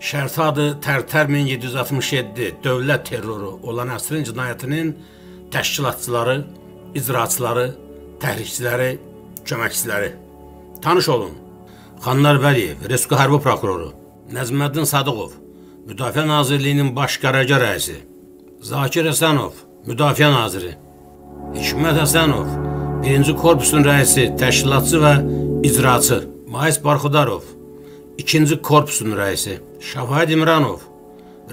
Şərti adı Tərtər 1767 dövlət terroru olan əsrin cinayətinin təşkilatçıları, icraçıları, təhrikçiləri, köməkçiləri. Tanış olun. Xanlar Vəliyev, Respublika Hərbi prokuroru, Nəzməddin Sadıqov, Müdafiə Nazirliyinin baş qərargah rəisi, Zakir Həsənov, Müdafiə naziri, Hikmət Həsənov, 1-ci korpusun rəisi, təşkilatçı və icraçı, Mais Barxudarov, 2-ci korpusun rəisi, Şəfaət İmranov,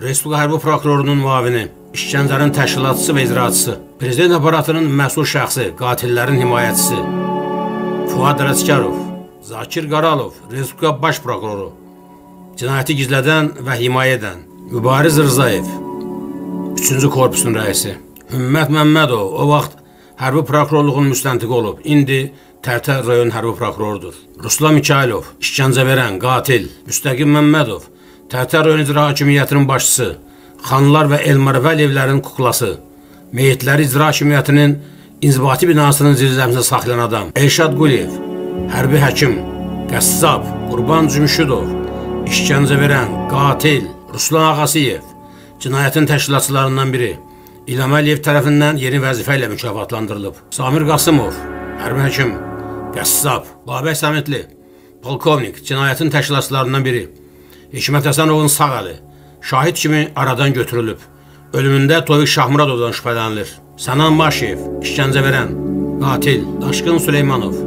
Respublika Hərbi prokurorunun müavini, İşgəncənin təşkilatçısı və icraçısı, Prezident aparatının məsul şəxsi, qatillərin himayəçisi, Fuad Rəzkarov, Zakir Qaralov, Respublika baş prokuroru, cinayəti gizlədən və himayə edən, Mübariz Rzayev, 3-cü korpusun rəisi, Ümmət Məmmədov o vaxt hərbi prokurorluğun müstəntiqi olub. İndi Tərtər rayon hərbi prokurorudur. Ruslan Mikailov, işgəncə verən qatil, Müstəqim Məmmədov, Rayon icra hakimiyyətinin başçısı, Xanlar və Elmar Vəliyevlərin kuklası, Meyitləri icra hakimiyyətinin inzibati binasının zirzəmisində saxlayan adam, Elşad Quliyev, hərbi həkim, qəssab, Qurban Cümşüdov, işgəncə verən qatil, Ruslan Ağasiyev, cinayətin təşkilatçılarından biri, İlham Əliyev tərəfindən yeni vəzifə ilə mükafatlandırılıb. Samir Qasımov, hərbi həkim, qəssab, Babək Səmidli, polkovnik, cinayətin təşkilatçılarından biri, Hikmət Həsənovun sağ əli, şahid kimi aradan götürülüb. Ölümündə Toyuq Şahmuradovdan şübhələnilir. Sənan Maşiyev, işgəncə verən, qatil, Daşqın Süleymanov,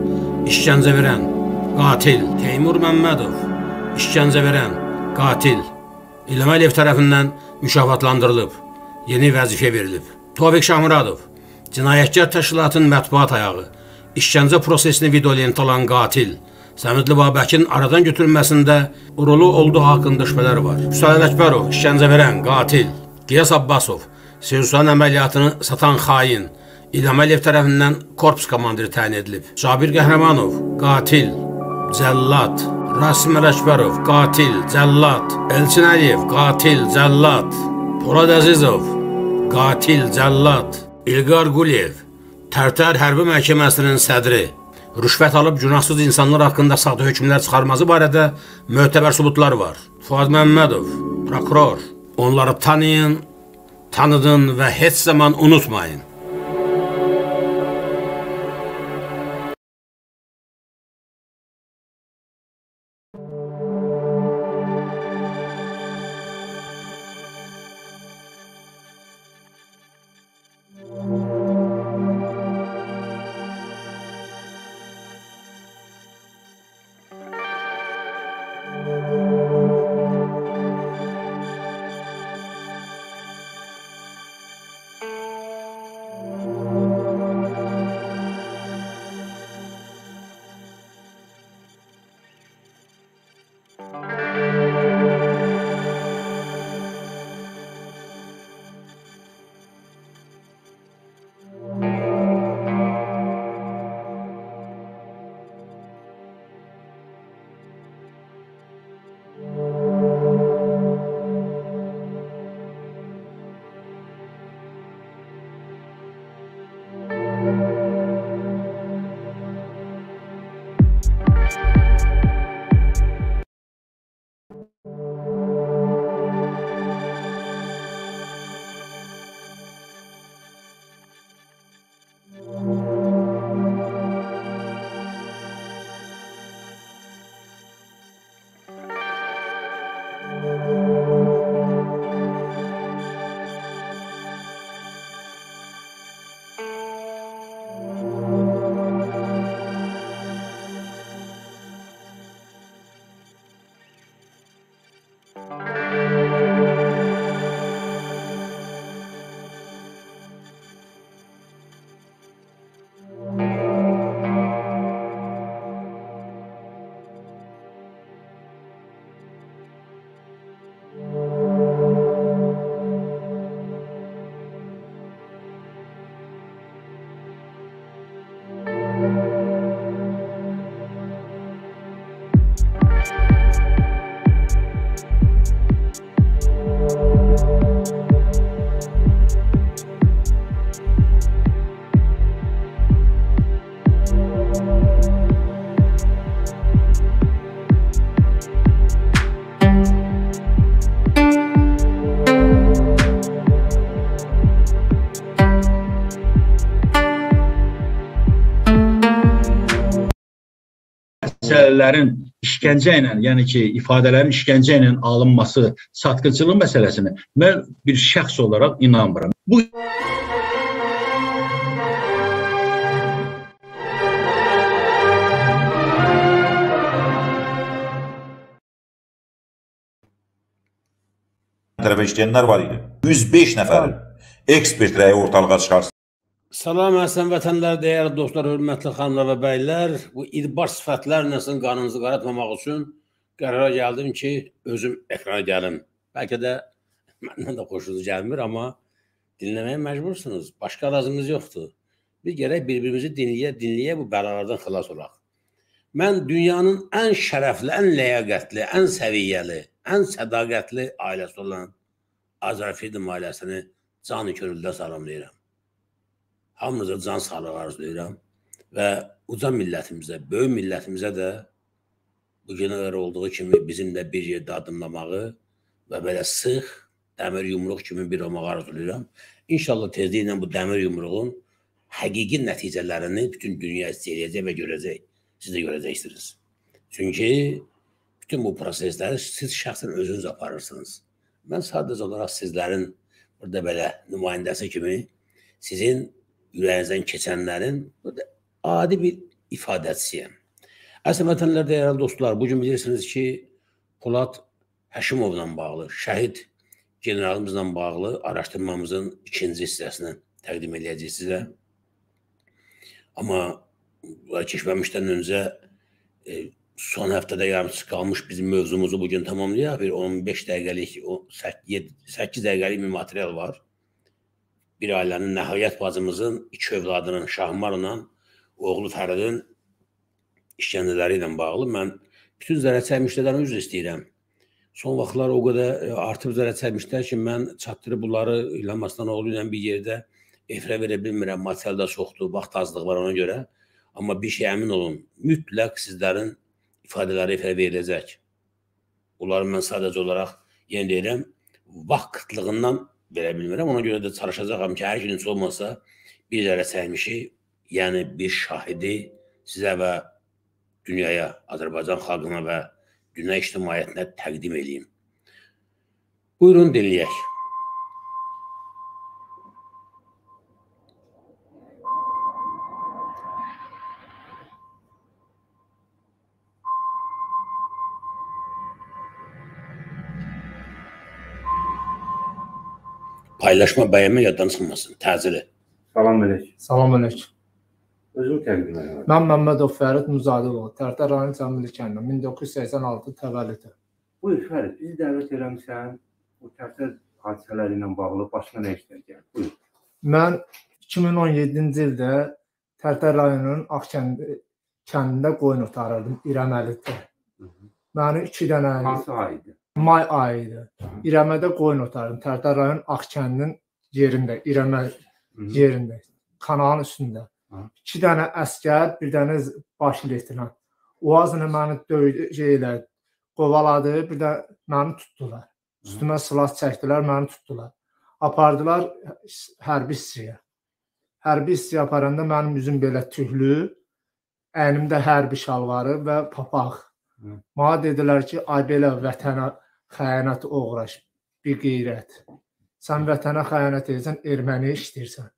işgəncə verən, qatil, Teymur Məmmədov, işgəncə verən, qatil, İlham Əliyev tərəfindən mükafatlandırılıb, yeni vəzifə verilib. Tofiq Şahmuradov, cinayətkar təşkilatın mətbuat ayağı, işgəncə prosesini videolent alan qatil, Səmidli Babəkin aradan götürülməsində rolu olduğu haqqında şübhələr var. Hüseyin Əkbərov, işgəncə verən qatil, Qiyas Abbasov, Seyhüsan əməliyyatını satan xain, İlham Əliyev tərəfindən korpus komandiri təyin edilib. Cabir Qəhrəmanov, qatil, cəllad, Rasim Əkbərov, qatil, cəllad, Elçin Əliyev, qatil, cəllad, Polad Əzizov, qatil, cəllad, İlqar Quliyev, Tərtər Hərbi Məhkəməsinin sədri, rüşvət alıb günahsız insanlar haqqında saxta hökmlər çıxarması barədə mötəbər sübutlar var. Fuad Məmmədov, prokuror, onları tanıyın, tanıdın və heç zaman unutmayın. Dəlillərin işgəncə ilə, yəni ki, ifadələrin işgəncə ilə alınması, satqıcılıq məsələsini mən bir şəxs olaraq inanmıram. Bu tərəfə işləyənlər var idi. 105 nəfər ekspert rəyi ortalığa çıxarsın. Salam Həsən vətənlər, dəyərli dostlar, hörmətli xanımlar və bəylər. Bu idbar sifətlərlə sizin qanınızı qaratmamaq üçün qərara gəldim ki, özüm ekrana gəlim. Bəlkə də məndən də xoşunuz gəlmir, amma dinləməyə məcbursunuz. Başqa razımız yoxdur. Biz gərək bir-birimizi dinləyə, dinləyə bu bəlalardan xilas olaq. Mən dünyanın ən şərəfli, ən ləyaqətli, ən səviyyəli, ən sədaqətli ailəsi olan Azərfirdim ailəsini canı könüldə salamlayıram. Hamınıza can sağlığı arzulayıram və uca millətimizə, böyük millətimizə də bu günə qədər olduğu kimi bizim də bir yerdə addımlamağı və belə sıx dəmir yumruq kimi bir olmağı arzulayıram. İnşallah tezliklə bu dəmir yumruğun həqiqi nəticələrini bütün dünya istəyəcək və görəcək. Siz də görəcəksiniz. Çünki bütün bu prosesləri siz şəxsən özünüz aparırsınız. Mən sadəcə olaraq sizlərin burada belə nümayəndəsi kimi sizin ürəyinizdən keçənlərin adi bir ifadəçisiyəm. Əsl vətənlər dəyərli dostlar, bu gün bilirsiniz ki, Polad Həşimovla bağlı, şəhid generalımızla bağlı araşdırmamızın ikinci hissəsini təqdim edəcəyik sizə. Amma keçməmişdən öncə e, son həftədə yarımçı qalmış bizim mövzumuzu bugün tamamlayaq. Bir 15 dəqiqəlik, 8 dəqiqəlik bir material var bir ailənin nəhayət bacımızın iki övladının Şahmarla oğlu Fəridin işgəncələri ilə bağlı mən bütün zərər çəkmişlərdən üzr istəyirəm. Son vaxtlar o qədər e, artıb zərər çəkmişlər ki, mən çatdırıb bunları İlham Aslanoğlu ilə bir yerdə efirə verə bilmirəm. Material da çoxdur, vaxt azlıq var ona görə. Amma bir şey əmin olun, mütləq sizlərin ifadələri efirə veriləcək. Bunları mən sadəcə olaraq yenə deyirəm, vaxt qıtlığından verə bilmirəm. Ona görə də çalışacağam ki, hər gün heç olmasa bir dərə səhmişi, yəni bir şahidi sizə və dünyaya, Azərbaycan xalqına və dünya ictimaiyyətinə təqdim edeyim. Buyurun dinləyək. Paylaşma, bəyənmə yaddan çıxmasın. Təcili. Salam əleyk. Salam əleykum. Özüm təqdim edirəm. Mən Məmmədov Fərid Muzadıoğlu, Tərtər rayon Cəmili kəndi 1986 təvəllüdü. Buyur Fərid, bizi dəvət eləmisən. Bu Tərtər hadisələri ilə bağlı başına nə işlər gəlir? Buyur. Mən 2017-ci ildə Tərtər rayonunun Ağkəndi kəndində qoyun otarırdım İrəməlidə. Məni 2 dənə Hansı aydı? May ayı idi. İrəmədə qoyun otardım. Tərtər rayon Ağkəndin yerində, İrəmə yerində, kanalın üstündə. Hı. İki dənə əskər, bir dənə baş leytenant. Oazla məni döydü, şeylə qovaladı, bir də məni tutdular. Üstümə silah çəkdilər, məni tutdular. Apardılar hərbi hissəyə. Hərbi hissəyə aparanda mənim üzüm belə tüklü, əynimdə hərbi şalvarı və papaq. Mənə dedilər ki, ay belə vətənə xəyanət uğraş, bir qeyrət. Sən vətənə xəyanət edirsən, erməni işləyirsən.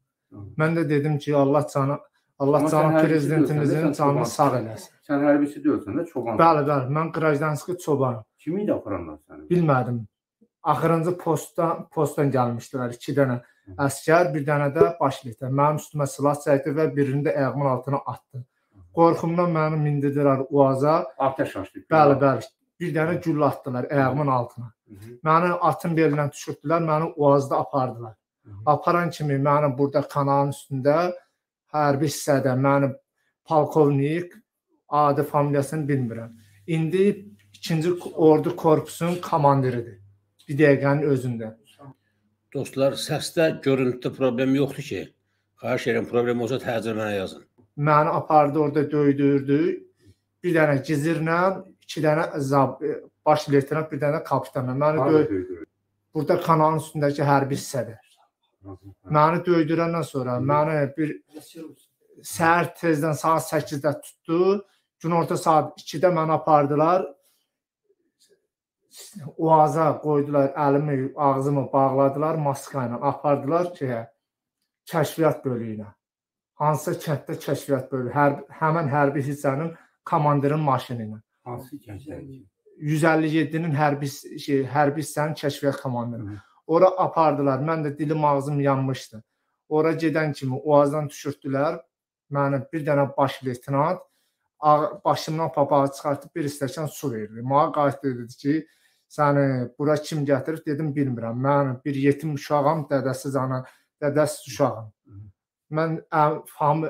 Mən də dedim ki, Allah canı Allah canı prezidentimizin canını sağ eləsin. Sən hərbiçi deyilsən də, çoban. Bəli, bəli, mən Qrajdanski çobanım. Kim idi aparanlar səni? Bilmədim. Axırıncı postdan postdan gəlmişdilər 2 dənə əskər, bir dənə də baş leytenant. Mənim üstümə silah çəkdi və birini də ayağımın altına atdı. Qorxumdan məni mindirdilər Uaza. Atəş açdı. Bəli, bəli. Bir dənə güllə atdılar ayağımın altına. Hı -hı. Məni atın belindən düşürtdülər, məni Uazda apardılar. Hı -hı. Aparan kimi məni burada kanalın üstündə hərbi hissədə məni polkovnik adı familiyasını bilmirəm. İndi 2-ci ordu korpusunun komandiridir. Bir dəqiqənin özündə. Dostlar, səsdə, görüntüdə problem yoxdur ki. Xahiş edirəm, problem olsa təcil mənə yazın. Məni apardı orada döydürdü. Bir dənə gizirlə, iki dənə zab baş leytenant, bir dənə kapitanla. Məni Harda döy döydürür? burada kanalın üstündəki hərbi hissədə. Məni döydürəndən sonra məni bir səhər tezdən saat 8-də tutdu. Günorta saat 2-də məni apardılar. Oaza qoydular, əlimi, ağzımı bağladılar, maska ilə apardılar şeyə, kəşfiyyat bölüyünə. Hansısa kənddə kəşfiyyat bölüyü, hər, həmin hərbi hissənin komandirin maşını ilə. Hansı gənclər? 157-nin hərbi şey, hərbi hissənin kəşfiyyat komandiri. Hı. Ora apardılar. Mən də dilim ağzım yanmışdı. Ora gedən kimi Oazdan düşürtdülər. Məni bir dənə baş leytenant başımdan papağı çıxartıb bir stəkan su verdi. Mənə qayıtdı dedi ki, səni bura kim gətirib dedim bilmirəm. Mən bir yetim uşağam, dədəsiz ana, dədəsiz uşağam. Mən ə- fam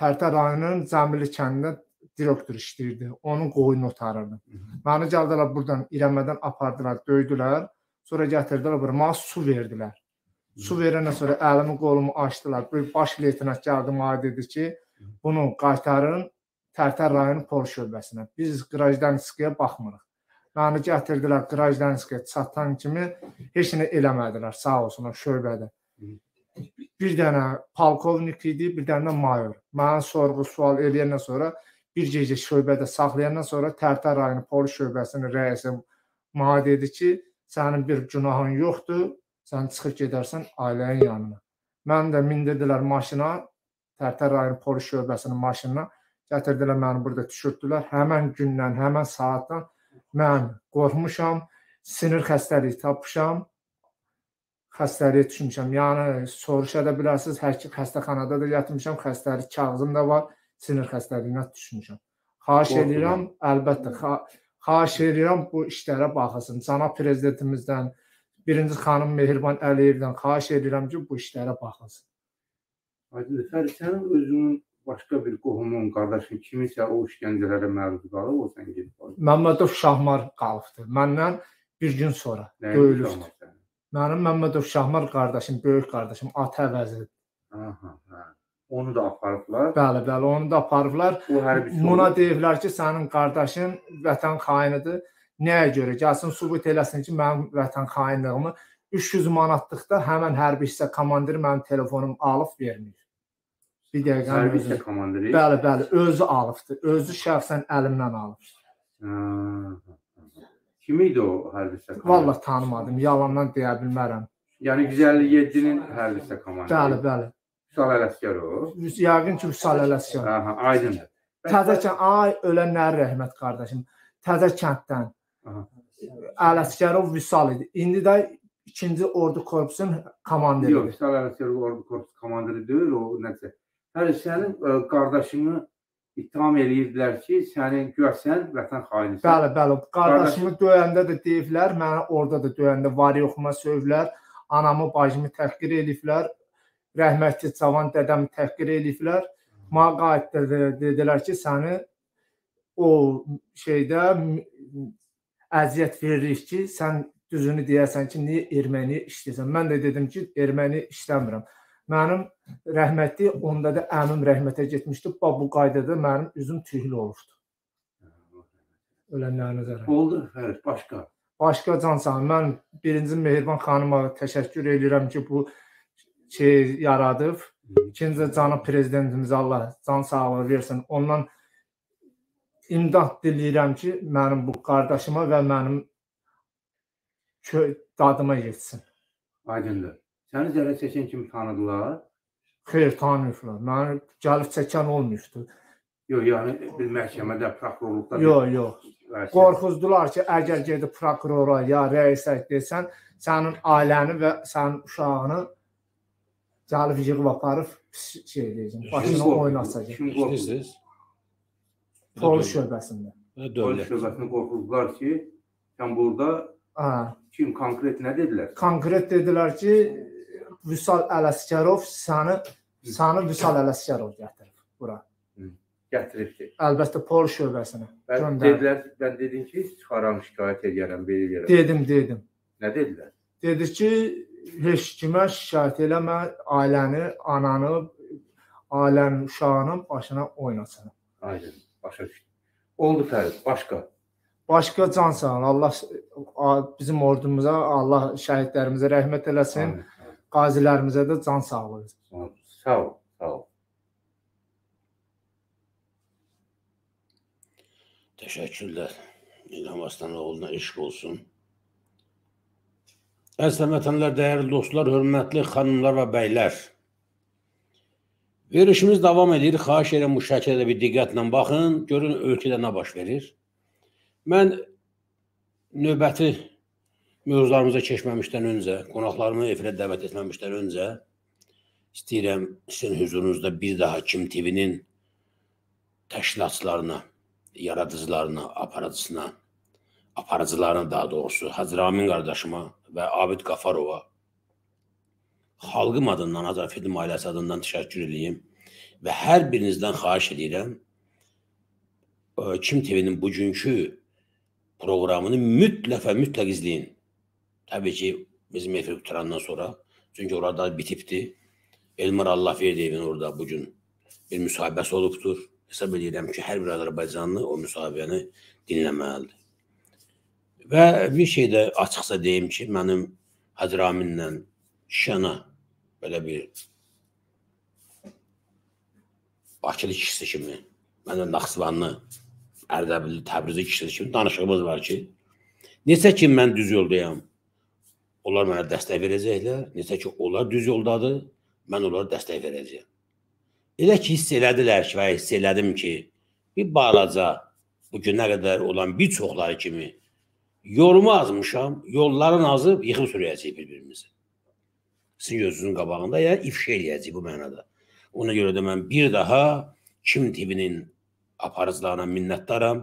Tərtər rayonunun Cəmili kəndində direktor işləyirdi. Onun qoyunu otarırdı. Məni gəldilər burdan İrəmədən apardılar, döydülər. Sonra gətirdilər bura, mənə su verdilər. Su verəndən sonra əlimi, qolumu açdılar. Bir baş leytenant gəldi mənə dedi ki, bunu qaytarın Tərtər rayonu polis şöbəsinə. Biz Qrajdanskiyə baxmırıq. Məni gətirdilər Qrajdanskiyə çatan kimi heç nə eləmədilər, sağ olsunlar şöbədə. Bir dənə polkovnik idi, bir dənə də mayor. Mənə sorğu sual eləyəndən sonra bir gecə şöbədə saxlayandan sonra Tərtər rayonu polis şöbəsinin rəisi mənə dedi ki, sənin bir günahın yoxdur, sən çıxıb gedərsən ailənin yanına. Mən də mindirdilər maşına, Tərtər rayonu polis şöbəsinin maşınına, gətirdilər məni burada düşürtdülər. Həmin gündən, həmin saatdan mən qorxmuşam, sinir xəstəliyi tapmışam. Xəstəliyə düşmüşəm. Yəni soruşa da bilərsiniz, hər iki xəstəxanada da yatmışam, xəstəlik kağızım da var, sinir xəstəliyinə düşmüşəm. Xahiş Qorxma. edirəm, əlbəttə, xa xahiş edirəm bu işlərə baxılsın. Cənab prezidentimizdən, birinci xanım Mehriban Əliyevdən xahiş edirəm ki, bu işlərə baxılsın. Aydın Fərid, sənin özünün başqa bir qohumun, qardaşın kimisə o işgəncələrə məruz qalıb, o sən gedib. Məmmədov Şahmar qalıbdı. Məndən bir gün sonra döyülübdü. Mənim Məmmədov Şahmar qardaşım, böyük qardaşım ata əvəzi. Aha, hə. Onu da aparıblar. Bəli, bəli, onu da aparıblar. O hərbiçi Buna olub. deyiblər ki, sənin qardaşın vətən xainidir. Nəyə görə? Gəlsin sübut eləsin ki, mənim vətən xainliyimi 300 manatlıqda həmin hərbi hissə komandiri mənim telefonumu alıb vermir. Bir dəqiqə hərbi hissə komandiri. Bəli, bəli, özü alıbdı. Özü şəxsən əlimdən alıb. Ha, Kim idi o hərbi hissə komandiri? Vallah tanımadım, yalandan deyə bilmərəm. Yəni 157-nin hərbi hissə komandiri. Bəli, bəli. Vüsal Ələsgərov. Yəqin ki, Vüsal Ələsgər. Aha, aydındır. Təzəkən, ay ölənlər rəhmət qardaşım. Təzə kənddən. Aha. Ələsgərov Vüsal idi. İndi də 2-ci ordu korpusunun Yox, komandiridir. Vüsal Ələsgərov ordu korpusu komandiri deyil, o nəsə. Hələ sənin ə, qardaşını ittiham eləyirdilər ki, sənin güya sən vətən xainisən. Bəli, bəli. Qardaşımı döyəndə də deyiblər, məni orada da döyəndə var yoxuma sövlər. Anamı, bacımı təhqir eləyiblər. Rəhmətli cavan dədəmi təhqir eləyiblər. Mənə qayıtdı dedilər ki, səni o şeydə əziyyət veririk ki, sən düzünü deyəsən ki, niyə erməni işləyirsən? Mən də dedim ki, erməni işləmirəm. Mənim rəhmətli onda da əmim rəhmətə getmişdi. Bax bu qaydada mənim üzüm tüylü olubdu. Ölənlərinə zərər. Oldu, Fərid, başqa. Başqa can sağ ol. Mən birinci Mehriban xanıma təşəkkür edirəm ki, bu şey yaradıb. İkinci canı prezidentimiz Allah can sağlığı versin. Ondan imdad diləyirəm ki, mənim bu qardaşıma və mənim dadıma yetsin. Aydındır. Səni zərər çəkən kimi tanıdılar? Xeyr, tanıyıblar. Məni gəlib çəkən olmuşdu. Yox, yəni bir məhkəmədə, prokurorluqda Yox, yox. Qorxuzdular ki, əgər gedib prokurora ya rəisə desən, sənin ailəni və sənin uşağını gəlib yığıb aparıb pis şey Başına qorxuzdu? oynatacaq. Kim qorxuzdu? İşləyirsiniz? Polis şöbəsində. Və Polis şöbəsini qorxuzdular ki, sən burada Hə. kim konkret nə dedilər? Konkret dedilər ki, Vüsal Ələsgərov səni səni Vüsal Ələsgərov gətirib bura. Gətiribdi. Əlbəttə polis şöbəsinə. Göndər. dedilər, mən dedim ki, çıxaram şikayət edərəm, belə edərəm. Dedim, dedim. Nə dedilər? Dedi ki, heç kimə şikayət eləmə, ailəni, ananı, ailənin uşağının başına oynasın. Aydın, başa düşdüm. Oldu Fərid, başqa. Başqa can sağ ol. Allah bizim ordumuza, Allah şəhidlərimizə rəhmət eləsin. Amin. Qazilərimizə də can sağlığı. Sağ ol, sağ ol. Teşekkürler. İlham Aslanoğlu'na eşq olsun. Əziz vətənlər, dəyərli dostlar, hörmətli xanımlar və bəylər. Verişimiz davam edir. Xahiş edirəm bu şəkildə bir diqqətlə baxın, görün ölkədə nə baş verir. Mən növbəti mövzularımıza keçməmişdən öncə, qonaqlarımı efirə dəvət etməmişdən öncə istəyirəm sizin huzurunuzda bir daha Kim TV-nin təşkilatçılarına, yaradıcılarına, aparıcısına, aparıcılarına daha doğrusu Hacı Ramin qardaşıma və Abid Qafarova xalqım adından, Azərfedim ailəsi adından təşəkkür edeyim və hər birinizdən xahiş edirəm e, Kim TV-nin bugünkü proqramını mütləq və mütləq izləyin. Təbii ki, bizim efir qutarandan sonra, çünki orada bitibdi. Elmar Allahverdiyevin orada bugün bir müsahibəsi olubdur. Hesab edirəm ki, hər bir Azərbaycanlı o müsahibəni dinləməlidir. Və bir şey də açıqsa deyim ki, mənim Hacı Raminlə Şana belə bir Bakılı kişisi kimi, mənim Naxçıvanlı, Ərdəbilli, Təbrizi kişisi kimi danışığımız var ki, necə ki mən düz yoldayam, onlar mənə dəstək verəcəklər, necə ki onlar düz yoldadır, mən onlara dəstək verəcəyəm. Elə ki hiss elədilər ki, və hiss elədim ki, bir balaca bu günə qədər olan bir çoxları kimi yolumu azmışam, yolların azıb yıxıb sürəyəcək bir-birimizi sizin gözünüzün qabağında ya ifşa eləyəcək bu mənada. Ona görə də mən bir daha Kim TV-nin aparıcılarına minnətdaram.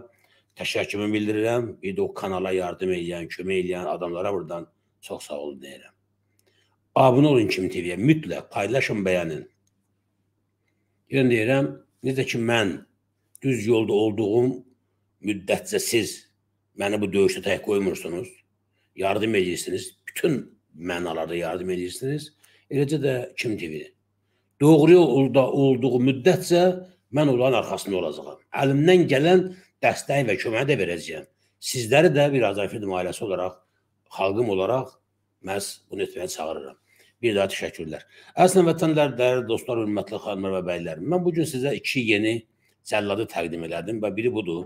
Təşəkkürümü bildirirəm. Bir də o kanala yardım edən, kömək edən adamlara buradan çox sağ olun deyirəm. Abunə olun Kim TV-yə mütləq paylaşın, bəyənin. Yenə deyirəm, necə ki mən düz yolda olduğum müddətcə siz məni bu döyüşdə tək qoymursunuz, yardım edirsiniz. Bütün mənalarda yardım edirsiniz. Eləcə də Kim TV. Doğru yolda olduğu müddətcə mən onların arxasında olacağam. Əlimdən gələn dəstəyi və köməyi də verəcəyəm. Sizləri də bir Azərfilm ailəsi olaraq, xalqım olaraq məhz bunu etməyə çağırıram. Bir daha təşəkkürlər. Əslən vətənlər, dəyərli dostlar, hörmətli xanımlar və bəylər. Mən bu gün sizə iki yeni cəlladı təqdim elədim və biri budur.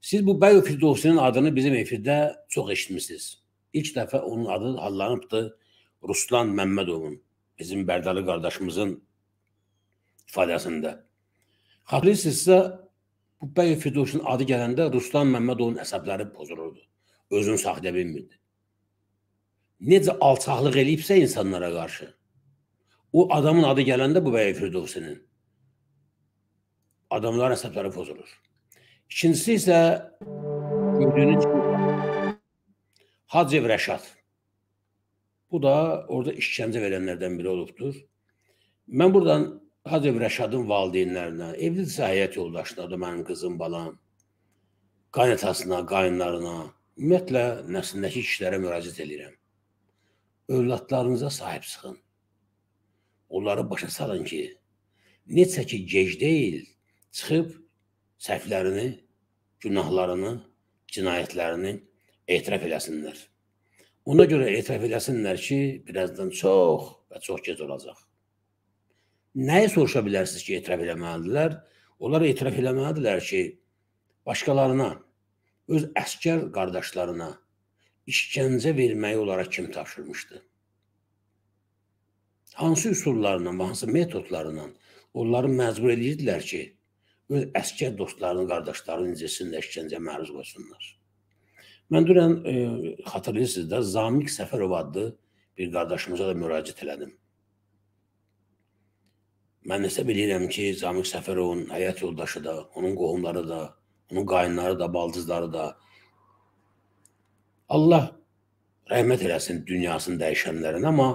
Siz bu Bəyo Firdovsinin adını bizim efirdə çox eşitmisiniz. İlk dəfə onun adı hallanıbdı Ruslan Məmmədovun, bizim Bərdalı qardaşımızın ifadəsində. Xatırlayırsınızsa, bu Bəyo Firdovsinin adı gələndə Ruslan Məmmədovun əsəbləri pozulurdu. Özünü saxlaya bilmirdi. Necə alçaqlıq eləyibsə insanlara qarşı. O adamın adı gələndə bu Bəyo Firdovsinin adamların əsəbləri pozulur. İkincisi isə gördüyünüz kimi Hacıyev Rəşad. Bu da orada işgəncə verənlərdən biri olubdur. Mən buradan Hacıyev Rəşadın valideynlərinə, evlidirsə həyat yoldaşına da mənim qızım, balam, qaynatasına, qayınlarına, ümumiyyətlə nəslindəki kişilərə müraciət edirəm. Övladlarınıza sahib çıxın. Onları başa salın ki, necə ki gec deyil, çıxıb səhvlərini, günahlarını, cinayətlərini etiraf eləsinlər. Ona görə etiraf eləsinlər ki, birazdan çox və çox gec olacaq. Nəyi soruşa bilərsiniz ki, etiraf eləməlidirlər? Onlar etiraf eləməlidirlər ki, başqalarına, öz əskər qardaşlarına işgəncə verməyi olaraq kim tapşırmışdı? Hansı üsullarla, hansı metodlarla onları məcbur edirdilər ki, öz əskər dostlarını, qardaşlarını incəsinlər, işgəncə məruz qoysunlar. Mən dünən e, xatırlayırsınız da Zamik Səfərov adlı bir qardaşımıza da müraciət elədim. Mən hesab edirəm ki, Zamik Səfərovun həyat yoldaşı da, onun qohumları da, onun qayınları da, baldızları da Allah rəhmət eləsin dünyasını dəyişənlərin, amma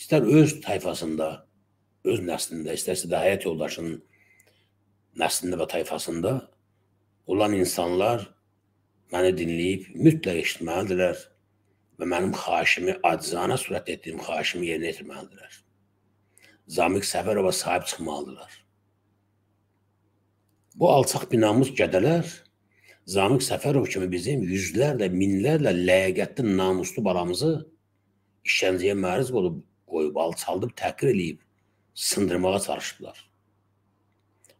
istər öz tayfasında, öz nəslində, istərsə də həyat yoldaşının nəslində və tayfasında olan insanlar məni dinləyib mütləq eşitməlidirlər və mənim xahişimi, acizanə surət etdiyim xahişimi yerinə yetirməlidirlər. Zamik Səfərova sahib çıxmalıdırlar. Bu alçaq binamız qədələr Zamik Səfərov kimi bizim yüzlərlə, minlərlə ləyaqətli, namuslu balamızı işgəncəyə məruz olub, qoyub, alçaldıb, təhqir eləyib, sındırmağa çalışıblar.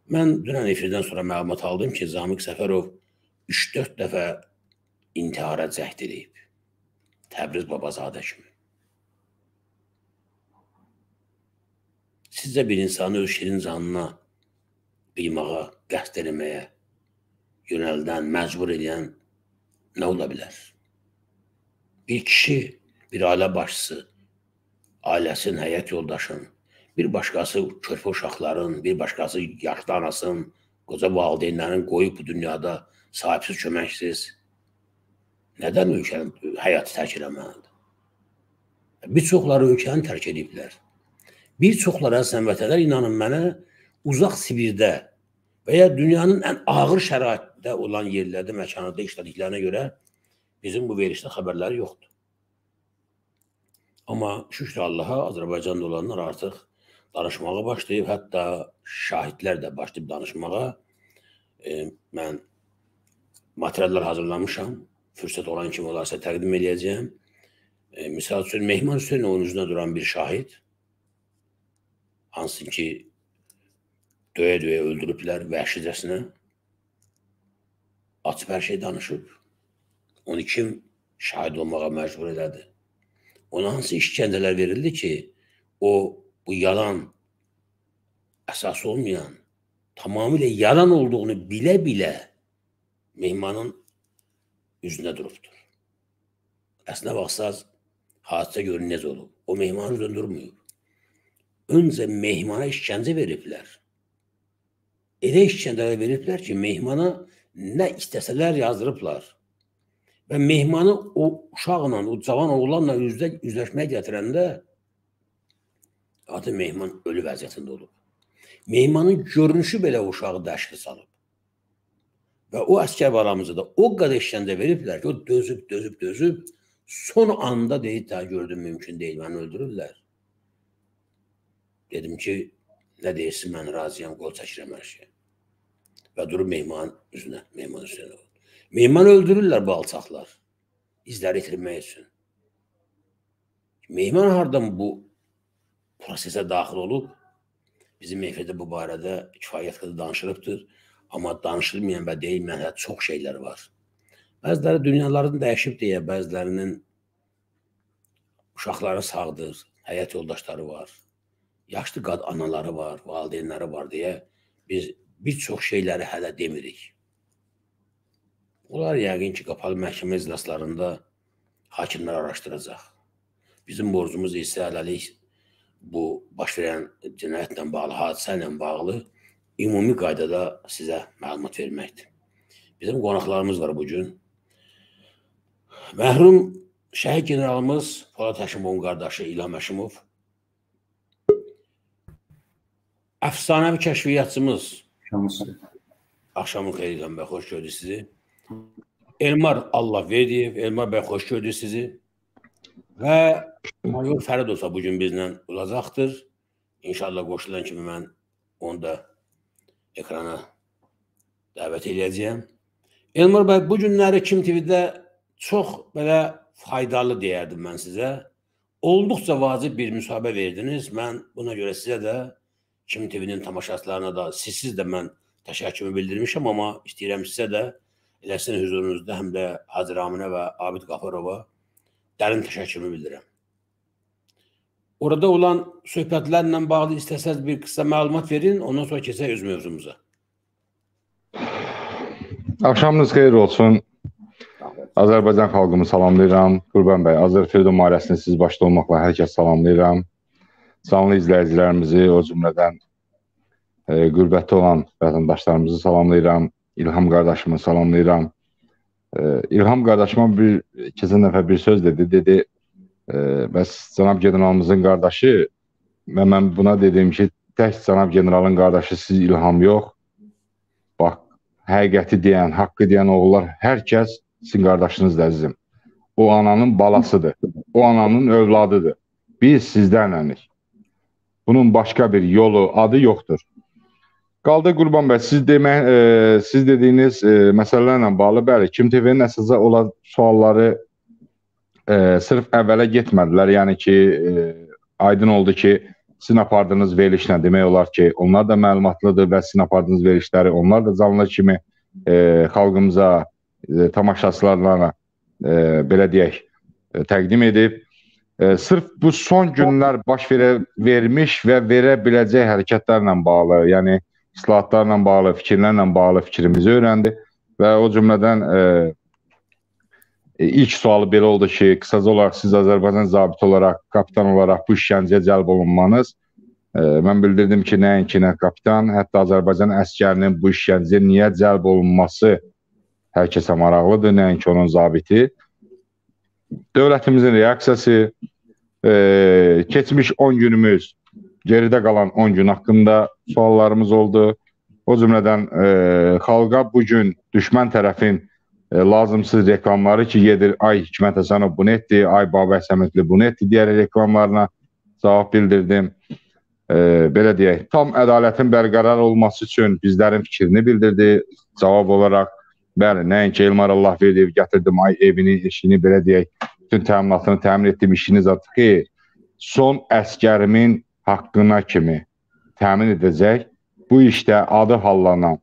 Mən dünən efirdən sonra məlumat aldım ki, Zamiq Səfərov 3-4 dəfə intihara cəhd edib. Təbriz Babazadə kimi. Sizcə bir insanı öz şirin canına qıymağa, qəsd eləməyə yönəldən, məcbur edən nə ola bilər? Bir kişi, bir ailə başçısı, ailəsinin, həyat yoldaşın, bir başqası körpə uşaqların, bir başqası yaşlı anasının, qoca valideynlərin qoyub bu dünyada sahibsiz, köməksiz. Nədən ölkənin həyatı tərk eləməlidir? Bir çoxları ölkəni tərk ediblər. Bir çoxları əsən vətənlər inanın mənə uzaq Sibirdə və ya dünyanın ən ağır şəraitdə olan yerlərdə, məkanlarda işlədiklərinə görə bizim bu verişdə xəbərləri yoxdur. Amma şükür Allaha Azərbaycanda olanlar artıq danışmağa başlayıb, hətta şahidlər də başlayıb danışmağa. E, mən materiallar hazırlamışam. Fürsət olan kimi olarsa təqdim edəcəyəm. E, misal üçün Mehman Hüseynovun üzünə duran bir şahid hansı ki döyə-döyə öldürüblər vəhşicəsinə. Açıb hər şey danışıb. Onu kim şahid olmağa məcbur elədi? Ona hansı işgəncələr verildi ki, o bu yalan əsas olmayan, tamamilə yalan olduğunu bilə-bilə mehmanın üzünə durubdur. Əslində baxsaz, hadisə görün necə olub. O mehmanı döndürməyib. Öncə mehmana işgəncə veriblər. Elə işgəncələr veriblər ki, mehmana nə istəsələr yazdırıblar. Və mehmanı o uşaqla, o cavan oğlanla üzdə üzləşməyə gətirəndə adı mehman ölü vəziyyətində olub. Mehmanın görünüşü belə uşağı dəşli salıb. Və o əskər balamızı da o qədər işgəncə veriblər ki, o dözüb, dözüb, dözüb, son anda deyib, daha gördüm, mümkün deyil, məni öldürürlər. Dedim ki, nə deyirsin, mən razıyam, qol çəkirəm hər şeyə. Və durub mehman üzünə, mehman üzünə oldu. Mehman öldürürlər bu alçaqlar. İzləri itirmək üçün. Mehman hardan bu prosesə daxil olub? Bizim MFD bu barədə kifayət qədər danışılıbdır. Amma danışılmayan və deyilməyən hələ çox şeylər var. Bəziləri dünyalarını dəyişib deyə, bəzilərinin uşaqları sağdır, həyat yoldaşları var, yaşlı qad anaları var, valideynləri var deyə biz bir çox şeyləri hələ demirik. Onlar yəqin ki, qapalı məhkəmə iclaslarında hakimlər araşdıracaq. Bizim borcumuz isə hələlik bu baş verən cinayətlə bağlı, hadisə ilə bağlı ümumi qaydada sizə məlumat verməkdir. Bizim qonaqlarımız var bu gün. Məhrum şəhid generalımız Polad Həşimovun qardaşı İlham Həşimov. Əfsanəvi kəşfiyyatçımız Axşamın xeyir İlham bəy, xoş gördük sizi. Elmar Allahverdiyev, Elmar bəy xoş gördük sizi. Və Mayor Fərid olsa bu gün bizlə olacaqdır. İnşallah qoşulan kimi mən onu da ekrana dəvət edəcəyəm. Elmar bəy, bu günləri Kim TV-də çox belə faydalı deyərdim mən sizə. Olduqca vacib bir müsahibə verdiniz. Mən buna görə sizə də Kim TV-nin tamaşaçılarına da sizsiz də mən təşəkkürümü bildirmişəm, amma istəyirəm sizə də elə sizin huzurunuzda həm də Hacı Raminə və Abid Qafarova dərin təşəkkürümü bildirirəm. Orada olan söhbətlərlə bağlı istəsəz bir qısa məlumat verin, ondan sonra keçək öz mövzumuza. Axşamınız xeyir olsun. Azərbaycan xalqımı salamlayıram. Qurban bəy, Azər Firdun Marəsini siz başda olmaqla hər kəs salamlayıram. Canlı izləyicilərimizi, o cümlədən e, qürbətdə olan vətəndaşlarımızı salamlayıram. İlham qardaşımı salamlayıram. E, İlham qardaşıma bir keçən dəfə bir söz dedi. Dedi, bəs cənab generalımızın qardaşı və mən buna dedim ki, tək cənab generalın qardaşı siz İlham yox. Bax, həqiqəti deyən, haqqı deyən oğullar hər kəs sizin qardaşınızdır əzizim. O ananın balasıdır. O ananın övladıdır. Biz sizlərlənik. Bunun başqa bir yolu, adı yoxdur. Qaldı Qurban bəy, siz demə, e, siz dediyiniz e, məsələlərlə bağlı bəli, Kim TV-nin əsasə olan sualları e, sırf əvvələ getmədilər. Yəni ki, e, aydın oldu ki, sizin apardığınız verilişlə demək olar ki, onlar da məlumatlıdır və sizin apardığınız verilişləri onlar da canlı kimi e, xalqımıza, e, tamaşaçılarına e, belə deyək, e, təqdim edib. E, sırf bu son günlər baş verə vermiş və verə biləcək hərəkətlərlə bağlı, yəni islahatlarla bağlı, fikirlərlə bağlı fikrimizi öyrəndi və o cümlədən e, ilk sualı belə oldu ki, qısaca olaraq siz Azərbaycan zabiti olaraq, kapitan olaraq bu işgəncəyə cəlb olunmanız e, mən bildirdim ki, nəinki nə kapitan, hətta Azərbaycan əskərinin bu işgəncəyə niyə cəlb olunması hər kəsə maraqlıdır, nəinki onun zabiti. Dövlətimizin reaksiyası e, keçmiş 10 günümüz, geridə qalan 10 gün haqqında suallarımız oldu. O cümlədən e, xalqa bu gün düşmən tərəfin e, lazımsız reklamları ki, gedir ay Hikmət Həsənov bunu etdi, ay Babək Səmədli bunu etdi deyərək reklamlarına cavab bildirdim. E, belə deyək, tam ədalətin bərqərar olması üçün bizlərin fikrini bildirdi. Cavab olaraq, bəli, nəinki Elmar Allahverdiyev gətirdim, ay evini, eşini belə deyək, bütün təminatını təmin etdim, işiniz artıq xeyr. Son əskərimin haqqına kimi təmin edəcək. Bu işdə adı hallanan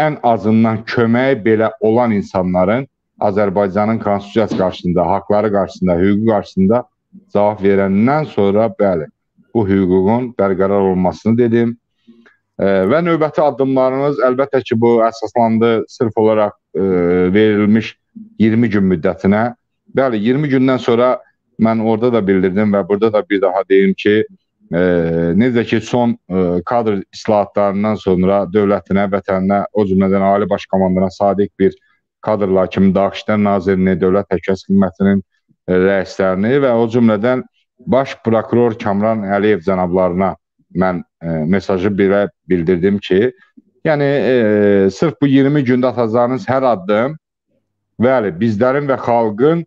ən azından köməyi belə olan insanların Azərbaycanın konstitusiyası qarşısında, haqları qarşısında, hüququ qarşısında cavab verəndən sonra bəli, bu hüququn bərqərar olmasını dedim. E, və növbəti addımlarımız əlbəttə ki, bu əsaslandı sırf olaraq e, verilmiş 20 gün müddətinə. Bəli, 20 gündən sonra mən orada da bildirdim və burada da bir daha deyim ki, E, necə ki son e, kadr islahatlarından sonra dövlətinə, vətəninə, o cümlədən Ali Baş Komandana sadiq bir kadrlar kimi Daxili İşlər Nazirini, Dövlət Təhlükəsizlik Xidmətinin e, rəislərini və o cümlədən Baş prokuror Kamran Əliyev cənablarına mən e, mesajı belə bildirdim ki, yəni e, sırf bu 20 gündə atacağınız hər addım bəli, bizlərin və xalqın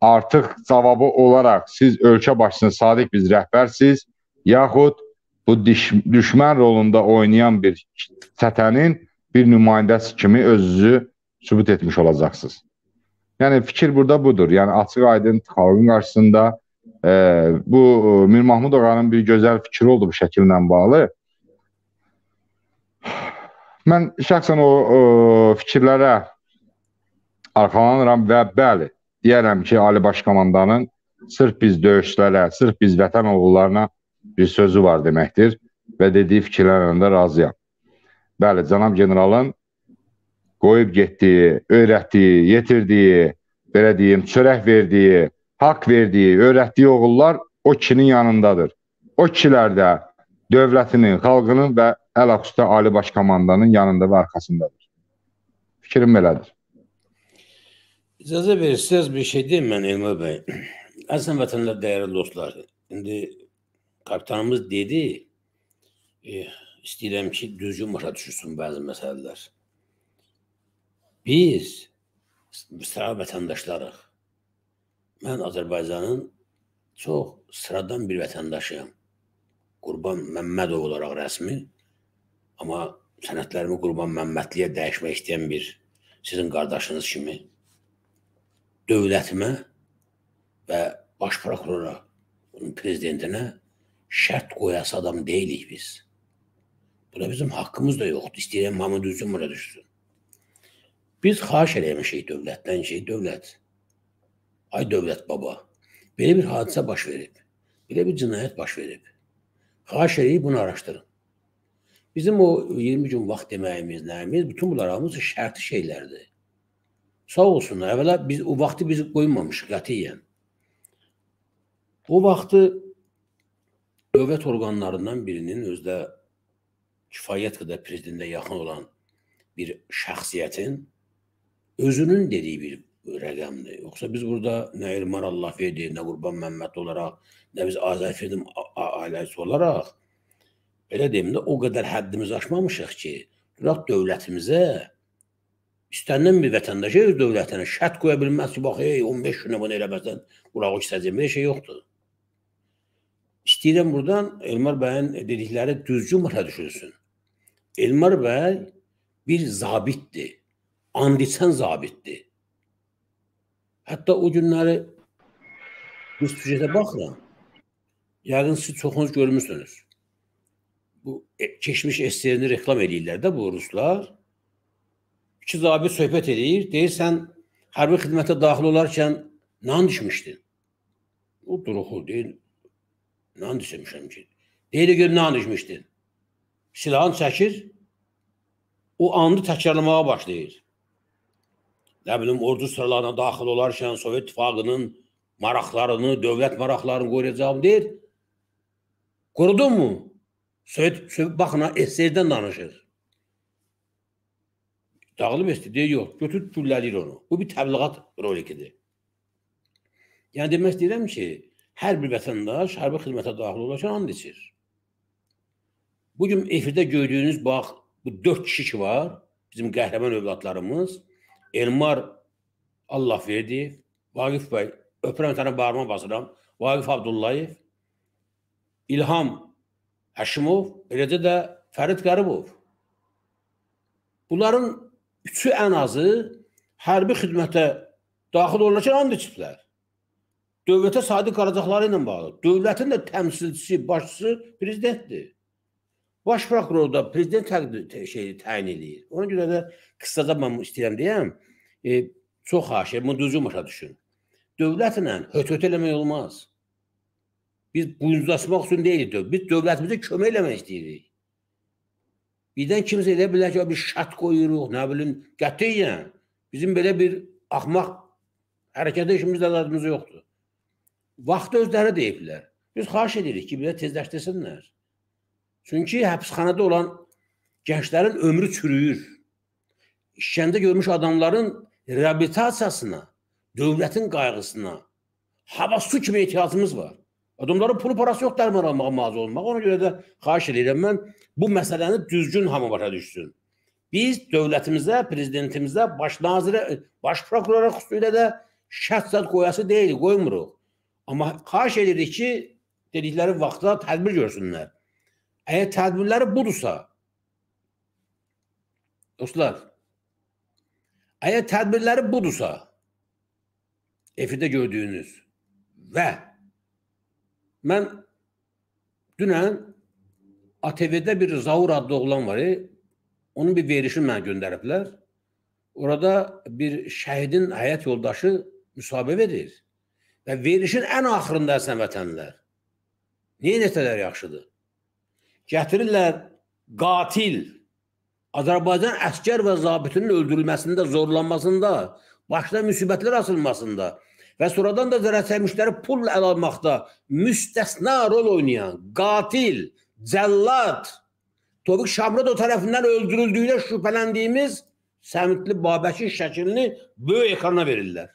artıq cavabı olaraq siz ölkə başçısına sadiq biz rəhbərsiz, yaxud bu diş, düşmən rolunda oynayan bir çətənin bir nümayəndəsi kimi özünüzü sübut etmiş olacaqsınız. Yəni fikir burada budur. Yəni açıq aydın xalqın qarşısında e, bu Mir Mahmud ağanın bir gözəl fikri oldu bu şəkillə bağlı. Mən şəxsən o, o fikirlərə arxalanıram və bəli, deyərəm ki, Ali Baş Komandanın sırf biz döyüşlərə, sırf biz vətən oğullarına bir sözü var deməkdir və dediyi fikirlərlə də razıyam. Bəli, cənab generalın qoyub getdiyi, öyrətdiyi, yetirdiyi, belə deyim, çörək verdiyi, haqq verdiyi, öyrətdiyi oğullar o kişinin yanındadır. O kişilər də dövlətinin, xalqının və əlaqüstə Ali Baş Komandanın yanında və arxasındadır. Fikrim belədir. İcazə verirsiniz bir şey deyim mən Elmar bəy. Əzəm vətənlər, dəyərli dostlar. İndi kapitanımız dedi, e, istəyirəm ki, düzgün başa düşürsün bəzi məsələlər. Biz sıra vətəndaşlarıq. Mən Azərbaycanın çox sıradan bir vətəndaşıyam. Qurban Məmmədov olaraq rəsmi, amma sənətlərimi Qurban Məmmədliyə dəyişmək istəyən bir sizin qardaşınız kimi dövlətimə və baş prokurora, prezidentinə şərt qoyası adam deyilik biz. Bu da bizim haqqımız da yoxdur. İstəyirəm hamı düzgün bura düşsün. Biz xahiş eləmişik dövlətdən ki, dövlət, ay dövlət baba, belə bir hadisə baş verib, belə bir cinayət baş verib. Xahiş eləyib bunu araşdırın. Bizim o 20 gün vaxt deməyimiz, nəyimiz, bütün bunlar hamısı şərti şeylərdir. Sağ olsunlar. Əvvəla biz o vaxtı biz qoymamışıq qətiyyən. O vaxtı dövlət orqanlarından birinin özdə kifayət qədər prezidentə yaxın olan bir şəxsiyyətin özünün dediyi bir rəqəmdir. Yoxsa biz burada nə Elmar Allahverdi, nə Qurban Məmməd olaraq, nə biz Azərfirdim ailəsi olaraq belə deyim də o qədər həddimizi aşmamışıq ki, duraq dövlətimizə istənilən bir vətəndaşa öz dövlətinə şərt qoya bilməz ki, bax, ey 15 günə bunu eləməsən, qurağı istəyəcəm. Belə şey yoxdur. İstəyirəm buradan Elmar bəyin dedikləri düzgün başa düşülsün. Elmar bəy bir zabitdir. Andiçən zabitdir. Hətta o günləri bu süjetə baxıram. Yəqin siz çoxunuz görmüsünüz. Bu keçmiş SSR-ni reklam eləyirlər də bu ruslar. İki zabit söhbət edir. Deyir sən hərbi xidmətə daxil olarkən nə and içmişdin? O duruxu deyir. Nə and içmişəm ki? Deyir gör nə and içmişdin? Silahını çəkir. O andı təkrarlamağa başlayır. Nə bilim ordu sıralarına daxil olarkən Sovet İttifaqının maraqlarını, dövlət maraqlarını qoruyacağım deyir. Qurudun mu? Sovet, Sovet baxın, SSR-dən danışır. Dağılıb esti, deyir, yox, götürüb güllələyir onu. Bu bir təbliğat rolikidir. Yəni demək istəyirəm ki, hər bir vətəndaş hərbi xidmətə daxil olarkən and içir. Bu gün efirdə gördüyünüz bax bu 4 kişi ki var, bizim qəhrəman övladlarımız Elmar Allah verdi, Vaqif bəy, öpürəm sənə bağırma basıram, Vaqif Abdullayev, İlham Həşimov, eləcə də Fərid Qəribov. Bunların üçü ən azı hərbi xidmətə daxil olunarkən and içiblər. Dövlətə sadiq qalacaqları ilə bağlı. Dövlətin də təmsilçisi, başçısı prezidentdir. Baş prokuror da prezident şeyi təyin edir. Ona görə də qısaca mən istəyirəm deyəm, e, çox xahiş edirəm, düzgün başa düşün. Dövlətlə höt-höt eləmək olmaz. Biz buynuzlaşmaq üçün deyilik. Biz dövlətimizə kömək eləmək istəyirik. Birdən kimsə elə bilər ki, bir şart qoyuruq, nə bilim, qətiyyən. Bizim belə bir axmaq hərəkətə işimiz əlaqəmiz yoxdur. Vaxtı özləri deyiblər. Biz xahiş edirik ki, belə tezləşdirsinlər. Çünki həbsxanada olan gənclərin ömrü çürüyür. İşgəncə görmüş adamların reabilitasiyasına, dövlətin qayğısına, hava su kimi ehtiyacımız var. Adamların pulu parası yox dərman almağa mazı olmaq. Ona görə də xahiş edirəm mən bu məsələni düzgün hamı başa düşsün. Biz dövlətimizə, prezidentimizə, baş nazirə, baş prokurora xüsusilə də şərt qoyası deyil, qoymuruq. Amma xahiş edirik ki, dedikləri vaxtda tədbir görsünlər. Əgər tədbirləri budursa, dostlar, əgər tədbirləri budursa, efirdə gördüyünüz və Mən dünən ATV-də bir Zaur adlı oğlan var. E, onun bir verişini mənə göndəriblər. Orada bir şəhidin həyat yoldaşı müsahibə verir. Və verişin ən axırında əsən vətənlər. Niyə netələr yaxşıdır? Gətirirlər qatil Azərbaycan əskər və zabitinin öldürülməsində, zorlanmasında, başına müsibətlər asılmasında və sonradan da zərərçəkmişləri pul əl almaqda müstəsna rol oynayan qatil, cəllad, Tofiq Şamradov tərəfindən öldürüldüyünə şübhələndiyimiz Səmitli Babəkin şəklini böyük ekrana verirlər.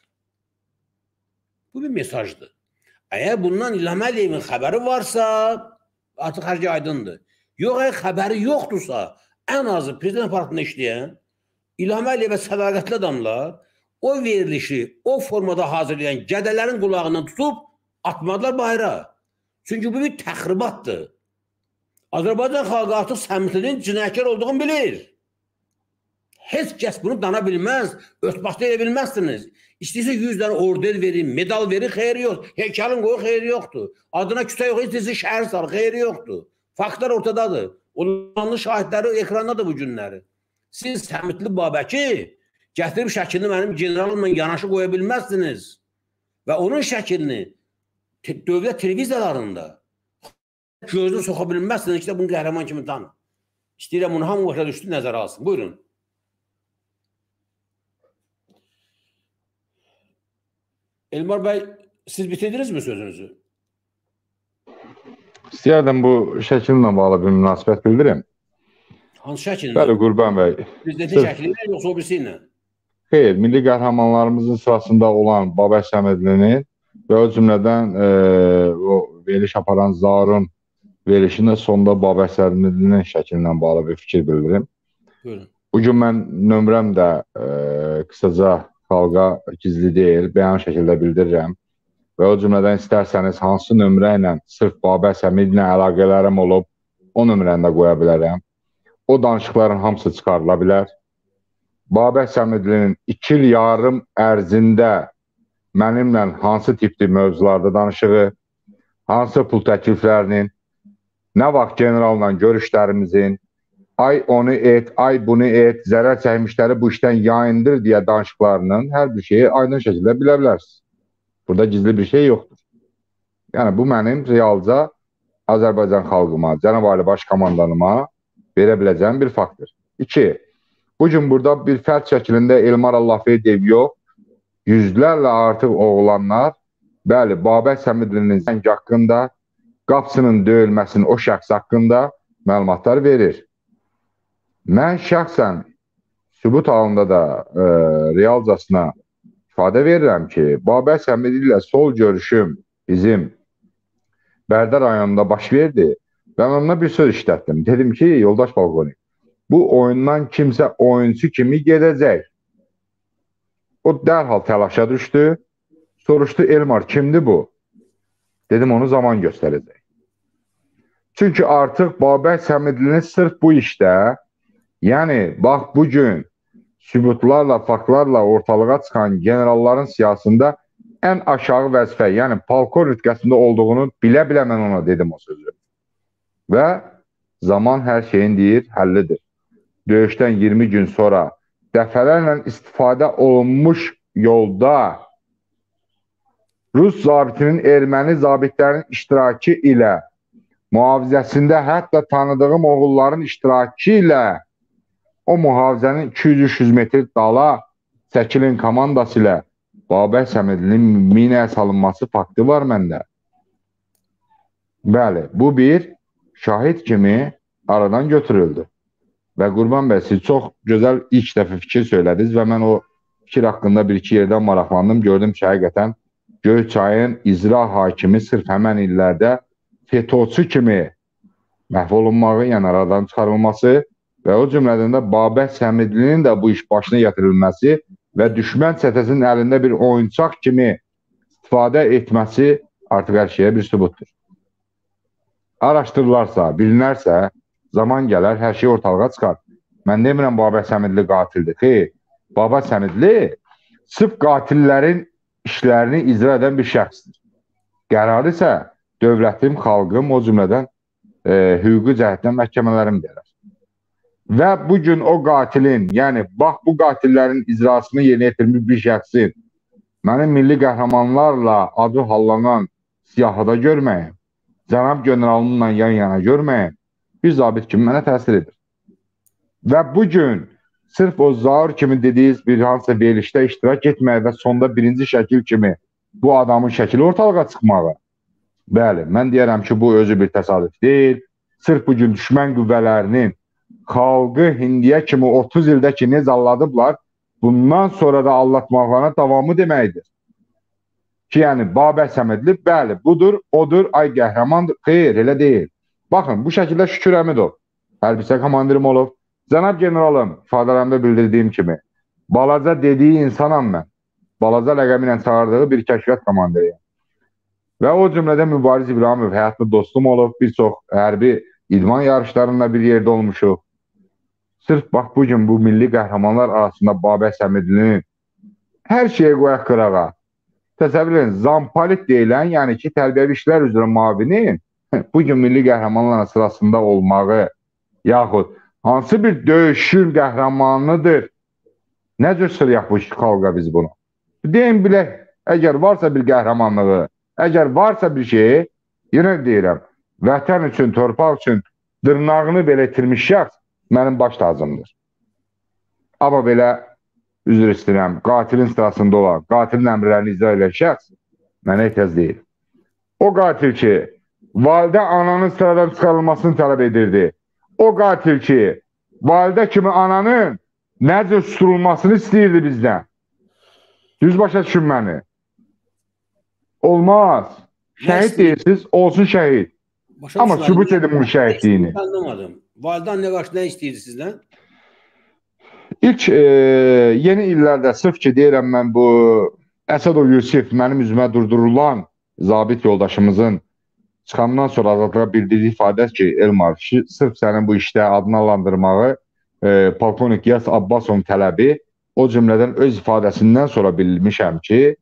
Bu bir mesajdır. Əgər bundan İlham Əliyevin xəbəri varsa, artıq hər şey aydındır. Yox, əgər xəbəri yoxdursa, ən azı prezident aparatında işləyən İlham Əliyevə sədaqətli adamlar o verilişi o formada hazırlayan gədələrin qulağından tutub atmadılar bayıra. Çünki bu bir təxribatdır. Azərbaycan xalqı artıq Səmtlinin cinayətkar olduğunu bilir. Heç kəs bunu dana bilməz, örtbasda edə bilməzsiniz. İstəyirsə 100 dənə order verin, medal verin, xeyri yox. Heykəlin qoyu xeyri yoxdur. Adına küsə yox, istəyirsə şəhər sal, xeyri yoxdur. Faktlar ortadadır. Onların şahidləri ekrandadır bu günləri. Siz Səmitli Babəki Gətirib şəklini mənim generalımla yanaşı qoya bilməzsiniz. Və onun şəklini dövlət televiziyalarında gözünü soxa bilməzsiniz ki, bunu qəhrəman kimi tanı. İstəyirəm bunu hamı başa düşdü, nəzərə alsın. Buyurun. Elmar bəy, siz bitirdinizmi sözünüzü? İstəyərdim bu şəkillə bağlı bir münasibət bildirim. Hansı şəkillə? Bəli, Qurban bəy. Prezidentin şəkli ilə yoxsa o birisi ilə? Xeyr, milli qəhrəmanlarımızın sırasında olan Babək Səmədlinin və o cümlədən e, o veriliş aparan Zarun verilişində sonda Babək Səmədlinin şəklinlə bağlı bir fikir bildirim. Buyurun. Bu gün mən nömrəm də e, qısaca xalqa gizli deyil, bəyan şəkildə bildirirəm. Və o cümlədən istərsəniz hansı nömrə ilə sırf Babək Səmədlə əlaqələrim olub, o nömrəni də qoya bilərəm. O danışıqların hamısı çıxarıla bilər. Babək Səmidlinin 2 il yarım ərzində mənimlə hansı tipli mövzularda danışığı, hansı pul təkliflərinin, nə vaxt generalla görüşlərimizin ay onu et, ay bunu et, zərər çəkmişləri bu işdən yayındır deyə danışıqlarının hər bir şeyi aydın şəkildə bilə bilərsiniz. Burada gizli bir şey yoxdur. Yəni bu mənim realca Azərbaycan xalqıma, Cənab Ali Baş komandanıma verə biləcəyim bir faktdır. 2. Bu gün burada bir fərd şəklində Elmar Allahverdiyev yox, yüzlərlə artıq oğlanlar, bəli, Babək Səmidlinin zəng haqqında, qapısının döyülməsinin o şəxs haqqında məlumatlar verir. Mən şəxsən sübut halında da e, realcasına ifadə verirəm ki, Babək Səmidi ilə sol görüşüm bizim Bərdə rayonunda baş verdi. Mən onunla bir söz işlətdim. Dedim ki, yoldaş polkovnik, bu oyundan kimsə oyunçu kimi gedəcək. O dərhal təlaşa düşdü. Soruşdu, Elmar, kimdir bu? Dedim, onu zaman göstərəcək. Çünki artıq Babək Səmidlini sırf bu işdə, yəni bax bu gün sübutlarla, faktlarla ortalığa çıxan generalların siyasında ən aşağı vəzifə, yəni polkor rütbəsində olduğunu bilə-bilə mən ona dedim o sözü. Və zaman hər şeyin deyir, həllidir. Döyüşdən 20 gün sonra dəfələrlə istifadə olunmuş yolda Rus zabitinin erməni zabitlərinin iştirakı ilə mühafizəsində hətta tanıdığım oğulların iştirakı ilə o mühafizənin 200-300 metr dala çəkilin komandası ilə Babək Səmədlinin minə salınması faktı var məndə. Bəli, bu bir şahid kimi aradan götürüldü. Və Qurban bəy, siz çox gözəl ilk dəfə fikir söylədiniz və mən o fikir haqqında bir-iki yerdən maraqlandım. Gördüm ki, həqiqətən Göyçayın icra hakimi sırf həmən illərdə FETÖ-çü kimi məhv olunmağı, yəni aradan çıxarılması və o cümlədən də Babək Səmidlinin də bu iş başına gətirilməsi və düşmən çətəsinin əlində bir oyuncaq kimi istifadə etməsi artıq hər şeyə bir sübutdur. Araşdırılarsa, bilinərsə, zaman gələr, hər şey ortalığa çıxar. Mən demirəm Babək Səmidli qatildir. Xeyr, Babək Səmidli sırf qatillərin işlərini icra edən bir şəxsdir. Qərarı isə dövlətim, xalqım, o cümlədən e, hüquqi cəhətdən məhkəmələrim verər. Və bu gün o qatilin, yəni bax bu qatillərin icrasını yerinə yetirmiş bir şəxsin mənim milli qəhrəmanlarla adı hallanan siyahıda görməyim, cənab generalımla yan-yana görməyim, bir zabit kimi mənə təsir edir. Və bu gün sırf o Zaur kimi dediyiniz bir hansısa verilişdə iştirak etməyə və sonda birinci şəkil kimi bu adamın şəkili ortalığa çıxmağı. Bəli, mən deyərəm ki, bu özü bir təsadüf deyil. Sırf bu gün düşmən qüvvələrinin xalqı hindiyə kimi 30 ildə ki necə alladıblar, bundan sonra da allatmaqlarına davamı deməkdir. Ki, yəni Babək Səmədli, bəli, budur, odur, ay qəhrəmandır. Xeyr, elə deyil. Baxın, bu şəkildə Şükür Əmidov hərbisə komandirim olub, Cənab generalım, ifadələrimdə bildirdiyim kimi, balaca dediyi insanam mən. Balaca ləqəbi ilə çağırdığı bir kəşfiyyat komandiriyəm. Və o cümlədə Mübariz İbrahimov həyatlı dostum olub, bir çox hərbi idman yarışlarında bir yerdə olmuşuq. Sırf bax bu gün bu milli qəhrəmanlar arasında Babək Səmidlinin hər şeyə qoyaq qırağa. Təsəvvür edin, Zampalit deyilən, yəni ki, tərbiyəvi işlər üzrə mavinin bu gün milli qəhrəmanlar sırasında olmağı, yaxud hansı bir döyüşün qəhrəmanıdır. Nə cür sırıyaq bu xalqa biz bunu? Deyin bilək, əgər varsa bir qəhrəmanlığı, əgər varsa bir şeyi, yenə deyirəm, vətən üçün, torpaq üçün dırnağını belə itirmiş şəxs mənim baş tacımdır. Amma belə üzr istəyirəm, qatilin sırasında olan, qatilin əmrlərini icra edən şəxs mənə ehtiyac deyil. O qatil ki, validə ananın sıradan çıxarılmasını tələb edirdi. O qatil ki, validə kimi ananın necə susturulmasını istəyirdi bizdən. Düz başa düşün məni. Olmaz. Şəhid deyirsiniz, olsun şəhid. Başa Amma sübut edin bu şəhidliyini. Anlamadım. Valideyn nə qarşı nə istəyirdi sizdən? İlk e, yeni illərdə sırf ki deyirəm mən bu Əsədov Yusif mənim üzümə durdurulan zabit yoldaşımızın çıxandan sonra azadlığa bildirdiyi ifadə ki, Elmar, şi- sırf sənin bu işdə adını alandırmağı e, polkovnik Yas Abbasovun tələbi o cümlədən öz ifadəsindən sonra bilmişəm ki,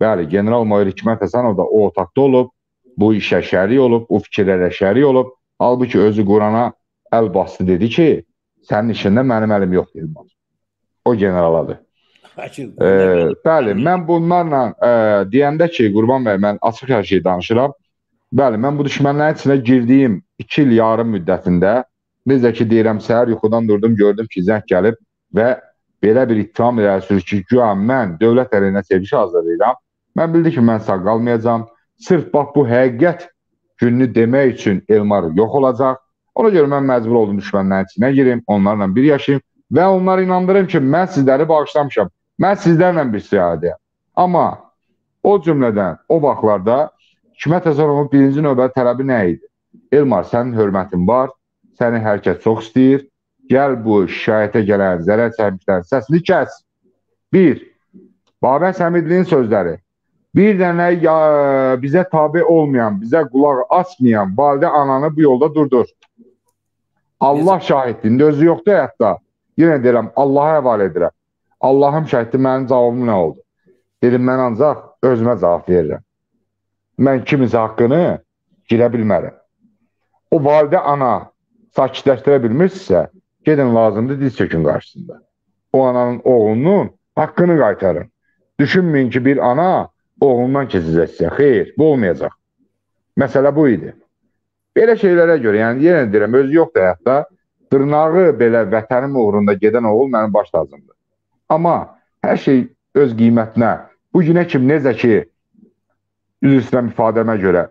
bəli, general mayor Hikmət Həsənov da o otaqda olub, bu işə şərik olub, bu fikirlərə şərik olub Halbuki özü Qurana əl bastı dedi ki, sənin işində mənim əlim yox Elmar. O generaladır. E, bəli, mən bunlarla e, deyəndə ki, Qurban bəy, mən açıq hər şeyi danışıram. Bəli, mən bu düşmənlərin içinə girdiyim 2 il yarım müddətində necə ki deyirəm, səhər yuxudan durdum, gördüm ki, zəng gəlib və belə bir ittiham irəli ki, güya mən dövlət əleyhinə çevriş hazırlayıram. Mən bildim ki, mən sağ qalmayacağam. Sırf bax bu həqiqət gününü demək üçün Elmar yox olacaq. Ona görə mən məcbur oldum düşmənlərin içinə girim, onlarla bir yaşayım və onları inandırım ki, mən sizləri bağışlamışam. Mən sizlərlə bir siyahədəyəm. Amma o cümlədən o vaxtlarda Hikmət Həsənovun birinci növbəti tələbi nə idi? Elmar, sənin hörmətin var, səni hər kəs çox istəyir. Gəl bu şikayətə gələn, zərər çəkmişlərin səsini kəs. Bir, Babək Səmidlinin sözləri. Bir dənə ya, bizə tabe olmayan, bizə qulaq asmayan validə ananı bu yolda durdur. Allah şahiddir. Özü yoxdur həyatda. Yenə deyirəm, Allaha həvalə edirəm. Allahım şəhiddir, mənim cavabım nə oldu? Dedim, mən ancaq özümə cavab verirəm. Mən kimisə haqqını girə bilmərəm. O validə ana sakitləşdirə bilmirsə, gedin lazımdır diz çökün qarşısında. O ananın oğlunun haqqını qaytarın. Düşünməyin ki, bir ana oğlundan keçəcəksə. Xeyr, bu olmayacaq. Məsələ bu idi. Belə şeylərə görə, yəni yenə deyirəm, özü yoxdur həyatda. Dırnağı belə vətənim uğrunda gedən oğul mənim baş tacımdır. Amma hər şey öz qiymətinə. Bu günə kim necə ki üzr istəyirəm ifadəmə görə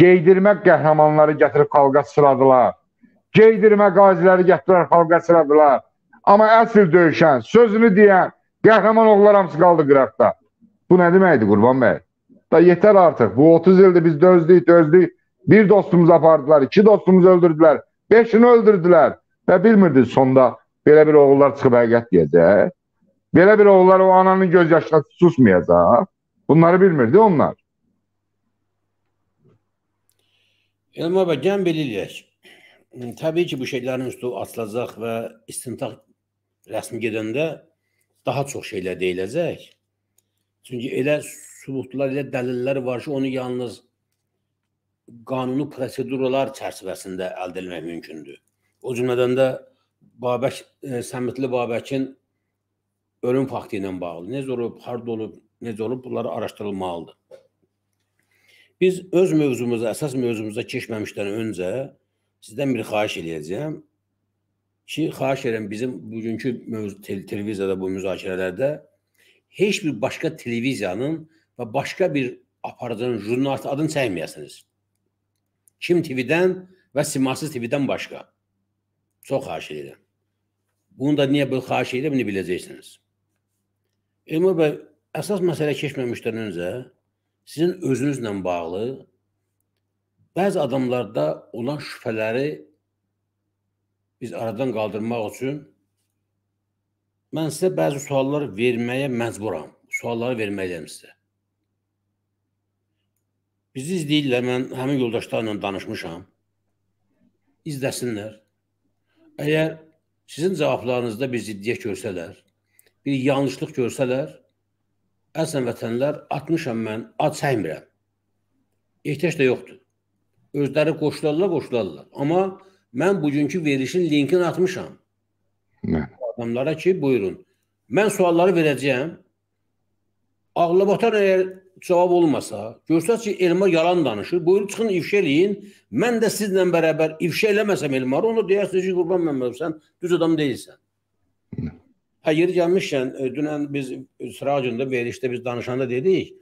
geydirmə qəhrəmanları gətirib xalqa sıradılar. Geydirmə qaziləri gətirib xalqa sıradılar. Amma əsl döyüşən, sözünü deyən qəhrəman oğullar hamısı qaldı qıraqda. Bu nə deməkdir Qurban bəy? Da yetər artıq. Bu 30 ildir biz dözdük, dözdük. Bir dostumuzu apardılar, iki dostumuzu öldürdülər, beşini öldürdülər və bilmirdi sonda belə bir oğullar çıxıb həqiqət deyəcək. Belə bir oğullar o ananın göz yaşına susmayacaq. Bunları bilmirdi onlar. Elmar bəy, gəlin belə eləyək. Təbii ki, bu şeylərin üstü açılacaq və istintaq rəsmi gedəndə daha çox şeylər deyiləcək. Çünki elə sübutlar, elə dəlillər var ki, onu yalnız qanuni proseduralar çərçivəsində əldə etmək mümkündür. O cümlədən də Babək e, Səmitli Babəkin ölüm faktı ilə bağlı necə olub, harda olub, necə olub bunları araşdırılmalıdır. Biz öz mövzumuza, əsas mövzumuza keçməmişdən öncə sizdən bir xahiş eləyəcəm ki, xahiş edirəm bizim bugünkü mövzu te televiziyada bu müzakirələrdə heç bir başqa televiziyanın və başqa bir aparıcının jurnalist adını çəkməyəsiniz. Kim TV-dən və Simasız TV-dən başqa. Çox xahiş edirəm. Bunu da niyə belə xahiş edirəm, bunu biləcəksiniz. Elmar bəy, əsas məsələ keçməmişdən öncə sizin özünüzlə bağlı bəzi adamlarda olan şübhələri biz aradan qaldırmaq üçün mən sizə bəzi suallar verməyə məcburam. Sualları verməliyəm sizə. Bizi izləyirlər, mən həmin yoldaşlarla danışmışam. İzləsinlər. Əgər sizin cavablarınızda bir ziddiyyət görsələr, bir yanlışlıq görsələr, Əsən vətənlər atmışam mən, ad çəkmirəm. Ehtiyac da yoxdur. Özləri qoşularlar, qoşularlar. Amma mən bugünkü verilişin linkini atmışam. Nə? Adamlara ki, buyurun. Mən sualları verəcəyəm. Ağlabatan əgər cavab olmasa, görsəz ki, Elmar yalan danışır, buyurun çıxın ifşa eləyin. Mən də sizlə bərabər ifşa eləməsəm Elmarı, onu deyərsiniz ki, qurban məmmədim, sən düz adam deyilsən. Hə, yeri gəlmişkən, e, dünən biz Sıracında verilişdə biz danışanda dedik,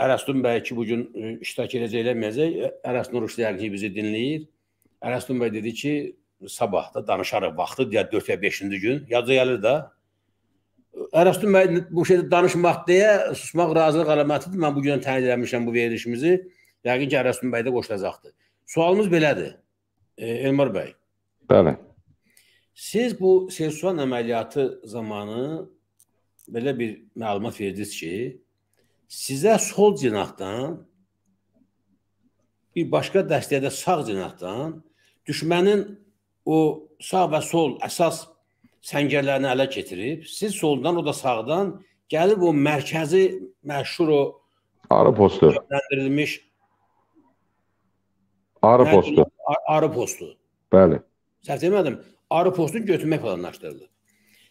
Ərəstun bəy ki, bugün e, iştirak edəcək, eləməyəcək. Ərəstun yəqin ki, bizi dinləyir. Ərəstun bəy dedi ki, sabah da danışarıq vaxtı, deyə 4 və 5-ci gün. Yadca gəlir də. Ərəstun bəy bu şeydə danışmaq deyə susmaq razılıq əlamətidir. Mən bu gün təyin etmişəm bu verilişimizi. Yəqin ki, Ərəstun bəy də qoşulacaqdır. Sualımız belədir. E, Elmar bəy. Bəli. Siz bu Selsuan əməliyyatı zamanı belə bir məlumat verdiniz ki, sizə sol cinahdan bir başqa dəstəyə də sağ cinahdan düşmənin o sağ və sol əsas səngərlərini ələ keçirib, siz soldan, o da sağdan gəlib o mərkəzi məşhur o Arı postu. ləndirilmiş Arı postu. Ar- Arı postu. Bəli. Səhv demədim. Arı postunu götürmək planlaşdırıldı.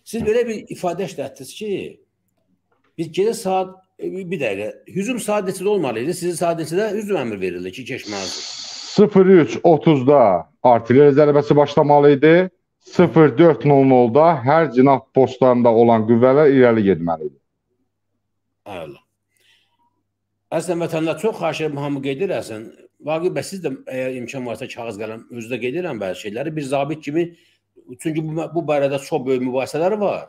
Siz belə bir ifadə işlətdiniz ki, biz gecə saat e, bir dəqiqə hücum saat neçədə olmalı idi? Sizin saat neçədə hücum əmri verildi ki, keçməlisiniz? 03:30-da artilleriya zərbəsi başlamalı idi. 04:00-da hər cinah postlarında olan qüvvələr irəli getməli idi. Əla. Əslən vətəndaş çox xahiş edirəm hamı qeyd eləsin. Vaqif bəy siz də əgər imkan varsa kağız qələm özünüzdə qeyd edirəm bəzi şeyləri. Bir zabit kimi çünki bu, bu barədə çox böyük mübahisələr var.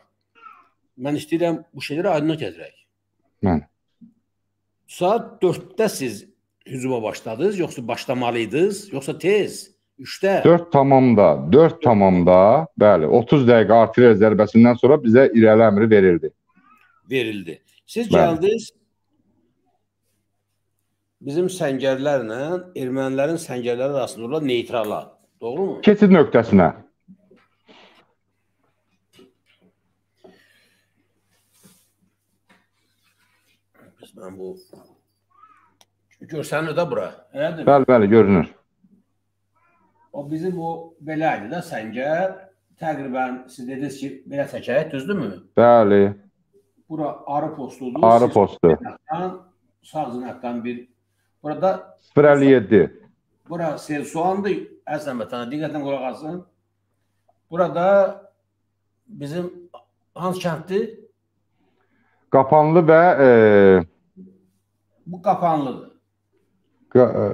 Mən istəyirəm bu şeyləri aydına gətirək. Mən. Saat 4-də siz hücuma başladınız, yoxsa başlamalıydınız, yoxsa tez? 3-də 4 tamamda, 4 tamamda, bəli, 30 dəqiqə artilleriya zərbəsindən sonra bizə irəli əmri verildi. verildi. Siz Bəli. gəldiniz bizim səngərlərlə ermənilərin səngərləri arasında olan neytrala. Doğrumu? Keçid nöqtəsinə. Biz mən bu görsənir də bura. Elədir? Bəli, bəli, görünür. O bizim o belə idi də səngər. Təqribən siz dediniz ki, belə çəkək, düzdürmü? Bəli, Bura arı postudur. arı Siz postu. Sağ cinahdan bir Burada 057. Bura Selsuandır. Əslən vətənə diqqətlə qulaq asın. Burada bizim hansı kənddir? Qapanlı və e, Bu qapanlıdır. qa, e,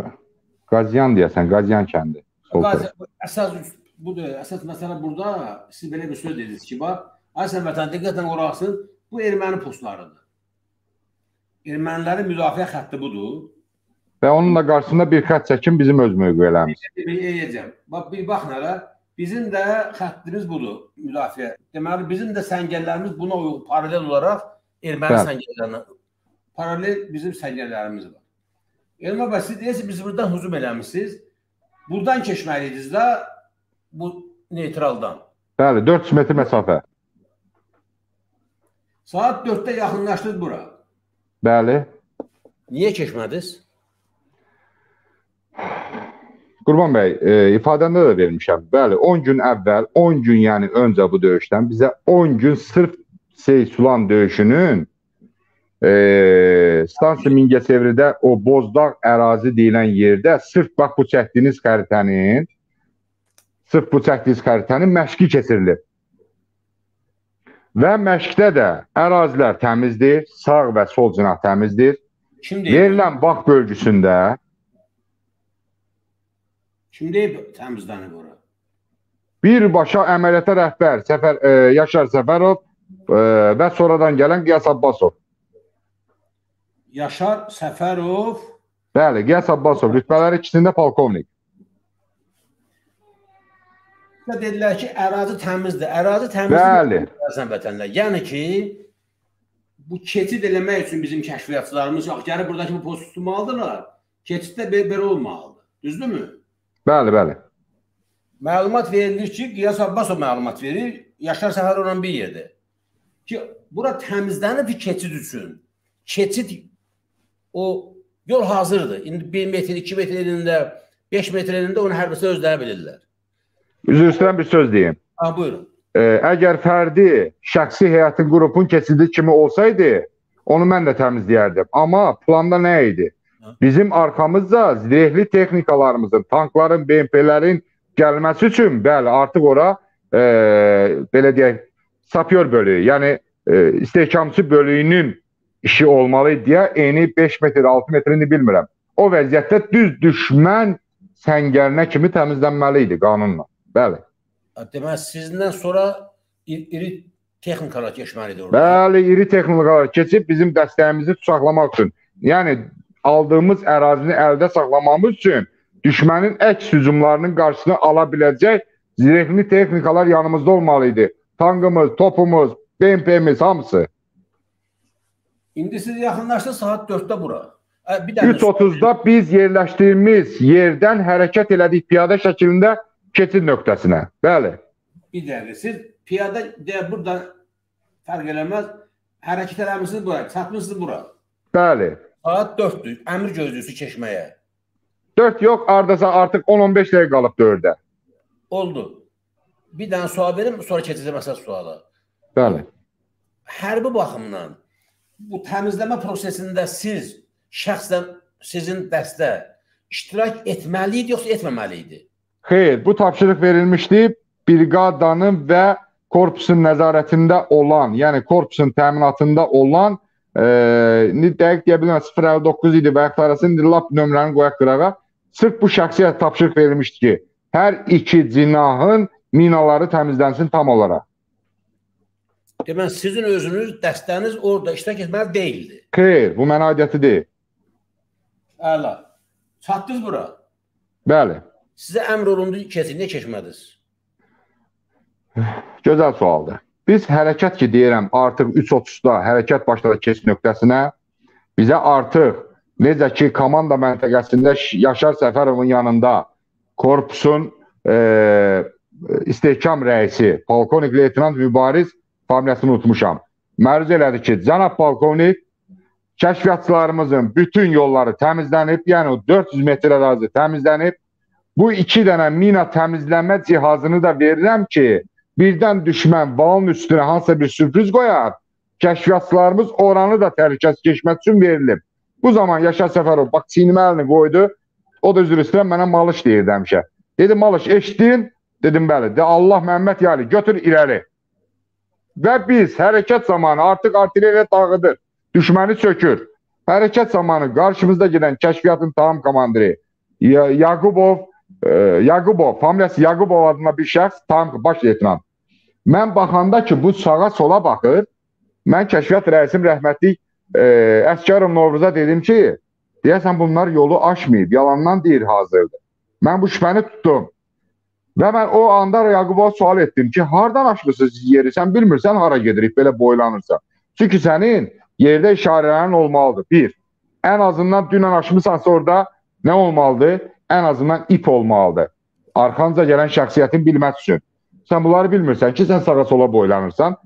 Qazyan deyəsən, Qazyan kəndi. Qazi, əsas budur. Əsas məsələ burada siz belə bir söz dediniz ki, bax, əslən vətən diqqətlə qulaq asın. Bu erməni postlarıdır. Ermənilərin müdafiə xətti budur. Və onun da qarşısında bir xətt çəkin bizim öz mövqelərimiz. Deyəcəm. Bax bir baxın hələ. Bizim də xəttimiz budur, müdafiə. Deməli bizim də səngərlərimiz buna uyğun paralel olaraq erməni səngərlərinə paralel bizim səngərlərimiz var. Elmə bəs siz deyirsiniz biz buradan hücum eləmisiniz. Buradan keçməliydiniz də bu neytraldan. Bəli, 400 metr məsafə. Saat 4-də yaxınlaşdınız bura. Bəli. Niyə keçmədiniz? Qurban bəy, e, ifadəndə də vermişəm. Bəli, 10 gün əvvəl, 10 gün yəni öncə bu döyüşdən bizə 10 gün sırf Seysulan döyüşünün e, stansiya Mingəçevridə o Bozdağ ərazi deyilən yerdə sırf bax bu çəkdiyiniz xəritənin sırf bu çəkdiyiniz xəritənin məşqi keçirilib. Və məşqdə də ərazilər təmizdir, sağ və sol cinah təmizdir. Kim deyib? Verilən bax bölgüsündə Kim deyib təmizlənib ora? birbaşa əməliyyata rəhbər Səfər e, Yaşar Səfərov e, və sonradan gələn Qiyas Abbasov. Yaşar Səfərov Bəli, Qiyas Abbasov rütbələri ikisində polkovnik. da dedilər ki, ərazi təmizdir. Ərazi təmizdir. Bəli. Vətənlər. Yəni ki, bu keçid eləmək üçün bizim kəşfiyyatçılarımız yox, gəlib buradakı bu postu tutmalıdırlar. Keçiddə belə, belə olmalıdır. Düzdürmü? Bəli, bəli. Məlumat verilir ki, Qiyas Abbasov məlumat verir, Yaşar Səfərovla bir yerdə. Ki, bura təmizlənib ki, keçid üçün. Keçid o yol hazırdır. İndi 1 metr, 2 metr enində, 5 metr enində onu hərbisə özləri bilirlər. Üzr istəyirəm bir söz deyim. Ha, buyurun. E, əgər fərdi şəxsi həyatın qrupun keçidi kimi olsaydı, onu mən də təmizləyərdim. Amma planda nə idi? Bizim arxamızda zirehli texnikalarımızın, tankların, BMP-lərin gəlməsi üçün, bəli, artıq ora e, belə deyək, sapyor bölüyü, yəni e, istehkamçı bölüyünün işi olmalı idi deyə eni 5 metr, 6 metrini bilmirəm. O vəziyyətdə düz düşmən səngərinə kimi təmizlənməli idi qanunla. Bəli. Deməli, sizindən sonra iri, texnikalar keçməlidir orada. Bəli, iri texnikalar keçib bizim dəstəyimizi saxlamaq üçün. Yəni aldığımız ərazini əldə saxlamamız üçün düşmənin əks hücumlarının qarşısını ala biləcək zirehli texnikalar yanımızda olmalı idi. Tankımız, topumuz, BMP-miz hamısı. İndi siz yaxınlaşdınız saat 4-də bura. Bir dənə 3:30-da biz yerləşdiyimiz yerdən hərəkət elədik piyada şəklində keçid nöqtəsinə. Bəli. bir dəqiqə. Siz piyada deyə buradan fərq eləməz. Hərəkət eləmisiniz bura, çatmısınız bura. Bəli. Saat 4-dür. Əmr gözlüyüsü keçməyə. 4 yox, ardasa artıq 10-15 dəqiqə qalıb 4-ə. Oldu. Bir dənə sual verim, sonra keçəcəm əsas suala. Bəli. Hərbi baxımdan bu təmizləmə prosesində siz şəxsən sizin dəstə iştirak etməli idi yoxsa etməməli idi? Xeyr, bu tapşırıq verilmişdi briqadanın və korpusun nəzarətində olan, yəni korpusun təminatında olan e, dəqiq deyə bilməm 059 idi və yaxud arasında lap nömrəni qoyaq qırağa. Sırf bu şəxsiyyət tapşırıq verilmişdi ki, hər iki cinahın minaları təmizlənsin tam olaraq. Deməli sizin özünüz dəstəniz orada iştirak etməli deyildi. Xeyr, bu mənə aidiyyəti deyil. Əla. Çatdınız bura. Bəli. Sizə əmr olundu keçin, niyə keçmədiniz? Gözəl sualdır. Biz hərəkət ki deyirəm, artıq 3:30-da hərəkət başladı keç nöqtəsinə. Bizə artıq necə ki komanda məntəqəsində Yaşar Səfərovun yanında korpusun e, istehkam rəisi polkovnik leytenant Mübariz familiyasını unutmuşam. Məruz elədi ki, cənab polkovnik kəşfiyyatçılarımızın bütün yolları təmizlənib, yəni o 400 metr ərazi təmizlənib. Bu iki dənə mina təmizlənmə cihazını da verirəm ki, birdən düşmən valın üstünə hansısa bir sürpriz qoyar. Kəşfiyyatçılarımız oranı da təhlükəsiz keçmək üçün verilib. Bu zaman Yaşar Səfərov bax çiynimə əlini qoydu. O da üzr istəyirəm, mənə malış deyirdi həmişə. Dedi malış eşitdin? Dedim bəli. De Allah Məhəmməd Yali götür irəli. Və biz hərəkət zamanı artıq artilleriya dağıdır. Düşməni sökür. Hərəkət zamanı qarşımızda gedən kəşfiyyatın tam komandiri Ya- Yaqubov, e, Yaqubov, familiyası Yaqubov adında bir şəxs tam baş leytenant. Mən baxanda ki, bu sağa sola baxır, mən kəşfiyyat rəisim rəhmətlik e, Əsgərov Novruza dedim ki, deyəsən bunlar yolu aşmayıb, yalandan deyir hazırdır. Mən bu şübhəni tutdum. Və mən o anda Yaqubova sual etdim ki, hardan aşmısınız yeri? Sən bilmirsən hara gedirik belə boylanırsan. Çünki sənin yerdə işarələrin olmalıdır. Bir, ən azından dünən aşmısansa orada nə olmalıdır? Ən azından ip olmalıdır. Arxanca gələn şəxsiyyətin bilmək üçün. Sən bunları bilmirsən ki, sən sağa sola boylanırsan.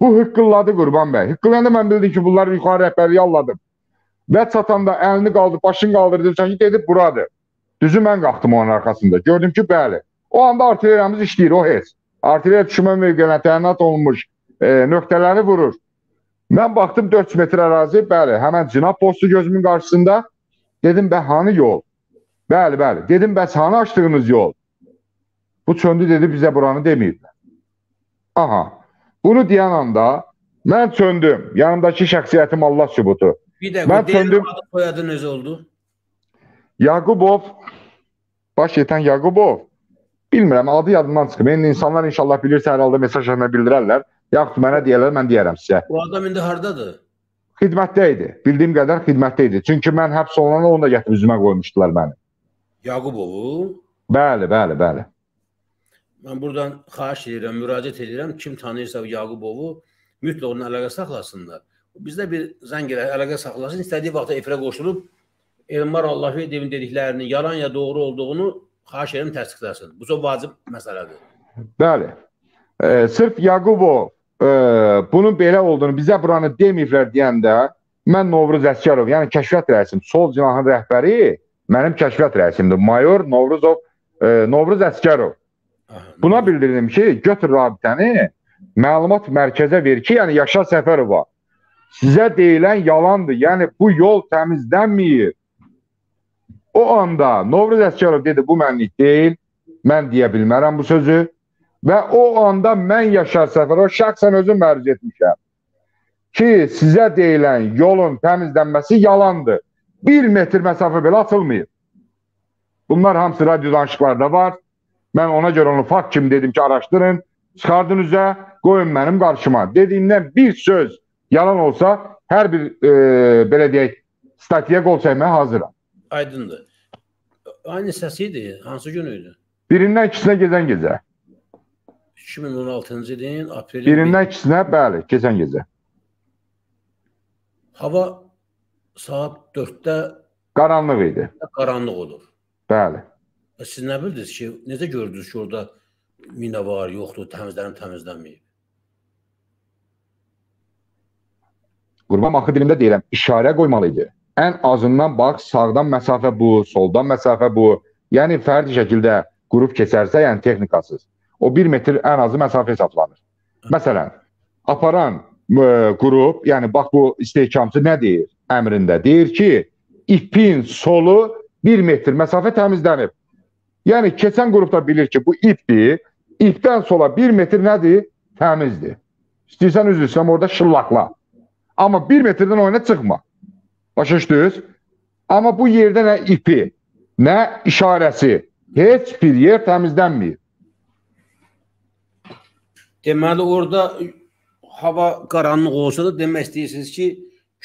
Bu hıqqılladı Qurban bəy. Hıqqılayanda mən bildim ki, bunları yuxarı rəhbərliyə alladım. Və çatanda əlini qaldır, başını qaldırdı, sanki dedi buradır. Düzü mən qalxdım onun arxasında. Gördüm ki, bəli. O anda artilleriyamız işləyir, o heç. Artilleriya düşmə mövqeyinə təyinat olunmuş e, nöqtələri vurur. Mən baxdım 400 metr ərazi, bəli, həmən cinab postu gözümün qarşısında. Dedim, bə hanı yol? Bəli, bəli. Dedim, bəs hanı açdığınız yol? Bu çöndü dedi, bizə buranı deməyiblər. Aha. Bunu deyən anda mən çöndüm. Yanımdakı şəxsiyyətim Allah sübutu. Bir dəqiqə, Mən döndüm. adı soyadı necə oldu? Yaqubov, baş yetən Yaqubov. Bilmirəm, adı yadımdan çıxıb. İndi insanlar inşallah bilirsə, hər halda mesajlarına bildirərlər. Yaxud mənə deyərlər, mən deyərəm sizə. Bu adam indi hardadır? Xidmətdə idi. Bildiyim qədər xidmətdə idi. Çünki mən həbs olunanda onu da gətirib üzümə qoymuşdular məni. Yaqubovu. Bəli, bəli, bəli. Mən buradan xahiş edirəm, müraciət edirəm. Kim tanıyırsa Yaqubovu mütləq onunla əlaqə saxlasınlar. Bizdə bir zəng elə əlaqə saxlasın, istədiyi vaxtda efirə qoşulub Elmar Allahverdiyevin dediklərinin yalan ya doğru olduğunu xahiş edirəm təsdiqləsin. Bu çox vacib məsələdir. Bəli. E, sırf Yaqubov e, bunun belə olduğunu bizə buranı deməyiblər deyəndə mən Novruz Əsgərov, yəni kəşfiyyat rəisim, sol cinahın rəhbəri mənim kəşfiyyat rəisimdir. Mayor Novruzov e, Novruz Əsgərov. Buna bildirdim ki, götür rabitəni, məlumat mərkəzə ver ki, yəni Yaşar Səfərova sizə deyilən yalandır. Yəni bu yol təmizlənməyib. O anda Novruz Əsgərov dedi, bu mənlik deyil. Mən deyə bilmərəm bu sözü. Və o anda mən Yaşar Səfərov şəxsən özüm məruz etmişəm ki, sizə deyilən yolun təmizlənməsi yalandır. 1 metr məsafə belə açılmayıb. Bunlar hamısı radio danışıqlarda var. Mən ona görə onu fakt kimi dedim ki, araşdırın, çıxardın üzə, qoyun mənim qarşıma. Dediyimdən bir söz yalan olsa, hər bir e, belə deyək, statiyə qol çəkməyə hazıram. Aydındır. Aynı səs idi. Hansı gün idi? Birindən ikisinə gedən gecə. 2016-cı ilin aprelin Birindən ikisinə, bəli, keçən gecə. Hava saat 4-də Qaranlıq idi. qaranlıq olur. Bəli. E, Siz nə bildiniz ki, necə gördünüz ki, orada mina var, yoxdur, təmizlənib, təmizlənməyib? Qurban axı dilimdə deyirəm, işarə qoymalı idi. Ən azından bax sağdan məsafə bu, soldan məsafə bu. Yəni fərdi şəkildə qrup keçərsə, yəni texnikasız. O 1 metr ən azı məsafə hesablanır. Məsələn, aparan ə, qrup, yəni bax bu istehkamçı nə deyir əmrində? Deyir ki, ipin solu 1 metr məsafə təmizlənib. Yəni keçən qrupda bilir ki, bu ipdir. İpdən sola 1 metr nədir? Təmizdir. İstəyirsən üzr istəyirəm orada şıllaqla. Amma 1 metrdən oyuna çıxma. Başa düşdünüz? Amma bu yerdə nə ipi, nə işarəsi, heç bir yer təmizlənmir. Deməli orada hava qaranlıq olsa da demək istəyirsiniz ki,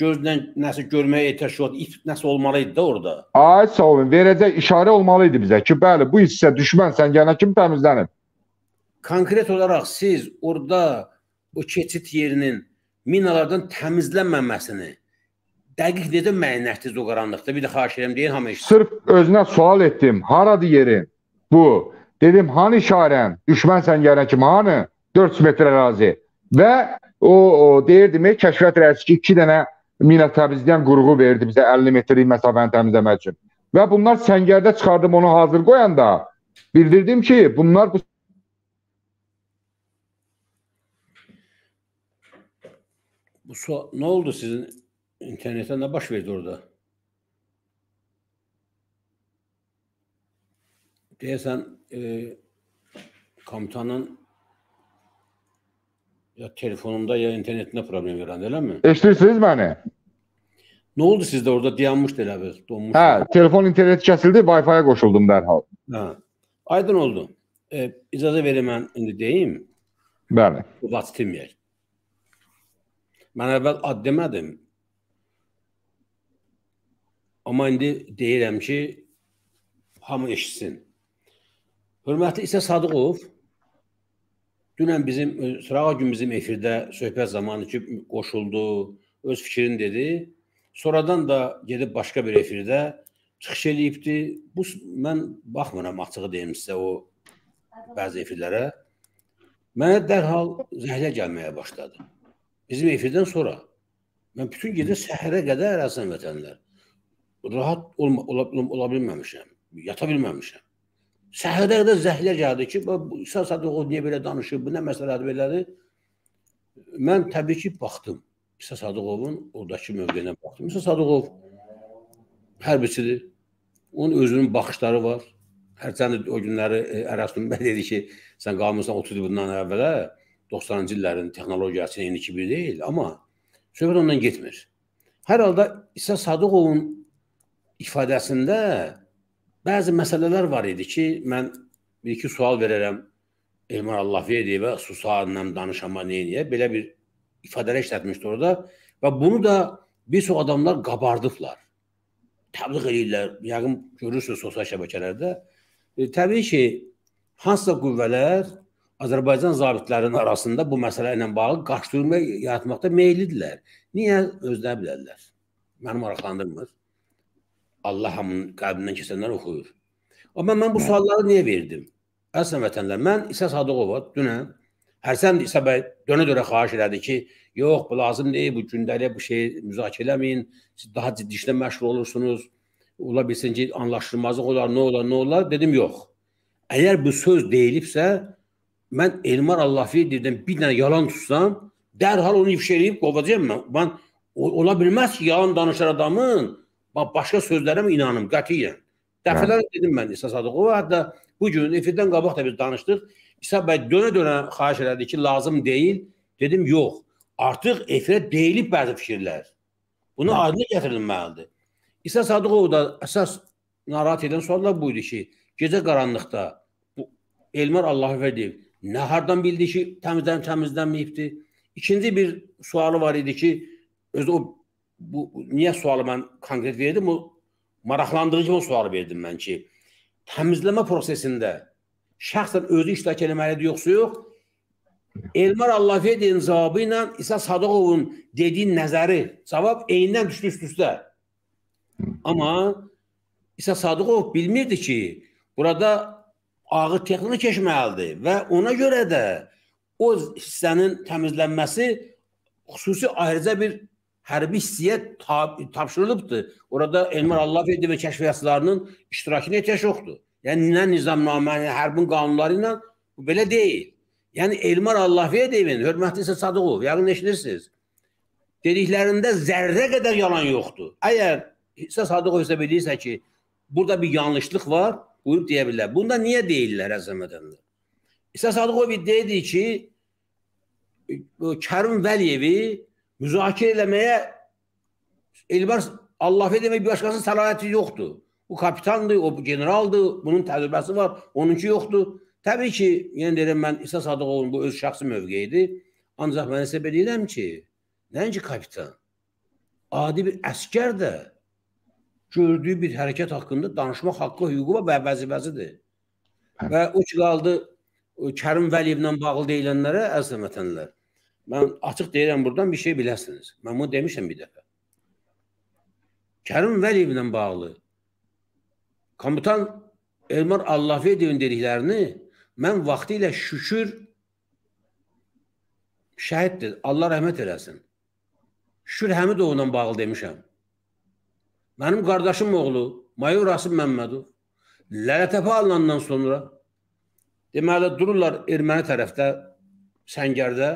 gözlə nəsə görməyə ehtiyac yoxdur. İp nəsə olmalı idi də orada. Ay sağ olun, verəcək işarə olmalı idi bizə ki, bəli, bu hissə düşmən səngənə kimi təmizlənib. Konkret olaraq siz orada o keçid yerinin minalardan təmizlənməməsini dəqiq necə müəyyənləşdiniz o qaranlıqda? Bir də xahiş edirəm deyin hamı eşitsin. Sırf özünə sual etdim. Haradır yerin? Bu. Dedim, hani işarən? Düşmən səngənə kimi hanı? 400 metr ərazi. Və o, o deyirdim, kəşfiyyat rəisi ki, 2 dənə mina təmizləyən qurğu verdi bizə 50 metrlik məsafəni təmizləmək üçün. Və bunlar səngərdə çıxardım onu hazır qoyanda bildirdim ki, bunlar bu Bu sual, nə oldu sizin internetdə nə baş verdi orada? Deyəsən e, komutanın ya telefonunda ya internetində problem yarandı, eləmi? eşidirsiniz məni? Nə oldu sizdə orada dayanmışdı elə bir, donmuş. Hə, telefon interneti kəsildi, Wi-Fi-yə qoşuldum dərhal. Hə. Aydın oldu. E, icazə verin mən indi deyim. Bəli. Bu vaxt itirməyək. Mən əvvəl ad demədim. Amma indi deyirəm ki, hamı eşitsin. Hörmətli İsa Sadıqov dünən bizim sırağa gün bizim efirdə söhbət zamanı ki qoşuldu, öz fikrini dedi. Sonradan da gedib başqa bir efirdə çıxış eləyibdi. Bu mən baxmıram açığı deyim sizə o bəzi efirlərə. Mənə dərhal zəhlə gəlməyə başladı. Bizim efirdən sonra mən bütün gecə səhərə qədər ərazidən vətənlər rahat olma, ola, ola bilməmişəm. Yata bilməmişəm. Səhərə qədər zəhlə gəldi ki, İsa Sadıqov niyə belə danışır, bu nə məsələdir belədir. Mən təbii ki, baxdım. İsa Sadıqovun oradakı mövqeyinə baxdım. İsa Sadıqov hərbiçidir. Onun özünün baxışları var. Hərçənd o günləri e, Ərəstun bəy dedi ki, sən qalmısan 30 il bundan əvvələ 90-cı illərin texnologiyası indiki bir deyil, amma söhbət ondan getmir. Hər halda İsa Sadıqovun ifadəsində bəzi məsələlər var idi ki, mən bir-iki sual verərəm Elmar Allahverdiyevə susanla danışama neyə, belə bir ifadələr işlətmişdi orada və bunu da bir çox adamlar qabardıblar. Təbliğ edirlər, yəqin görürsünüz sosial şəbəkələrdə. E, təbii ki, hansısa qüvvələr Azərbaycan zabitlərinin arasında bu məsələ ilə bağlı qaşdırma yaratmaqda meyillidirlər. Niyə özləri bilərlər? Məni maraqlandırmır. Allah hamının qəlbindən keçənlər oxuyur. Amma mən bu sualları niyə verdim? Əslən vətənlər, mən İsa Sadıqova dünən Hərsən İsa bəy dönə-dönə xahiş elədi ki, yox, bu lazım deyil, bu gündəlik bu şeyi müzakirə eləməyin, siz daha ciddi işlə məşğul olursunuz. Ola bilsin ki, anlaşılmazlıq olar, nə olar, nə olar? Dedim, yox. Əgər bu söz deyilibsə, mən Elmar Allahverdiyevdən bir dənə yalan tutsam, dərhal onu ifşa eləyib qovacağam mən. Mən ola bilməz ki, yalan danışan adamın başqa sözlərə mi inanım qətiyyən. Dəfələrlə dedim mən İsa Sadıqova, hətta bu gün efirdən qabaq da biz danışdıq. İsa bəy dönə-dönə xahiş elədi ki, lazım deyil. Dedim, yox. Artıq efirə deyilib bəzi fikirlər. Bunu aydınlıq gətirilməlidir. İsa Sadıqov da əsas narahat edən suallar bu idi ki, gecə qaranlıqda bu Elmar Allahverdiyev nə hardan bildi ki, təmizlən təmizlənməyibdi? İkinci bir sualı var idi ki, özü o bu niyə sualı mən konkret verdim? O maraqlandırıcı o sualı verdim mən ki, təmizləmə prosesində şəxsən özü iştirak eləməlidir yoxsa yox? Elmar Allahverdiyevin cavabı ilə İsa Sadıqovun dediyi nəzəri cavab eynindən düşdü üst-üstə. Amma İsa Sadıqov bilmirdi ki, burada ağır texnik keçməlidir və ona görə də o hissənin təmizlənməsi xüsusi ayrıca bir hərbi hissəyə tab tapşırılıbdır. Orada Elmar Allafiyev və kəşfiyyatçılarının iştirakına ehtiyac yoxdur. Yəni nə nizamnamə, yəni hərbin qanunları ilə bu belə deyil. Yəni Elmar Allahverdiyevin, hörmətli İsa Sadıqov, yəqin eşidirsiniz. Dediklərində zərrə qədər yalan yoxdur. Əgər İsa Sadıqov hesab edirsə ki, burada bir yanlışlıq var, buyurub deyə bilər. Bunda niyə deyirlər əzəmətənlər? İsa Sadıqov iddia edir ki, Kərim Vəliyevi müzakirə eləməyə Elmar Allahverdiyev bir başqasının səlahiyyəti yoxdur. Bu kapitandır, o generaldır, bunun təcrübəsi var, onunki yoxdur. Təbii ki, yenə deyirəm mən İsa Sadıqovun bu öz şəxsi mövqeyidir. Ancaq mən hesab edirəm ki, nəinki kapitan, adi bir əskər də gördüyü bir hərəkət haqqında danışmaq haqqı, hüququ və vəzifəsidir. Və o ki qaldı Kərim Vəliyevlə bağlı deyilənlərə əziz vətənlər. Mən açıq deyirəm buradan bir şey biləsiniz. Mən bunu demişəm bir dəfə. Kərim Vəliyevlə bağlı komutan Elmar Allahverdiyevin dediklərini Mən vaxtı ilə şükür şəhiddir. Allah rəhmət eləsin. Şükür Həmidovla bağlı demişəm. Mənim qardaşım oğlu Mayor Rasim Məmmədov Lələtəpə alınandan sonra deməli dururlar erməni tərəfdə səngərdə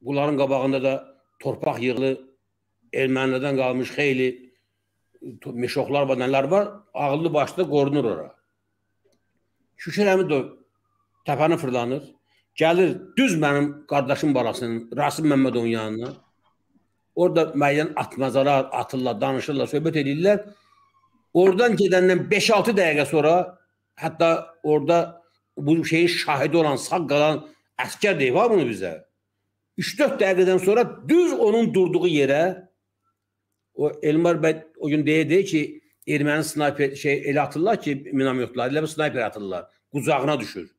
bunların qabağında da torpaq yığılı ermənilərdən qalmış xeyli meşoxlar və nələr var ağıllı başlı qorunur ora. Şükür Həmidov təpəni fırlanır. Gəlir düz mənim qardaşım balasının Rasim Məmmədovun yanına. Orada müəyyən atmazalar atırlar, danışırlar, söhbət edirlər. Oradan gedəndən 5-6 dəqiqə sonra hətta orada bu şeyin şahidi olan, sağ qalan əskər deyib ha bunu bizə. 3-4 dəqiqədən sonra düz onun durduğu yerə o Elmar bəy o gün deyirdi ki, erməni snayper şey elə atırlar ki, minametlər, elə bir snayper atırlar. Qucağına düşür.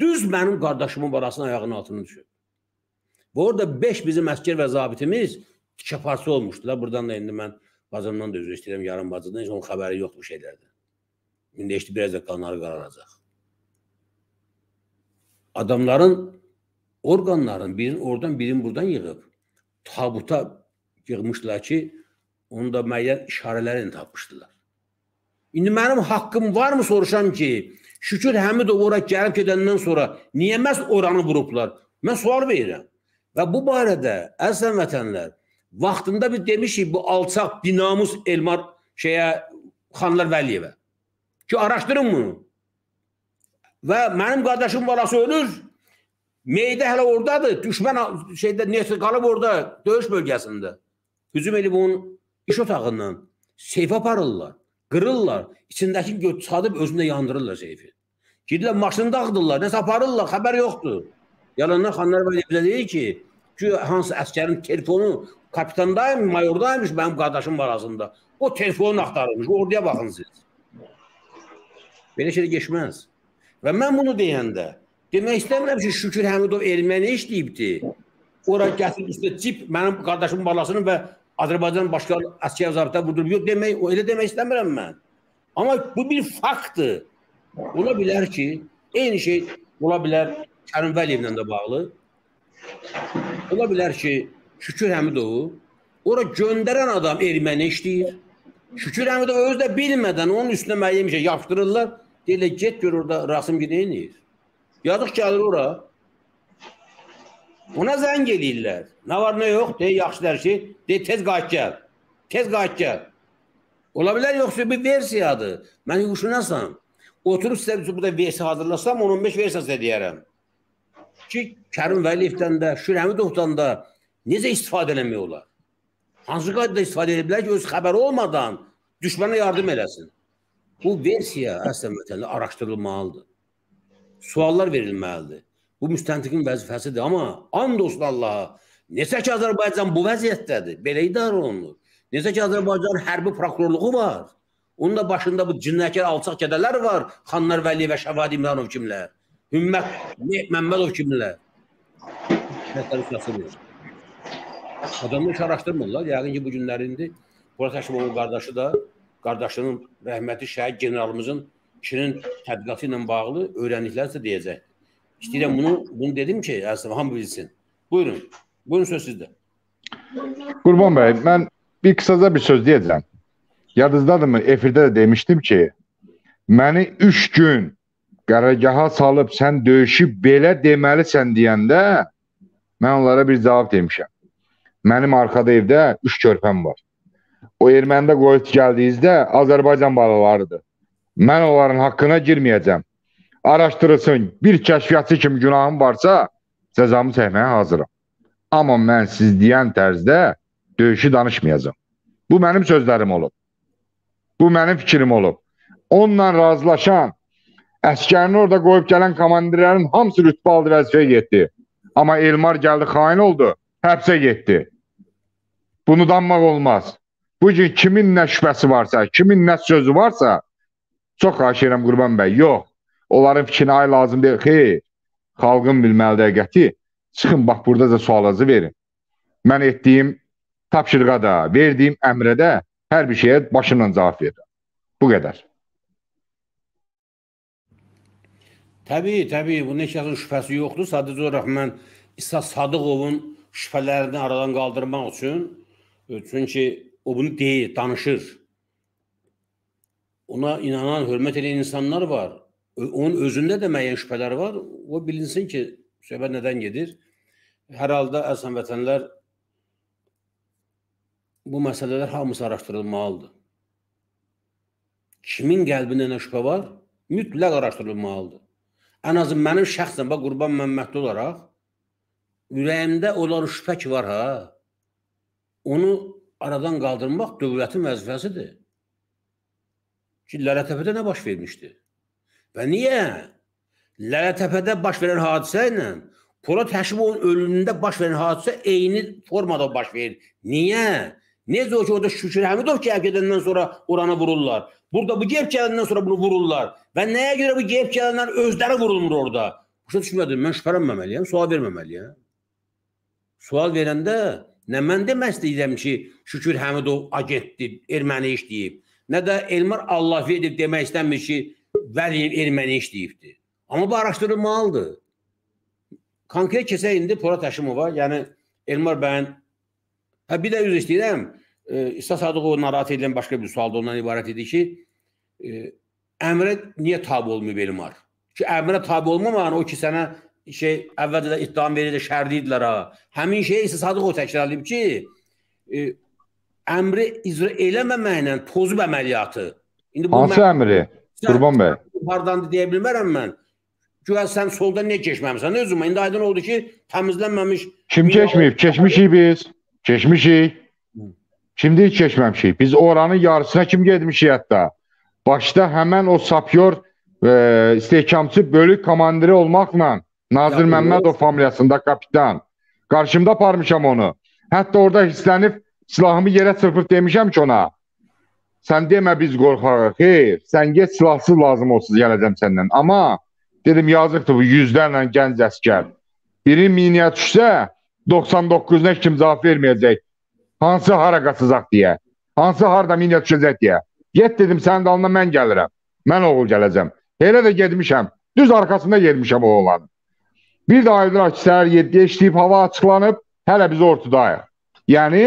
Düz mənim qardaşımın barasının ayağının altına düşür. Və orada 5 bizim əskər və zabitimiz tikə parça olmuşdular. Buradan da indi mən bacımdan da üzr istəyirəm, yarım bacıdan heç onun xəbəri yoxdur bu şeylərdən. İndi eşitdi biraz da qanları qararacaq. Adamların orqanların birini oradan, birini buradan yığıb tabuta yığmışlar ki, onu da müəyyən işarələrlə tapmışdılar. İndi mənim haqqım varmı soruşam ki, Şükür Həmidov ora gəlib gedəndən sonra niyə məhz oranı vurublar? Mən sual verirəm. Və bu barədə əzizən vətənlər, vaxtında biz demişik bu alçaq binamus Elmar şeyə Xanlar Vəliyevə. Ki araşdırın bunu. Və mənim qardaşım balası ölür. Meydə hələ oradadır. Düşmən şeydə neysə qalıb orada döyüş bölgəsində. Hücum edib onun iş otağından seyf aparırlar. Qırırlar, içindəki çıxadıb özündə yandırırlar seyfi. Gedirlər maşını dağıdırlar, nəsə aparırlar, xəbər yoxdur. Yalandan xanlar belə bizə deyir ki, ki hansı əskərin telefonu kapitandayım, mayordaymış mənim qardaşım arasında. O telefonu axtarılmış, orduya baxın siz. Belə şey geçməz. Və mən bunu deyəndə demək istəmirəm ki, Şükür Həmidov erməni işləyibdi. Ora gətirib üstə cip mənim qardaşımın balasının və Azərbaycan başqa əskər zabitə budur. Yox demək, o elə demək istəmirəm mən. Amma bu bir faktdır. Ola bilər ki, eyni şey ola bilər Kərim Vəliyevlə də bağlı. Ola bilər ki, Şükür Həmidovu ora göndərən adam erməni işləyir. Şükür Həmidov özü də bilmədən onun üstünə müəyyən bir şey yapışdırırlar. Deyirlər, get gör orada Rasim eləyir. Yazıq gəlir ora. Ona zəng eləyirlər. Nə var, nə yox? Deyir, yaxşı şey. Deyir, tez qayıt gəl. Tez qayıt gəl. Ola bilər yoxsa bir versiyadır. Mən huşunasam. Oturub sizə burada versiya hazırlasam, 15 versiyası deyərəm. Ki, Kərim Vəliyevdən də, Şürəmidovdan da necə istifadə eləmək olar? Hansı qaydada istifadə edə bilər ki, öz xəbəri olmadan düşmənə yardım eləsin? Bu versiya əslən araşdırılmalıdır. Suallar verilməlidir. Bu müstəntiqin vəzifəsidir, amma and olsun Allaha, necə ki Azərbaycan bu vəziyyətdədir, belə idarə olunur. Necə ki Azərbaycan hərbi prokurorluğu var. Onun da başında bu cinləkər alçaq gədələr var. Xanlar Vəli və Şəvad İmranov kimlər? Hümmət Məmmədov kimlər? Adamı heç araşdırmırlar. Yəqin ki, bu günlərində Polat Həşimovun qardaşı da qardaşının rəhməti şəhid generalımızın işinin tədqiqatı ilə bağlı öyrəndiklərsə deyəcək. İstəyirəm bunu, bunu dedim ki, əslində hamı bilsin. Buyurun. Buyurun söz sizdə. Qurban bəy, mən bir qısaca bir söz deyəcəm. Yadınızdadırmı? Efirdə də demişdim ki, məni 3 gün qərargaha salıb sən döyüşü belə deməlisən deyəndə mən onlara bir cavab demişəm. Mənim arxada evdə 3 körpəm var. O erməndə qoyub gəldiyinizdə Azərbaycan balalarıdır. Mən onların haqqına girməyəcəm. Araşdırılsın. Bir kəşfiyyatçı kimi günahım varsa, cəzamı çəkməyə hazıram. Amma mən siz deyən tərzdə döyüşü danışmayacağam. Bu mənim sözlərim olub. Bu mənim fikrim olub. Onunla razılaşan əskərini orada qoyub gələn komandirlərin hamısı rütbə aldı vəzifəyə getdi. Amma Elmar gəldi, xain oldu, həbsə getdi. Bunu danmaq olmaz. Bu gün kimin nə şübhəsi varsa, kimin nə sözü varsa, çox xahiş edirəm Qurban bəy, yox. Onların fikrinə ay lazım deyil. Xeyr, xalqın bilməli dəqiqəti. Çıxın, bax, burada da sualınızı verin. Mən etdiyim tapşırığa da, verdiyim əmrə də hər bir şeyə başımla cavab verirəm. Bu qədər. Təbii, təbii, bunun heç kəsin şübhəsi yoxdur. Sadəcə olaraq mən İsa Sadıqovun şübhələrini aradan qaldırmaq üçün çünki o bunu deyir, danışır. Ona inanan, hörmət edən insanlar var. Onun özündə də müəyyən şübhələr var. O bilinsin ki, söhbət nədən gedir. Hər halda əsən vətənlər bu məsələlər hamısı araşdırılmalıdır. Kimin qəlbində nə şübhə var, mütləq araşdırılmalıdır. Ən azı mənim şəxsən, bax Qurban Məmmədli olaraq ürəyimdə olan şübhə ki var ha, onu aradan qaldırmaq dövlətin vəzifəsidir. Ki, Lələtəpədə nə baş vermişdi? Və niyə? Lələtəpədə baş verən hadisə ilə Polad Həşimovun ölümündə baş verən hadisə eyni formada baş verir. Niyə? Necə o ki, orada Şükür Həmidov gəlib gedəndən sonra oranı vururlar. Burada bu gəlib gələndən sonra bunu vururlar. Və nəyə görə bu gəlib gələnlər özləri vurulmur orada? Başa düşmədim, mən şübhələnməməliyəm, sual verməməliyəm. Sual verəndə nə mən demək istəyirəm ki, Şükür Həmidov agentdir, erməni işləyib. Nə də Elmar Allahverdiyev demək istəmir ki, Vəliyev erməni işləyibdir. Amma bu araşdırılmalıdır. Konkret keçək indi Polad Həşimova, yəni Elmar bəyin Hə bir də üzr istəyirəm. E, İsa Sadıqov narahat edilən başqa bir sual da ondan ibarət idi ki, e, əmrə niyə tabe olmayıb Elmar? Ki əmrə tabe olmamağın o ki sənə şey əvvəldə də ittiham verir, şərdiydilər ha. Həmin şeyi İsa Sadıqov təkrarlayıb ki, e, əmri icra eləməməklə pozub əməliyyatı. İndi bu Hansı əmri? Qurban bəy. Hardandır deyə bilmərəm mən. Güya sən solda niyə keçməmisən? Özümə indi aydın oldu ki, təmizlənməmiş. Kim keçməyib? Keçmişik biz. Keçmişik. Şimdi hiç keçməmişik. Biz oranın yarısına kim getmişik hətta. Başda həmən o sapyor e, istehkamçı bölük komandiri olmaqla Nazır Məmmədov familiyasında kapitan. Qarşımda aparmışam onu. Hətta orada hisslənib silahımı yerə çırpıb demişəm ki ona. Sən demə biz qorxarıq. Xeyr, sən get silahsız lazım olsuz gələcəm səndən. Amma dedim yazıqdır bu yüzlərlə gənc əskər. Biri miniyə düşsə 99-una kim cavab verməyəcək. Hansı hara qaçacaq deyə. Hansı harda minə düşəcək deyə. Get dedim sənin dalına mən gəlirəm. Mən oğul gələcəm. Elə də getmişəm. Düz arkasında gelmişəm o oğlanın. Bir də ayılır ki, səhər 7-yə işləyib hava açıqlanıb, hələ biz ortadayıq. Yəni,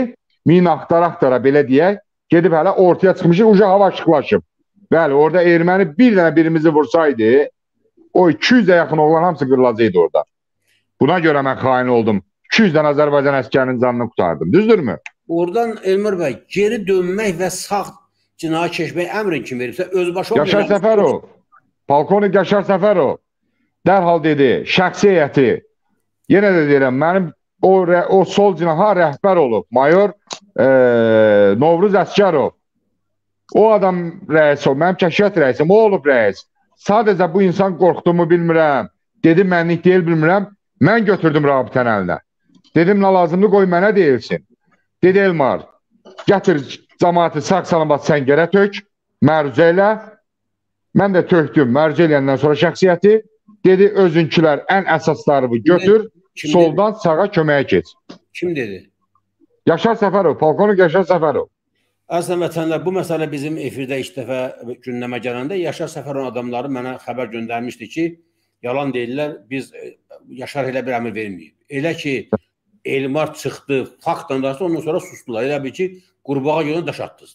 min axtara-axtara belə deyək, gedib hələ ortaya çıxmışıq, uca hava açıqlaşıb. Bəli, orada erməni bir dənə birimizi vursaydı, o 200-ə yaxın oğlan hamısı qırılacaqdı orada. Buna görə mən xain oldum. 200 dənə Azərbaycan əskərinin canını qurtardım. Düzdürmü? Oradan Elmir bəy geri dönmək və sağ cinayət keçmək əmrin kim veribsə özbaşı Yaşar Səfərov, polkovnik Yaşar Səfərov dərhal dedi, şəxsi heyəti. Yenə də deyirəm, mənim o o sol cinaha rəhbər olub. Mayor e, Novruz Əsgərov. O adam rəis olub, mənim kəşfiyyat rəisim, o olub rəis. Sadəcə bu insan qorxduğumu bilmirəm. Dedi mənlik deyil bilmirəm. Mən götürdüm rabitəni əlinə. Dedim nə lazımdır qoy mənə deyilsin. Dedi Elmar, gətir cəmaatı sağ salamat səngərə tök, məruzə elə. Mən də tökdüm məruzə eləyəndən sonra şəxsiyyəti. Dedi özünkülər ən əsaslarını götür, Kim soldan dedi? sağa köməyə keç. Kim dedi? Yaşar Səfərov, polkovnik Yaşar Səfərov. Əslən vətənlər, bu məsələ bizim efirdə ilk dəfə gündəmə gələndə Yaşar Səfərovun adamları mənə xəbər göndərmişdi ki, yalan deyirlər, biz Yaşar elə bir əmr verməyib. Elə ki, Elmar çıxdı, faktla danışdı, ondan sonra sustular. Elə bil ki, qurbağa yoluna daş atdınız.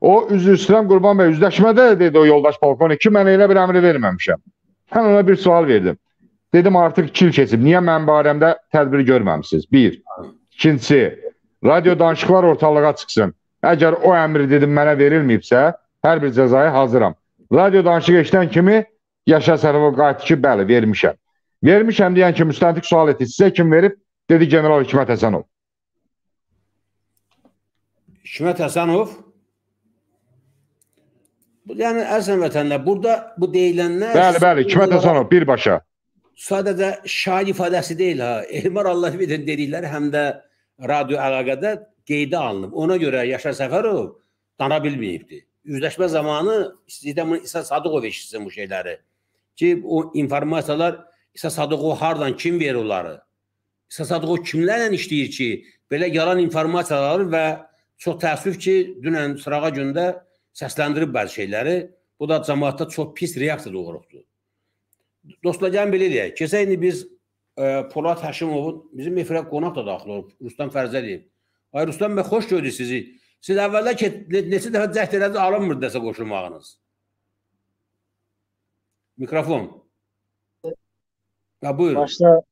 O üzr istəyirəm Qurban bəy, üzləşmədə dedi o yoldaş polkovnik ki, mən elə bir əmri verməmişəm. Mən ona bir sual verdim. Dedim artıq 2 il keçib. Niyə mənim barəmdə tədbir görməmisiniz? 1. İkincisi, radio danışıqlar ortalığa çıxsın. Əgər o əmri dedim mənə verilməyibsə, hər bir cəzaya hazıram. Radio danışıq eşidən kimi Yaşar Sərov qayıtdı ki, bəli, vermişəm. Vermişəm deyən ki, müstəntiq sual etdi. Sizə kim verib? Dedi general Hikmət Həsənov. Hikmət Həsənov yəni əzəm vətənlər, burada bu deyilənlər Bəli, bəli, Hikmət Həsənov birbaşa. sadəcə şair ifadəsi deyil ha. Elmar Allah bilir dedikləri həm də radio əlaqədə qeydə alınıb. Ona görə Yaşar Səfərov dana bilməyibdi. Üzləşmə zamanı bunu İsa Sadıqov eşitsin bu şeyləri. Ki o informasiyalar İsa Sadıqov hardan kim verir onları? İsa Sadıqov kimlərlə işləyir ki, belə yalan informasiyaları və çox təəssüf ki, dünən sırağa gündə səsləndirib bəzi şeyləri. Bu da cəmaatda çox pis reaksiya doğurubdu. Dostlar, gəlin belə deyək. Keçən il biz e, Polad Həşimovun bizim efirə qonaq da daxil olub. Ruslan Fərzəliyev. Ay Ruslan bəy, xoş gördük sizi. Siz əvvəllər ki, ne- neçə dəfə cəhd elədiniz, alınmır dəsə qoşulmağınız. Mikrofon. Ya buyurun. Başda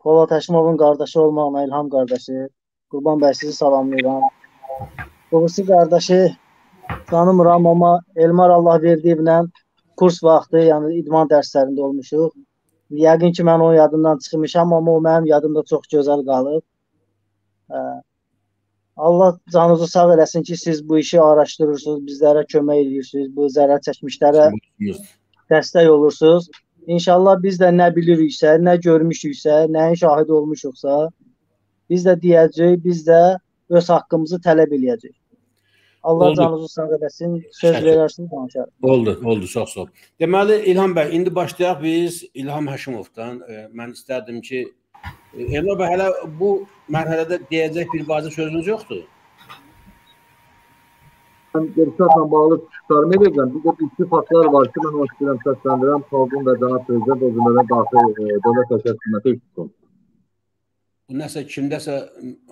Polad Həşimovun qardaşı olmaqla İlham qardaşı, Qurban bəy sizi salamlayıram. Doğrusu qardaşı tanımıram, amma Elmar Allah verdiyinə kurs vaxtı, yəni idman dərslərində olmuşuq. Yəqin ki, mən onun yadından çıxmışam, amma o mənim yadımda çox gözəl qalıb. Hə. Allah canınızı sağ eləsin ki, siz bu işi araşdırırsınız, bizlərə kömək edirsiniz, bu zərər çəkmişlərə dəstək olursunuz. İnşallah biz də nə biliriksə, nə görmüşüksə, nəyin şahid olmuşuqsa, biz də deyəcəyik, biz də öz haqqımızı tələb eləyəcəyik. Allah Oldu. canınızı sağ eləsin, söz Şəkil. verərsiniz danışarıq. Oldu, oldu, çox sağ ol. Deməli İlham bəy, indi başlayaq biz İlham Həşimovdan. E, mən istərdim ki, e, Elmar bəy hələ bu mərhələdə deyəcək bir bazı sözünüz yoxdur. Mən Qırşatla bağlı çıxışlarımı edəcəm. Bir də iki faktlar var ki, mən o istəyirəm səsləndirəm. Xalqın və cənab prezident o cümlədən daxil e, dövlət təşkilatı xidməti tutsun. Bu nəsə kimdəsə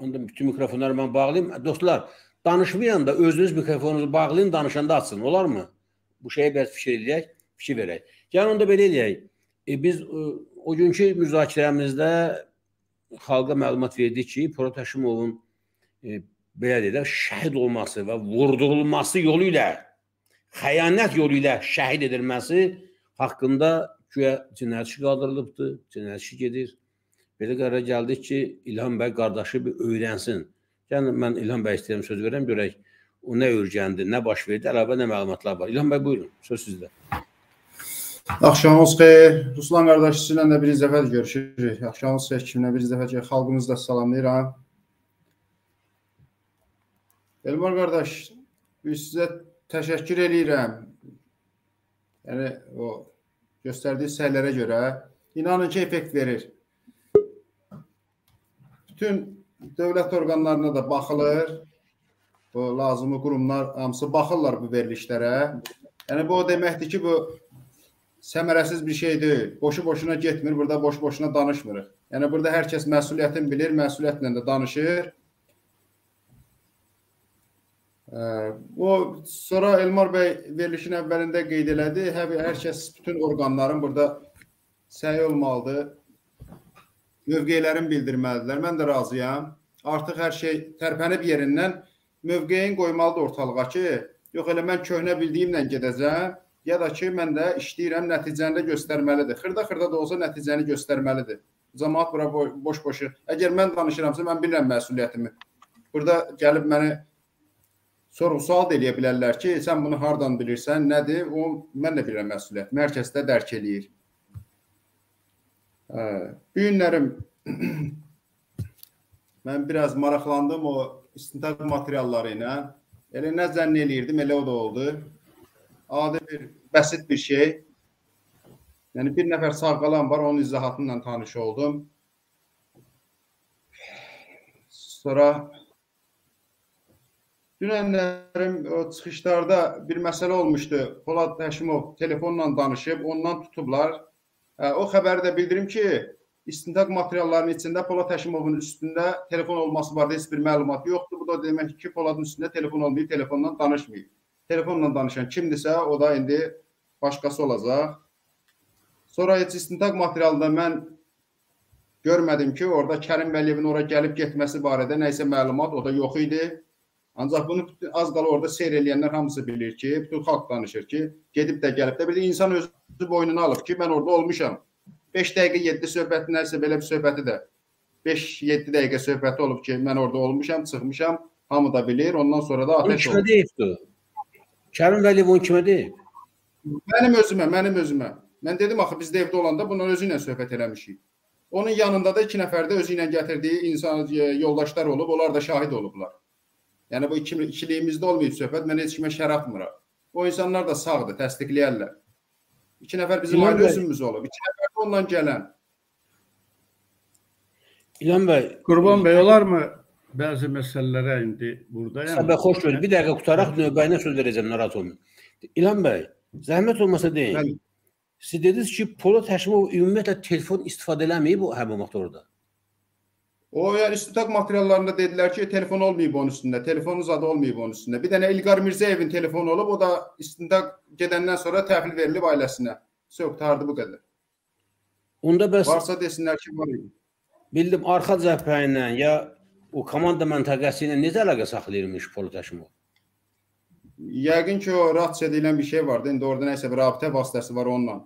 onda bütün mikrofonları mən bağlayım. Dostlar, danışmayanda özünüz mikrofonunuzu bağlayın, danışanda açsın, olarmı? Bu şeyə biraz fikir eləyək, fikir verək. Gəlin onda belə eləyək. E, biz e, o günkü müzakirəmizdə xalqa məlumat verdik ki, Protaşimovun e, belə deyək şəhid olması və vurdurulması yolu ilə xəyanət yolu ilə şəhid edilməsi haqqında güya cinayət işi qaldırılıbdı, cinayət işi gedir. Belə qərara gəldik ki, İlham bəy qardaşı bir öyrənsin. Yəni mən İlham bəy istəyirəm söz verəm görək o nə öyrəndi, nə baş verdi, əlavə nə məlumatlar var. İlham bəy buyurun, söz sizdə. Axşamınız xeyir. Ruslan qardaş sizinlə də bir dəfə görüşürük. Axşamınız xeyir. Kimlə bir dəfə ki, xalqımızı da salamlayıram. Elmar qardaş, biz sizə təşəkkür eləyirəm. Yəni o göstərdiyi səylərə görə inanın ki, effekt verir. Bütün dövlət orqanlarına da baxılır. Bu lazımi qurumlar hamısı baxırlar bu verilişlərə. Yəni bu o deməkdir ki, bu səmərəsiz bir şey deyil. Boşu-boşuna getmir, burada boş-boşuna danışmırıq. Yəni burada hər kəs məsuliyyətini bilir, məsuliyyətlə də danışır. O sonra Elmar bəy verilişin əvvəlində qeyd elədi, hər, hər kəs bütün orqanların burada səy olmalıdır. Mövqelərin bildirməlidirlər. Mən də razıyam. Artıq hər şey tərpənib yerindən mövqeyin qoymalıdır ortalığa ki, yox elə mən köhnə bildiyimlə gedəcəm, ya da ki mən də işləyirəm, nəticəni də göstərməlidir. Xırda-xırda da olsa nəticəni göstərməlidir. Cəmaət bura bo- boş-boşu. Əgər mən danışıramsa, mən bilirəm məsuliyyətimi. Burada gəlib məni sorğu-sual da eləyə bilərlər ki, sən bunu hardan bilirsən, nədir? O mən də bilirəm məsuliyyətimi. Hər kəs də dərk eləyir. Bu günlərim mən biraz maraqlandım o istintaq materialları ilə. Elə nə zənn eləyirdim, elə o da oldu. Adi bir bəsit bir şey. Yəni bir nəfər sağ qalan var, onun izahatı ilə tanış oldum. Sonra dünənlərim o çıxışlarda bir məsələ olmuşdu. Polad Həşimov telefonla danışıb, ondan tutublar. O xəbəri də bildirim ki, istintaq materiallarının içində Polad Həşimovun üstündə telefon olması barədə heç bir məlumat yoxdur. Bu da demək ki, Poladın üstündə telefon olmayıb, telefonla danışmayıb. Telefonla danışan kimdirsə, o da indi başqası olacaq. Sonra heç istintaq materialında mən görmədim ki, orada Kərim Vəliyevin ora gəlib getməsi barədə nə isə məlumat o da yox idi. Ancaq bunu bütün- az qala orada seyr eləyənlər hamısı bilir ki, bütün xalq danışır ki, gedib də gəlib də bir insan özü boynuna alıb ki, mən orada olmuşam. 5 dəqiqə 7 söhbəti nəsə belə bir söhbəti də 5-7 dəqiqə söhbəti olub ki, mən orada olmuşam, çıxmışam, hamı da bilir. Ondan sonra da Onu ateş kimə olub. deyibdi? Kərim Vəliyev onu kimə deyib? Mənim özümə, mənim özümə. Mən dedim axı biz də evdə olanda bundan özü ilə söhbət eləmişik. Onun yanında da 2 nəfər də özü ilə gətirdiyi insan e, yoldaşlar olub, onlar da şahid olublar. Yəni bu iki, ikiliyimizdə olmayıb söhbət, mən heç kimə şər atmıram. O insanlar da sağdır, təsdiqləyərlər. 2 nəfər bizim ailə bəy. üzvümüz olub. 2 nəfər də ondan gələn. İlhan bəy, Qurban bəy olarmı bəzi məsələlərə indi buradayam. səbə xoş gördük. Bir dəqiqə qutaraq növbəyinə söz verəcəm narahat olmayın. İlhan bəy, zəhmət olmasa deyin. Bəli. Siz dediniz ki, Polad Həşimov ümumiyyətlə telefon istifadə eləməyib o həmin vaxt orada. O istintaq materiallarında dedilər ki, telefon olmayıb onun üstündə, telefonun zadı olmayıb onun üstündə. Bir dənə İlqar Mirzəyevin telefonu olub, o da istintaq gedəndən sonra təhvil verilib ailəsinə. Söz tardı bu qədər. Onda bəs Varsa desinlər ki, var idi. bildim arxa cəbhə ilə ya o komanda məntəqəsi ilə necə əlaqə saxlayırmış Polad Həşimov? Yəqin ki, o rahatsız edilən bir şey vardı. İndi orada nəsə bir rabitə vasitəsi var onunla.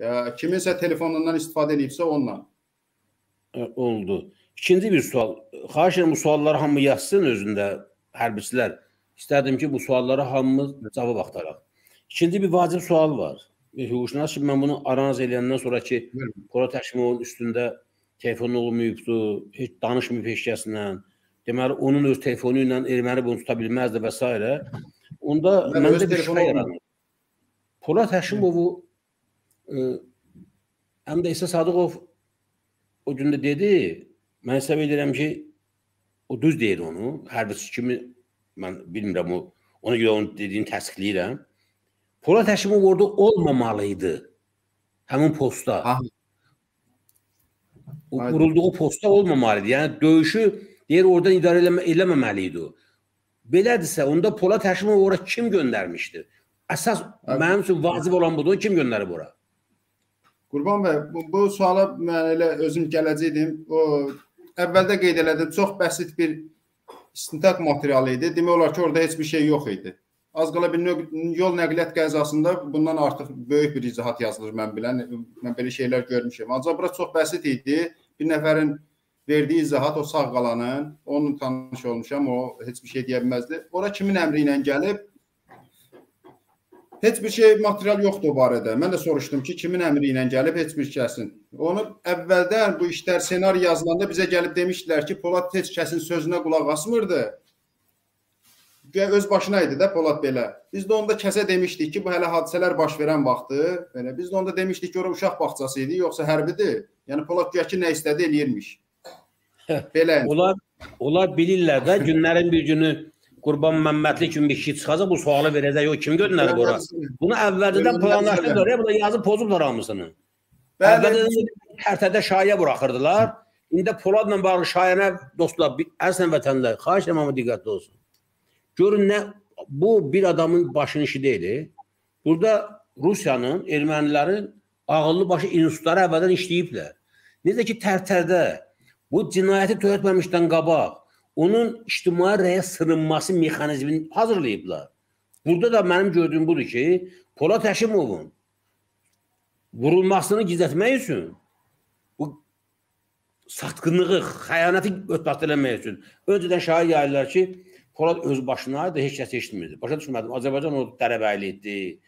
Ya kiminsə telefonundan istifadə edibsə onunla. Oldu. İkinci bir sual. Xahiş edirəm bu sualları hamı yazsın özündə hərbiçilər. İstədim ki, bu suallara hamımız cavab axtaraq. İkinci bir vacib sual var. Hüquqşünas kimi mən bunu aranız eləyəndən sonra ki. Polad Həşimovun üstündə telefon olmayıbdı, heç danışmayıb heç kəslə. Deməli, onun öz telefonu ilə erməni bunu tuta bilməzdi və s. Onda öz məndə bir telefonu şübhə yaranır. Polad Həşimovu ə, həm də İsa Sadıqov o gün də dedi, mən hesab edirəm ki, o düz deyir onu. Hərbiçi kimi mən bilmirəm o ona görə onun dediyini təsdiqləyirəm. Polad Həşimov orada olmamalı idi. Həmin postda. Aha. O Aydın. vurulduğu postda olmamalı idi. Yəni döyüşü deyir oradan idarə eləmə, eləməməli idi o. Belədirsə, onda Polad Həşimov ora kim göndərmişdi? Əsas Aydın. mənim üçün vacib olan budur. Kim göndərib ora? Qurban bəy, bu, bu suala mən elə özüm gələcəydim. O əvvəldə qeyd elədim, çox bəsit bir istintaq materialı idi. Demək olar ki, orada heç bir şey yox idi. Az qala bir yol nəqliyyat qəzasında bundan artıq böyük bir izahat yazılır mən bilən. Mən belə şeylər görmüşəm. Ancaq bura çox bəsit idi. Bir nəfərin verdiyi izahat o sağ qalanın, onun tanış olmuşam, o heç bir şey deyə bilməzdi. Ora kimin əmri ilə gəlib? Heç bir şey material yoxdur o barədə. Mən də soruşdum ki, kimin əmri ilə gəlib heç bir kəsin. Onu əvvəldən bu işlər ssenari yazılanda bizə gəlib demişdilər ki, Polad heç kəsin sözünə qulaq asmırdı. Güya öz başına idi də Polad belə. Biz də onda kəsə demişdik ki, bu hələ hadisələr baş verən vaxtı, belə biz də onda demişdik ki, ora uşaq bağçası idi, yoxsa hərbidir. Yəni Polad güya ki, nə istədi eləyirmiş. Belə. Onlar onlar bilirlər də günlərin bir günü Qurban Məmmədli kimi bir kişi çıxacaq bu sualı verəcək. Yox kim göndərib ora? Bunu əvvəldən planlaşdırdılar. ya, Bunu yazıb pozublar hamısını. Bəli. Əvvəldən tərtədə şayə buraxırdılar. İndi Poladla bağlı şayənə dostlar, əslən vətəndaşlar, xahiş edirəm amma diqqətli olsun. Görün nə bu bir adamın başının işi deyil. Burada Rusiyanın, ermənilərin ağıllı başı institutları əvvəldən işləyiblər. Necə ki tərtərdə bu cinayəti törətməmişdən qabaq onun ictimai rəyə sırınması mexanizmini hazırlayıblar. Burada da mənim gördüyüm budur ki, Polad Həşimovun vurulmasını gizlətmək üçün bu satqınlığı, xəyanəti örtbas eləmək üçün öncədən şahid yayırlar ki, Polad öz başına da heç kəs eşitmirdi. Başa düşmədim. Azərbaycan onu tələbəyli etdi.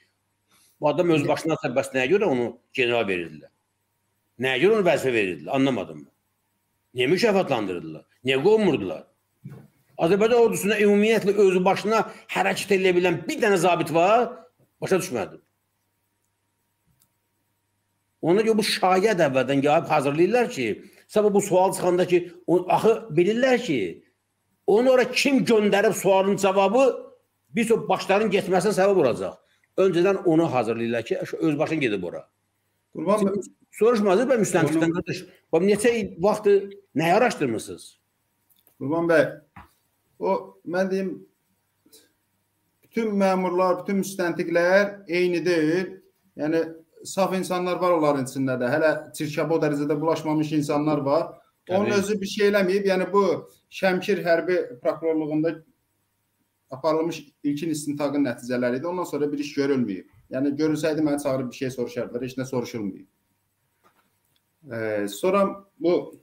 Bu adam öz başına bəs nəyə görə onu general verirdilər? Nəyə görə onu vəzifə verirdilər? Anlamadım. Niyə mükafatlandırırdılar? Niyə qovmurdular? Azərbaycan ordusuna ümumiyyətlə özü başına hərəkət edə bilən bir dənə zabit var. Başa düşmədim. Ona görə bu şayət əvvəldən gəlib hazırlayırlar ki, səbəb bu sual çıxanda ki, o, axı bilirlər ki, onu ora kim göndərib sualın cavabı bir çox başların getməsinə səbəb olacaq. Öncədən onu hazırlayırlar ki, öz başın gedib ora. Qurban bəy, Soruşmazdı və müstəntiqdən qardaş. Bax neçə vaxtı nəyi araşdırmısınız? Qurban bəy, o mən deyim bütün məmurlar, bütün müstəntiqlər eyni deyil. Yəni saf insanlar var onların içində də. Hələ çirkab o dərəcədə bulaşmamış insanlar var. Onun Təbii. özü bir şey eləməyib. Yəni bu Şəmkir hərbi prokurorluğunda aparılmış ilkin istintaqın nəticələri idi. Ondan sonra bir iş görülməyib. Yəni görülsəydi məni çağırıb bir şey soruşardılar. Heç nə soruşulmayıb. Ee, sonra bu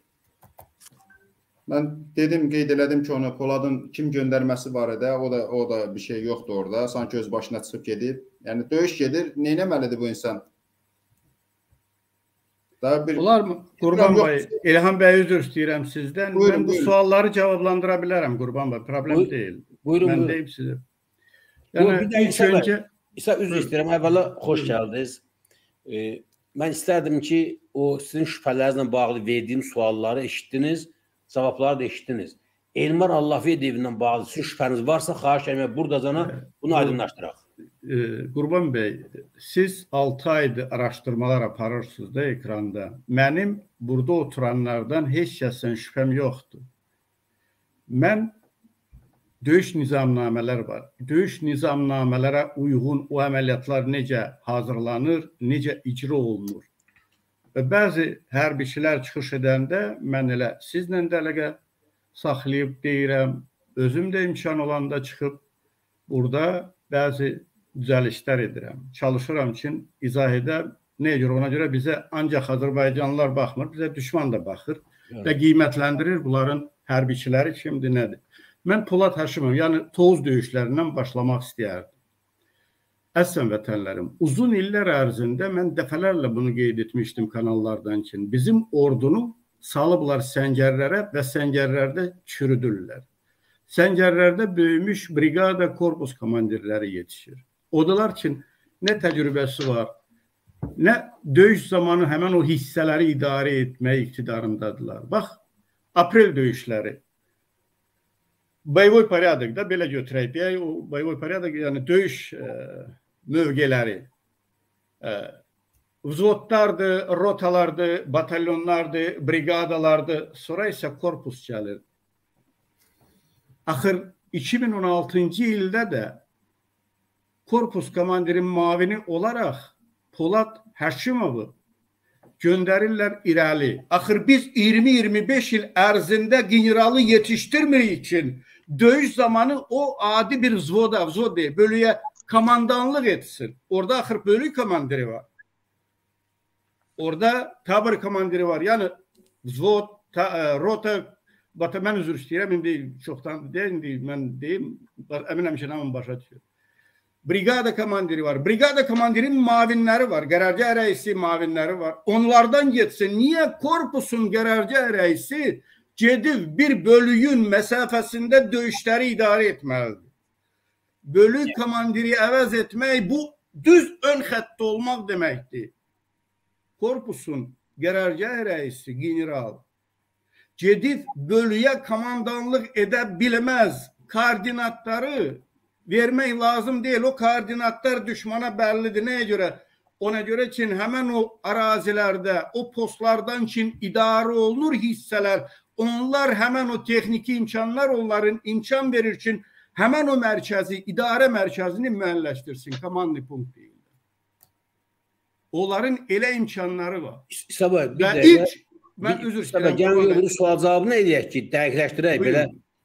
mən dedim, qeyd elədim ki, ona Poladın kim göndərməsi var idi. O da o da bir şey yoxdur orada. Sanki öz başına çıxıb gedib. Yəni döyüş gedir. Nə etməlidir bu insan? Daha bir Olar mı? Qurban bəy, İlham bəy üzr istəyirəm sizdən. Buyurun, mən bu buyurun. sualları cavablandıra bilərəm Qurban bəy. Problem Buyur- deyil. Buyurun, Mən buyurun. deyim sizə. Yəni bir də İsa öncə İsa üzr istəyirəm. Əvvəla xoş gəldiniz. E, mən istərdim ki, o sizin şübhələrinizlə bağlı verdiyim sualları eşitdiniz, cavabları da eşitdiniz. Elmar Allahverdiyevindən bağlı sizin şübhəniz varsa, xahiş edirəm buradacana bunu aydınlaşdıraq. e, Qurban bəy, siz 6 aydır araşdırmalar aparırsınız da ekranda. Mənim burada oturanlardan heç kəsdən şübhəm yoxdur. Mən döyüş nizamnamələr var. Döyüş nizamnamələrə uyğun o əməliyyatlar necə hazırlanır, necə icra olunur. Və bəzi hərbiçilər çıxış edəndə mən elə sizlə də əlaqə saxlayıb deyirəm, özüm də imkan olanda çıxıb burada bəzi düzəlişlər edirəm. Çalışıram ki, izah edəm. Nəyə görə? Ona görə bizə ancaq Azərbaycanlılar baxmır, bizə düşman da baxır və qiymətləndirir bunların hərbiçiləri kimdir, nədir. Mən Polad Həşimov, yəni Tovuz döyüşlərindən başlamaq istəyərdim. Əslən vətənlərim, uzun illər ərzində mən dəfələrlə bunu qeyd etmişdim kanallardan ki, bizim ordunu salıblar səngərlərə və səngərlərdə çürüdürlər. Səngərlərdə böyümüş briqada korpus komandirləri yetişir. Odalar ki, nə təcrübəsi var, nə döyüş zamanı həmən o hissələri idarə etmək iqtidarındadılar. Bax, aprel döyüşləri. Boyvoy порядок da belə götürək. Deyək, o boyvoy порядок yəni döyüş e, mövqeləri ee, vzvodlardı, rotalardı, batalyonlardı, brigadalardı. Sonra isə korpus gəlir. Axır 2016-cı ildə də korpus komandiri mavini olaraq Polat Həşimovu göndərirlər irəli. Axır biz 20-25 il ərzində generalı yetişdirmirik ki, döyüş zamanı o adi bir vzoda, vzod deyil, bölüyə komandanlıq etsin. Orada axır bölük komandiri var. Orada tabur komandiri var. Yəni vzod, ta, e, rota Bata mən üzr istəyirəm, indi çoxdan deyil, indi mən deyim, əminəm ki, hamı başa düşür. Brigada komandiri var. Brigada komandirinin mavinləri var. Qərargah rəisi mavinləri var. Onlardan getsin. Niyə korpusun qərargah rəisi gedib bir bölüyün məsafəsində döyüşləri idarə etməlidir? Bölük komandiri əvəz etmək bu düz ön xəttdə olmaq deməkdir. Korpusun qərargah rəisi general gedib bölüyə komandanlıq edə bilməz. Koordinatları vermək lazım deyil. O koordinatlar düşmana bəllidir. Nəyə görə? Ona görə ki, həmən o ərazilərdə, o postlardan ki idarə olunur hissələr. Onlar həmən o texniki imkanlar onların imkan verir ki, həmən o mərkəzi, idarə mərkəzini müəyyənləşdirsin, komandi punkt deyirlər. Onların elə imkanları var. Sabah bir Və dəqiqə. ilk mən üzr Sabah istəyirəm. gəlin bu sual cavabını eləyək ki, dəqiqləşdirək belə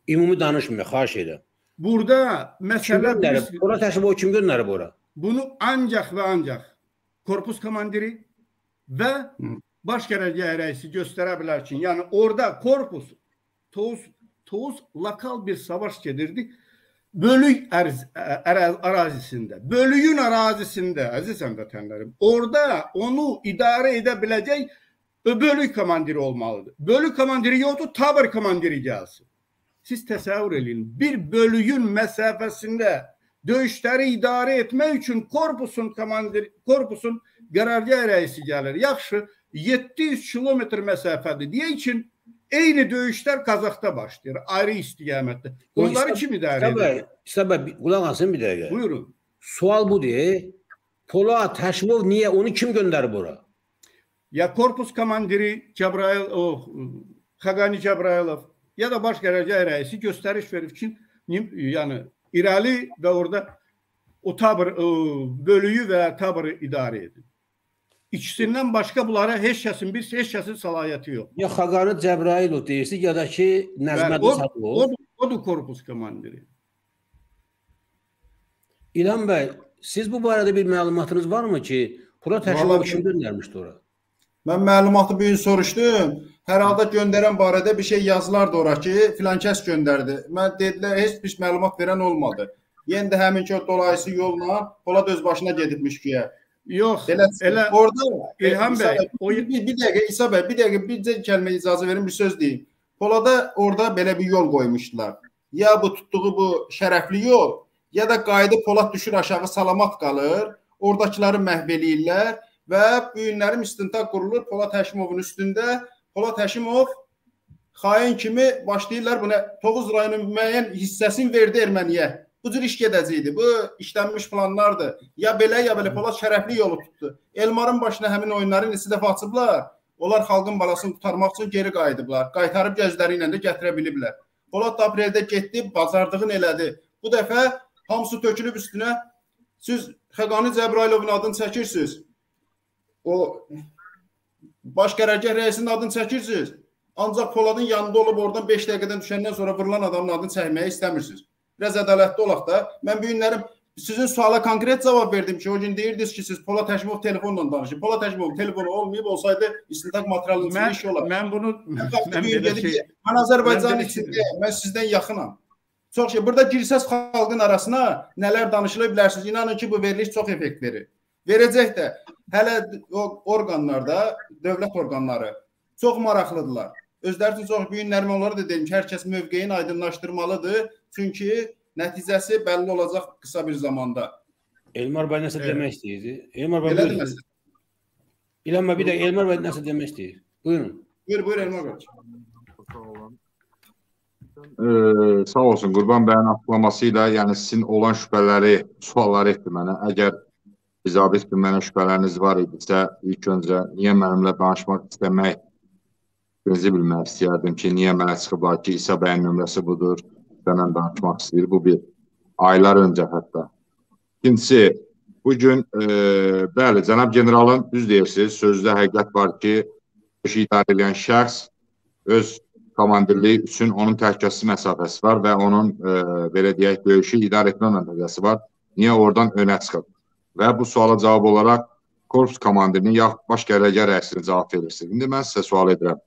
ümumi danışmayaq, xahiş edirəm. Burada məsələ Ora təşrif o kim göndərib ora? Bunu ancaq və ancaq korpus komandiri və baş qərargah rəisi göstərə bilər ki, yəni orada korpus Tovuz Tovuz lokal bir savaş gedirdi. Bölük ərz, əraz, ərazisində, bölüyün ərazisində əzizəm vətənlərim. Orada onu idarə edə biləcək bölük komandiri olmalıdır. Bölük komandiri yoxdur, tabur komandiri gəlsin. Siz təsəvvür edin, bir bölüyün məsafəsində döyüşləri idarə etmək üçün korpusun komandir, korpusun qərargah rəisi gəlir. Yaxşı, 700 kilometr məsafədir. Deyək ki, eyni döyüşlər Qazaxda başlayır, ayrı istiqamətdə. Onları kim idarə edir? Sabah qulaq asın bir dəqiqə. Buyurun. Sual budur. Polad Həşimov niyə onu kim göndərib ora? ya korpus komandiri Cəbrayıl o Xaqani Cəbrayılov ya da baş qərargah rəisi göstəriş verib ki, yəni irəli və orada o tabır o, bölüyü və tabırı idarə edin. İkisindən başqa bunlara heç kəsin bir heç kəsin səlahiyyəti yox. Ya Xaqani Cəbrailov deyirsiz, ya da ki Nəzmət o, Sadov. o, odur korpus komandiri. İlham bəy, siz bu barədə bir məlumatınız varmı ki, Pura Vallahi- kim göndərmişdi ora? Mən məlumatı bu gün soruşdum. Hər halda göndərən barədə bir şey yazılardı ora ki, filan kəs göndərdi. Mən dedilər heç bir məlumat verən olmadı. Yenə də həminki o dolayısı yolla Polad öz başına gedibmiş güya. Yox, Elə, elə orada İlham bəy, o bir, bir, dəqiqə İsa bəy, bir dəqiqə bir də kəlmə icazə verin, bir söz deyim. Polada orada belə bir yol qoymuşdular. Ya bu tutduğu bu şərəfli yol, ya da qayıdıb Polad düşür aşağı salamat qalır. Oradakıları məhv eləyirlər və bu günlərim istintaq qurulur Polad Həşimovun üstündə. Polad Həşimov xain kimi başlayırlar buna Tovuz rayonunun müəyyən hissəsini verdi erməniyə. Bu cür iş gedəcəkdi. Bu işlənmiş planlardır. Ya belə, ya belə Polad şərəfli yolu tutdu. Elmarın başına həmin oyunları neçə dəfə açıblar. Onlar xalqın balasını qurtarmaq üçün geri qayıdıblar. Qaytarıb gözləri ilə də gətirə biliblər. Polad apreldə getdi, bazardığını elədi. Bu dəfə hamısı tökülüb üstünə. Siz Xəqani Cəbrayılovun adını çəkirsiniz. O baş qərargah rəisinin adını çəkirsiniz. Ancaq Poladın yanında olub oradan 5 dəqiqədən düşəndən sonra vurulan adamın adını çəkməyi istəmirsiniz. Biraz ədalətli olaq da. Mən bu günlərim sizin suala konkret cavab verdim ki, o gün deyirdiniz ki, siz Polad Həşimov telefonla danışın. Polad Həşimov telefonu olmayıb olsaydı istintaq materialının içində iş olar. mən bunu Mən, mən belə şey mən Azərbaycanın mən belə şey- içində, mən sizdən yaxınam. Çox şey. Burada girsəz xalqın arasına nələr danışıla bilərsiniz. İnanın ki, bu veriliş çox effekt verir. Verəcək də. Hələ o orqanlarda, dövlət orqanları çox maraqlıdırlar. Özləri üçün çox bu günlər mən onlara da dedim ki, hər kəs mövqeyini aydınlaşdırmalıdır. Çünki nəticəsi bəlli olacaq qısa bir zamanda. Elmar bəy nəsə demək istəyirdi. Elmar bəy Belədir buyurun. məsələ. İlham bir də Elmar bəy nəsə demək istəyir. Buyurun. Buyur, buyur Elmar bəy. Ee, sağ olsun Qurban bəyin açıqlaması ilə, yəni sizin olan şübhələri, suallar etdi mənə. Əgər zabit kimi mənə şübhələriniz var idisə, ilk öncə niyə mənimlə danışmaq istəmək gözü bilmək istəyərdim ki, niyə mənə çıxıblar ki, İsa bəyin nömrəsi budur, mənə danışmaq istəyir. Bu bir aylar öncə hətta. İkincisi, bu gün e, bəli, cənab generalın düz deyirsiniz, sözdə həqiqət var ki, işi idarə edən şəxs öz komandirliyi üçün onun təhlükəsizlik məsafəsi var və onun e, belə deyək döyüşü idarə etmə məntəqəsi var. Niyə oradan önə çıxıb? Və bu suala cavab olaraq korpus komandirinin yaxud baş qərargah rəisinin cavab verirsiniz. İndi mən sizə sual edirəm.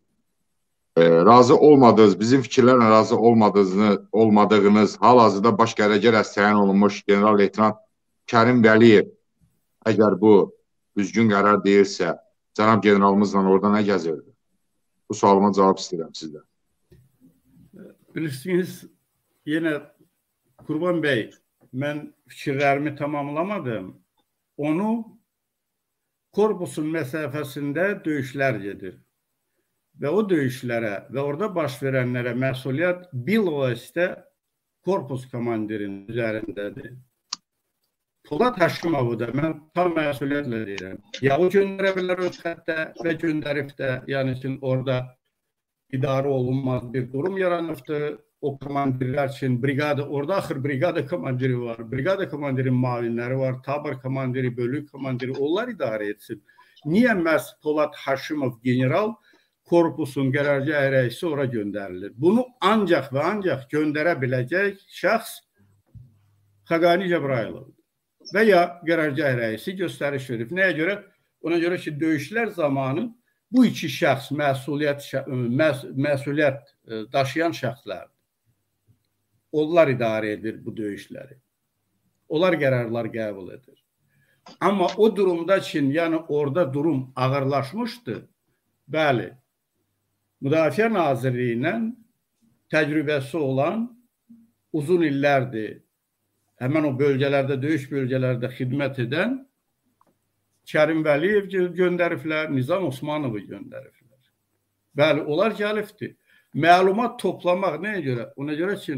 Razı olmadığınız, bizim fikirlərlə razı olmadığınız, olmadığınız hal-hazırda baş qərargah rəisi təyin olunmuş general leytenant Kərim Vəliyev əgər bu düzgün qərar deyirsə, cənab generalımızla orada nə gəzirdi? Bu sualıma cavab istəyirəm sizdən. Bilirsiniz, yenə Qurban bəy, mən fikirlərimi tamamlamadım. Onu korpusun məsafəsində döyüşlər gedir. Və o döyüşlərə və orada baş verənlərə məsuliyyət bilavasitə korpus komandirinin üzərindədir. Polad Həşimovu da mən tam məsuliyyətlə deyirəm. Ya o göndərə bilər öz xəttə və göndərib də, yəni üçün orada idarə olunmaz bir durum yaranıbdır. O komandirlər üçün briqada, orada axır briqada komandiri var, briqada komandirinin müavinləri var, tabor komandiri, bölük komandiri, onlar idarə etsin. Niyə məhz Polad Haşimov general korpusun qərargah rəisi ora göndərilir? Bunu ancaq və ancaq göndərə biləcək şəxs Xaqani Cəbrayılov və ya qərargah rəisi göstəriş verib. Nəyə görə? Ona görə ki, döyüşlər zamanı bu iki şəxs məsuliyyət məs məsuliyyət daşıyan şəxslərdir. Onlar idarə edir bu döyüşləri. Onlar qərarlar qəbul edir. Amma o durumda Çin, yəni orada durum ağırlaşmışdı. Bəli. Müdafiə Nazirliyi ilə təcrübəsi olan uzun illərdir həmin o bölgələrdə, döyüş bölgələrdə xidmət edən Kərim Vəliyev göndəriblər, Nizam Osmanovu göndəriblər. Bəli, onlar gəlibdir. Məlumat toplamaq nəyə görə? Ona görə ki,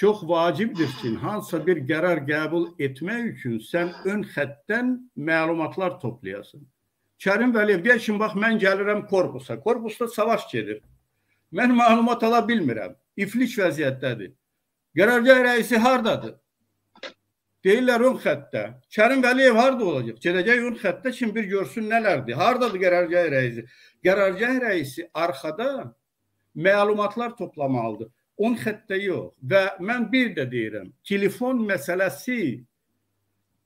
çox vacibdir ki, hansısa bir qərar qəbul etmək üçün sən ön xəttdən məlumatlar toplayasan. Kərim Vəliyev deyir ki, bax mən gəlirəm korpusa. Korpusda savaş gedir. Mən məlumat ala bilmirəm. İflic vəziyyətdədir. Qərargah rəisi hardadır? Deyirlər ön xəttdə. Kərim Vəliyev harda olacaq? Gedəcək ön xəttdə kim bir görsün nələrdir? Hardadır qərargah rəisi? Qərargah rəisi arxada məlumatlar toplamalıdır. On xəttə yox. Və mən bir də deyirəm, telefon məsələsi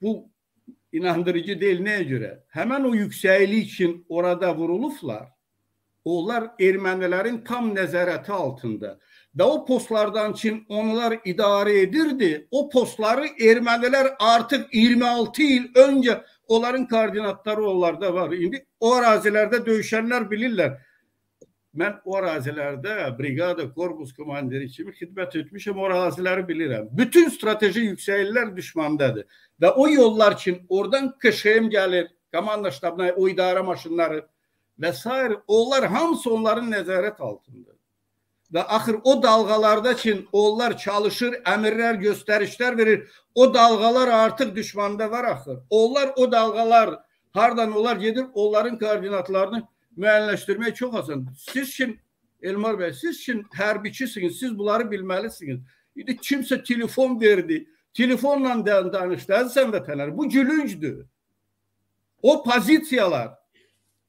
bu inandırıcı deyil nəyə görə? Həmən o yüksəklik üçün orada vurulublar. Onlar ermənilərin tam nəzarəti altında və o postlardan için onlar idarə edirdi. O postları ermənilər artıq 26 il öncə onların koordinatları onlarda var. İndi o ərazilərdə döyüşənlər bilirlər. Mən o ərazilərdə briqada, korpus komandiri kimi xidmət etmişəm, o əraziləri bilirəm. Bütün strateji yüksəklər düşmandadır. Və o yollar üçün oradan KŞM gəlir, komanda ştabına, o idarə maşınları və s. Onlar hamısı onların nəzarət altındadır. Və axır o dalğalarda üçün onlar çalışır, əmirlər, göstərişlər verir. O dalğalar artıq düşmanda var axır. Onlar o dalğalar hardan onlar gedir, onların koordinatlarını müəyyənləşdirmək çox asandır. Siz için Elmar bəy, siz için hərbiçisiniz, siz bunları bilməlisiniz. İndi kimsə telefon verdi, telefonla danışdı, əziz həmvətənlər, bu gülüncdür. O pozisiyalar,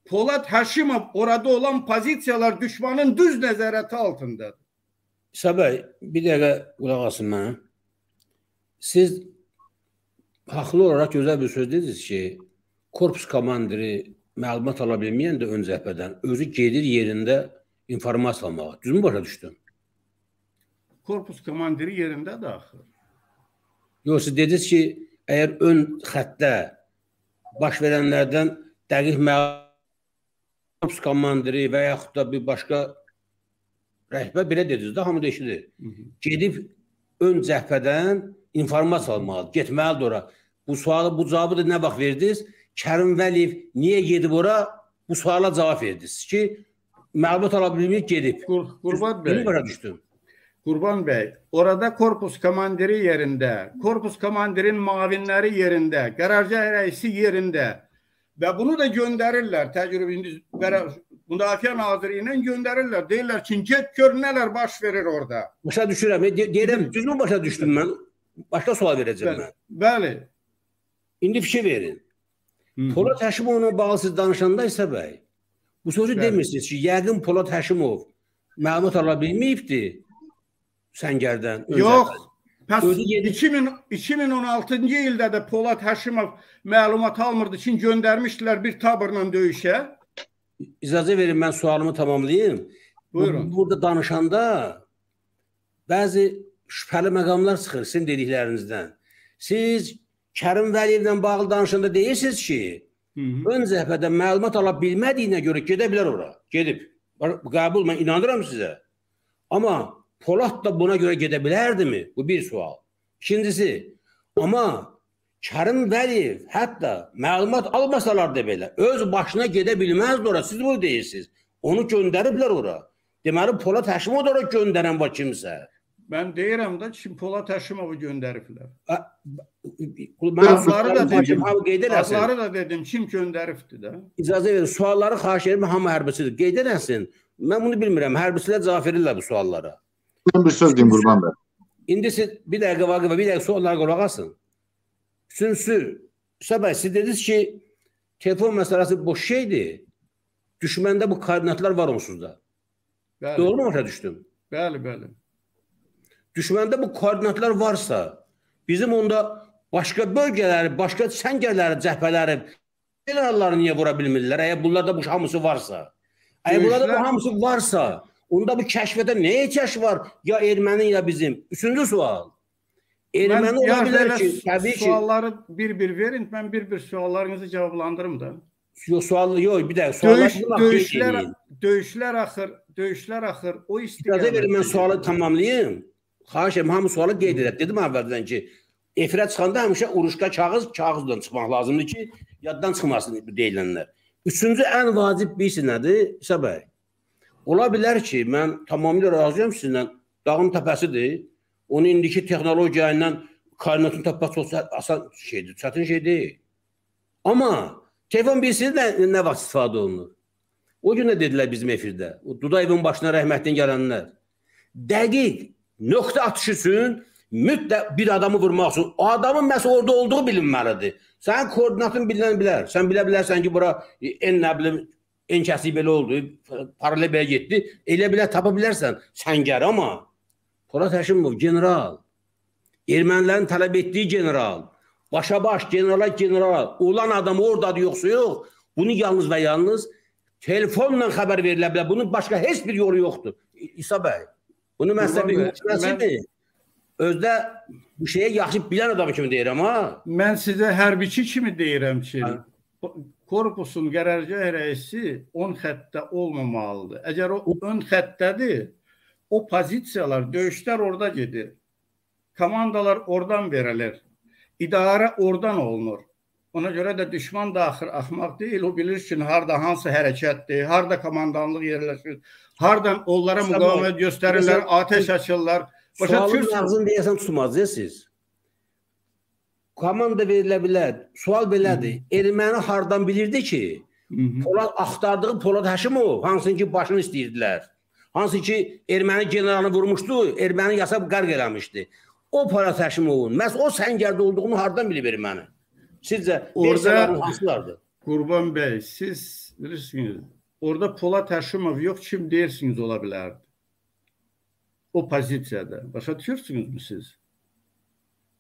Polat Həşimov orada olan pozisiyalar düşmanın düz nəzarəti altındadır. İsa bəy, bir dəqiqə qulaq asın mənə. Siz haqlı olaraq gözəl bir söz dediniz ki, korpus komandiri məlumat ala bilməyən də ön cəbhədən özü gedir yerində informasiya almağa. Düzmü başa düşdüm? Korpus komandiri yerində də axı. Yox, siz dediniz ki, əgər ön xəttdə baş verənlərdən dəqiq məlumat korpus komandiri və yaxud da bir başqa rəhbər belə dediniz də hamı da eşidir. Gedib ön cəbhədən informasiya almalıdır, getməlidir ora. Bu sualı, bu cavabı da nə vaxt verdiniz? Kərim Vəliyev niyə gedib ora? Bu suala cavab verdiniz ki, məlumat ala bilmir, gedib. Qur Qurban bəy. Bunu başa düşdüm. Qurban bəy, orada korpus komandiri yerində, korpus komandirin mavinləri yerində, qərargah rəisi yerində və bunu da göndərirlər. Təcrübə indi Müdafiə Nazirliyinə göndərirlər. Deyirlər ki, get gör nələr baş verir orada. Başa düşürəm. De deyirəm, düzmü başa düşdüm mən? Başqa sual verəcəm mən. Bəli. İndi fikir verin. Polad Həşimovla bağlı siz danışanda isə bəy, bu sözü Bəli. demirsiniz ki, yəqin Polad Həşimov məlumat ala bilməyibdi səngərdən. Yox. cəbhədən. Pəs Özü yedi- 2000, 2016-cı ildə də Polad Həşimov məlumat almırdı üçün göndərmişdilər bir taborla döyüşə. İcazə verin mən sualımı tamamlayım. Bu- Buyurun. Burada danışanda bəzi şübhəli məqamlar çıxır sizin dediklərinizdən. Siz Kərim Vəliyevlə bağlı danışanda deyirsiniz ki, Hı -hı. ön cəbhədə məlumat ala bilmədiyinə görə gedə bilər ora. Gedib. Qəbul mən inanıram sizə. Amma Polad da buna görə gedə bilərdimi? Bu bir sual. İkincisi, amma Kərim Vəliyev hətta məlumat almasalar da belə öz başına gedə bilməzdi ora. Siz bunu deyirsiniz. Onu göndəriblər ora. Deməli Polad Həşimov da ora göndərən var kimsə. Mən deyirəm də ki, Polad Həşimovu göndəriblər. Mən Adları da dedim. hamı qeyd eləsin. Adları da dedim kim göndəribdi də. İcazə verin. Sualları xahiş edirəm hamı hərbçidir. Qeyd eləsin. Mən bunu bilmirəm. Hərbçilər cavab verirlər bu suallara. Ben bir söz diyeyim Kurban Bey. İndi siz bir dəqiqə vaqifə, bir dəqiqə suallara qulaq asın. Üçüncüsü, Səbəy, siz dediniz ki, telefon məsələsi boş şeydir. Düşməndə bu koordinatlar var onsuz da. Bəli. Doğru mu başa düşdüm? Bəli, bəli. Düşməndə bu koordinatlar varsa, bizim onda başqa bölgələri, başqa səngərləri, cəbhələri generalları niyə vura bilmirlər? Əgər bunlarda bu hamısı varsa. Əgər bunlarda bu hamısı varsa, onda bu kəşfədə nə ehtiyac var? Ya erməni ya bizim. Üçüncü sual. Erməni Mən ola bilər ki, təbii ki, sualları bir-bir verin, mən bir-bir suallarınızı cavablandırım da. yox sual yox, bir dəqiqə suallar Döyüş, döyüşlər, döyüşlər axır, döyüşlər axır o İcazə istiqamətdə. verin mən sualı tamamlayım. Xahiş edirəm hamı sualı qeyd edək. Dedim əvvəldən ki, efirə çıxanda həmişə uruşqa kağız kağızla çıxmaq lazımdır ki, yaddan çıxmasın bu deyilənlər. Üçüncü ən vacib bir şey nədir? İsa bəy. Ola bilər ki, mən tamamilə razıyam sizinlə. Dağın təpəsidir. Onu indiki texnologiya ilə koordinatın tapmaq çox asan şeydir, çətin şey deyil. Amma Telefon bilirsiniz nə, nə vaxt istifadə olunur? O gün də dedilər bizim efirdə. O Dudayevin başına rəhmətdən gələnlər. Dəqiq nöqtə atışı üçün mütləq bir adamı vurmaq üçün o adamın məhz orada olduğu bilinməlidir. Sənin koordinatın bilinən bilər. Sən bilə bilərsən ki, bura en nə bilim en kəsi belə oldu, paralel belə getdi. Elə bilə tapa bilərsən səngər amma Polat Həşimov general, ermənilərin tələb etdiyi general, başa baş generala general olan adam oradadır yoxsa yox. Bunu yalnız və yalnız telefonla xəbər verilə bilər. Bunun başqa heç bir yolu yoxdur. İsa bəy. Bunu məsələ yoxdur. Özdə bu şeyə yaxşı bilən adam kimi deyirəm ha. Mən sizə hərbiçi kimi deyirəm ki, ha. korpusun qərargah rəisi 10 xəttdə olmamalıdır. Əgər o ön xəttədir, o pozisiyalar, döyüşlər orada gedir. Komandalar oradan verilir. İdarə oradan olunur. Ona görə də düşman da axır axmaq deyil. O bilir ki, harda hansı hərəkətdir, harda komandanlıq yerləşir, hardan onlara müqavimət göstərirlər, atəş açırlar. Başa düşürsünüz? Ağzını deyəsən tutmaz siz. Komanda verilə bilər. Sual belədir. Hı. Erməni hardan bilirdi ki, Hı. Polad axtardığı Polad Həşimov hansının ki başını istəyirdilər. Hansı ki erməni generalını vurmuşdu, erməni yasab qarq eləmişdi. O Polad Həşimovun məhz o səngərdə olduğunu hardan bilib erməni? Sizcə orada hansılardır? Qurban bəy, siz bilirsiniz, orada Polad Həşimov yox, kim deyirsiniz ola bilərdi? O pozisiyada. Başa düşürsünüzmü siz?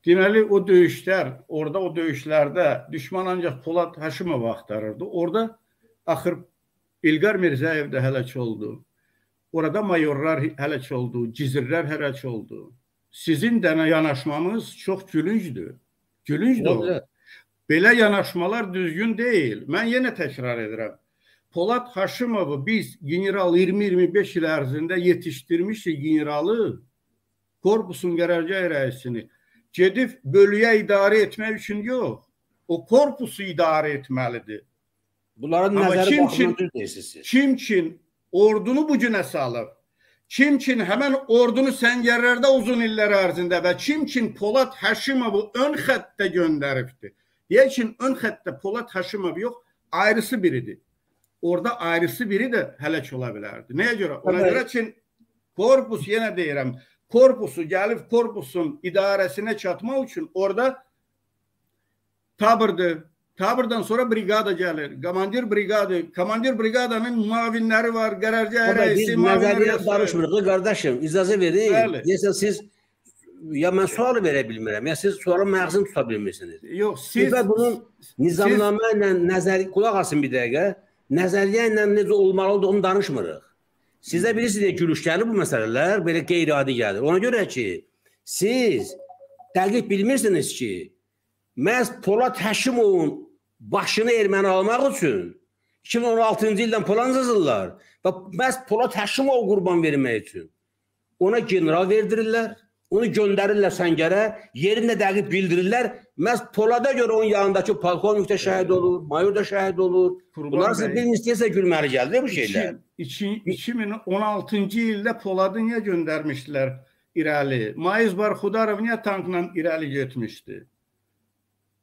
Deməli o döyüşlər, orada o döyüşlərdə düşman ancaq Polad Həşimov axtarırdı. Orada axır İlqar Mirzəyev də həlak oldu. Orada mayorlar həlak oldu, gizirlər həlak oldu. Sizin də yanaşmamız çox gülüncdür. Gülüncdür. Belə yanaşmalar düzgün deyil. Mən yenə təkrar edirəm. Polad Haşimovu biz general 20-25 il ərzində yetişdirmişik generalı, korpusun qərargah rəisini. Gedib bölüyə idarə etmək üçün yox, o korpusu idarə etməlidir. Bunların nəzəri baxımından deyirsiniz. Kim ki ordunu bu günə salıb, kim ki həmən ordunu səngərlərdə uzun illər ərzində və kim ki Polad Həşimovu ön xəttə göndəribdir. Deyək ki, ön xəttdə Polad Həşimov yox, ayrısı biridir. Orada ayrısı biri də həlak ola bilərdi. Nəyə görə? Ona evet. görə ki, korpus yenə deyirəm, korpusu gəlib korpusun idarəsinə çatmaq üçün orada tabırdır. Tabırdan sonra brigada gəlir. Komandir brigadı, komandir brigadanın müavinləri var, qərargah rəisi, nəzəriyyə danışmırıq, qardaşım. İcazə verin. Deyəsən siz ya mən sualı verə bilmirəm, ya siz sualın məğzini tuta bilmirsiniz. Yox, siz və bunun nizamnamə ilə nəzəri qulaq asın bir dəqiqə. Nəzəriyyə ilə necə olmalı olduğunu danışmırıq. Sizə bilirsiniz gülüş gəlir bu məsələlər, belə qeyri-adi gəlir. Ona görə ki, siz dəqiq bilmirsiniz ki, məhz Polad Həşimovun başını erməni almaq üçün 2016-cı ildən plan yazırlar və məhz Polad Həşimov qurban vermək üçün ona general verdirirlər Onu göndərirlər Səngərə, yerini də dəqiq bildirirlər. Məhz Polada görə onun yanındakı polkovnik də şəhid olur, mayor da şəhid olur. Bunlar siz bilmirsiniz gülməli gəldi bu şeylər. 2016-cı ildə Poladı niyə göndərmişdilər irəli? Mayız Barxudarov niyə tankla irəli getmişdi?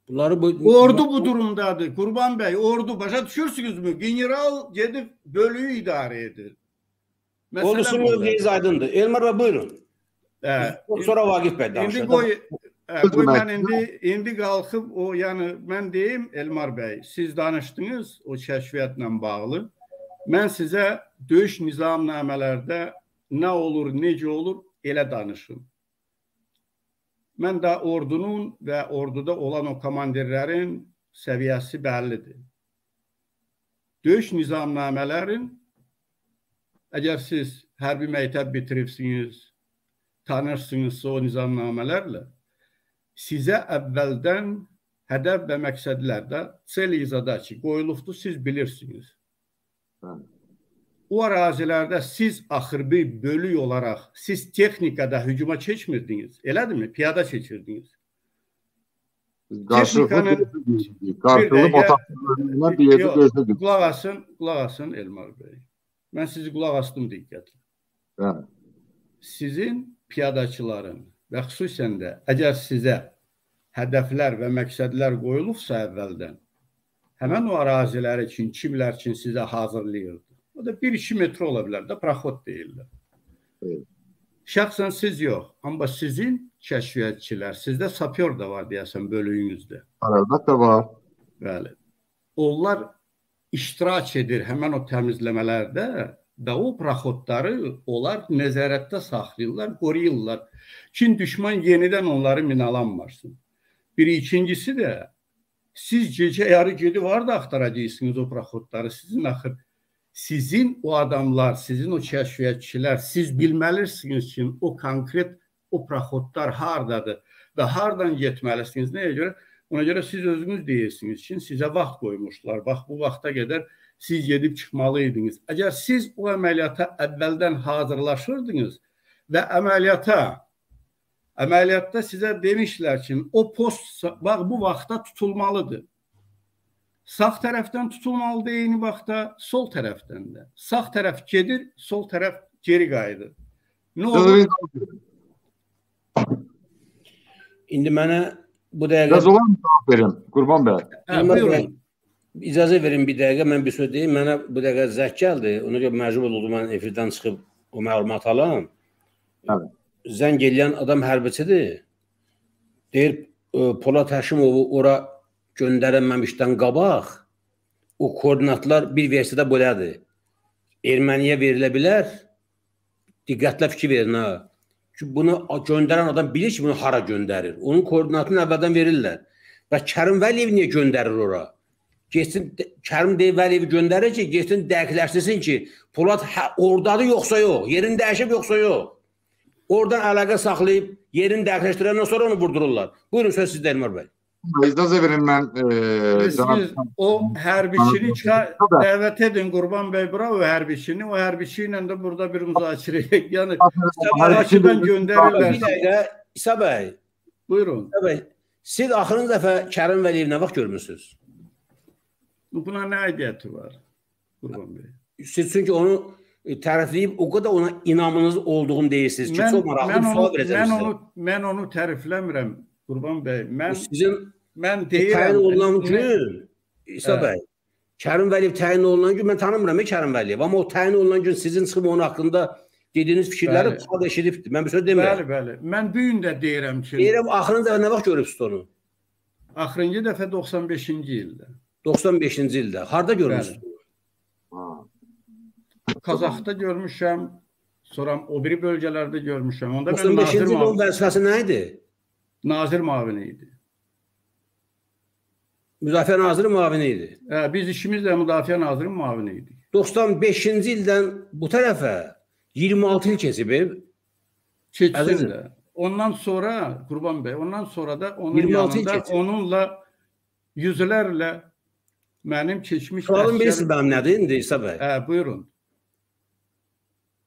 Bunları bu ordu bu durumdadır. Qurban bəy, ordu başa düşürsünüzmü? General gedib bölüyü idarə edir. Ordusun mövqeyi aydındır. Elmar bəy buyurun. Sonra Vaqif bəy danışır. İndi qoy Hə, qoy mən indi indi qalxıb o, yəni mən deyim Elmar bəy, siz danışdınız o kəşfiyyatla bağlı. Mən sizə döyüş nizamnamələrdə nə olur, necə olur, elə danışım. Mən də ordunun və orduda olan o komandirlərin səviyyəsi bəllidir. Döyüş nizamnamələrin əgər siz hərbi məktəb bitiribsiniz, tanırsınızsa o nizamnamələrlə sizə əvvəldən hədəf və məqsədlərdə cel izadaki qoyulubdur, siz bilirsiniz. O ərazilərdə siz axır bir bölük olaraq siz texnikada hücuma keçmirdiniz, elədirmi? Piyada keçirdiniz. Texnikanın qarşılıq otaqlarına yerdə gözlədik. Qulaq asın, qulaq asın Elmar bəy. Mən sizi qulaq astım diqqətlə. Bəli. Sizin piyadaçıların və xüsusən də əgər sizə hədəflər və məqsədlər qoyulubsa əvvəldən, həmin o ərazilər üçün kimlər üçün sizə hazırlayırdı. O da 1-2 metr ola bilər də, proxod deyirlər. Evet. Şəxsən siz yox, amma sizin kəşfiyyatçılar, sizdə sapyor da var deyəsən bölüyünüzdə. Əlbəttə var. Bəli. Onlar iştirak edir həmin o təmizləmələrdə və o proxodları onlar nəzarətdə saxlayırlar, qoruyurlar. Çin düşman yenidən onları minalanmasın. Bir ikincisi də siz gecə yarı gedib harda axtaracaqsınız o proxodları? Sizin axır sizin o adamlar, sizin o kəşfiyyatçılar, siz bilməlisiniz ki, o konkret o proxodlar hardadır və hardan getməlisiniz. Nəyə görə? Ona görə siz özünüz deyirsiniz ki, sizə vaxt qoymuşlar. Bax bu vaxta qədər siz gedib çıxmalıydınız. Əgər siz o əməliyyata əvvəldən hazırlaşırdınız və əməliyyata əməliyyatda sizə demişlər ki, o post bax bu vaxta tutulmalıdır. Sağ tərəfdən tutulmalıdır eyni vaxtda, sol tərəfdən də. Sağ tərəf gedir, sol tərəf geri qayıdır. Nə olur? İndi mənə bu dəqiqə Biraz olan cavab verin Qurban bəy. Hə, buyurun. İcazə verin bir dəqiqə mən bir söz deyim. Mənə bu dəqiqə zəng gəldi. Ona görə məcbur oldum mən efirdən çıxıb o məlumat alam. Evet. Zəng eləyən adam hərbiçidir. Deyir e, Polad Həşimovu ora göndərilməmişdən qabaq o koordinatlar bir versiyada belədir. Erməniyə verilə bilər. Diqqətlə fikir verin ha. Çünki bunu göndərən adam bilir ki, bunu hara göndərir. Onun koordinatını əvvəldən verirlər. Və Kərim Vəliyev niyə göndərir ora? Getsin Kərim Dev Vəliyevi göndərir ki, getsin dəqiqləşdirsin ki, Polad hə, ordadır yoxsa yox, yerini dəyişib yoxsa yox. Oradan əlaqə saxlayıb yerini dəqiqləşdirəndən sonra onu vurdururlar. Buyurun söz sizdə Elmar bəy. İcazə verin mən e, Siz, cənab o hərbiçini dəvət edin Qurban bəy bura o hərbiçini. O hərbiçi ilə də burada bir müzakirə edək. Yəni Bakıdan Bir göndərirlər. dəqiqə İsa bəy, Buyurun. İsa bəy, siz axırıncı dəfə Kərim Vəliyev nə vaxt görmüsünüz? Buna nə aidiyyəti var? Qurban bəy. Siz çünki onu e, tərifləyib o qədər ona inamınız olduğunu deyirsiniz ki, Mən, çox maraqlı mən bir onu, sual verəcəm mən sizə. onu mən onu tərifləmirəm Qurban bəy. Mən Bu sizin mən təyin deyirəm. olunan nə- gün İsa Hə. bəy, Kərim Vəliyev təyin olunan gün mən tanımıram Kərim Vəliyev, amma o təyin olunan gün sizin çıxıb onun haqqında dediyiniz fikirləri xalq eşidibdi. Mən bir söz demirəm. Bəli, bəli. Mən bu gün də deyirəm ki, Deyirəm axırıncı dəfə nə vaxt görübsüz onu? axırıncı dəfə 95-ci ildə 95-ci ildə. Harda görmüsünüz? Qazaxda görmüşəm, sonra o biri bölgələrdə görmüşəm. Onda mən 95-ci nazir, ildə onun ma vəzifəsi nə idi? nazir müavini idi. Müdafiə naziri müavini idi. Hə, biz işimiz də müdafiə nazirinin müavini idik. 95-ci ildən bu tərəfə 26 il keçib. ev. Keçsin Əzizim. də. Ondan sonra Qurban bəy, ondan sonra da onun 26 il yanında keçib. onunla yüzlərlə mənim keçmiş Sualım bilirsiniz mənim nədir indi İsa bəy? Hə, buyurun.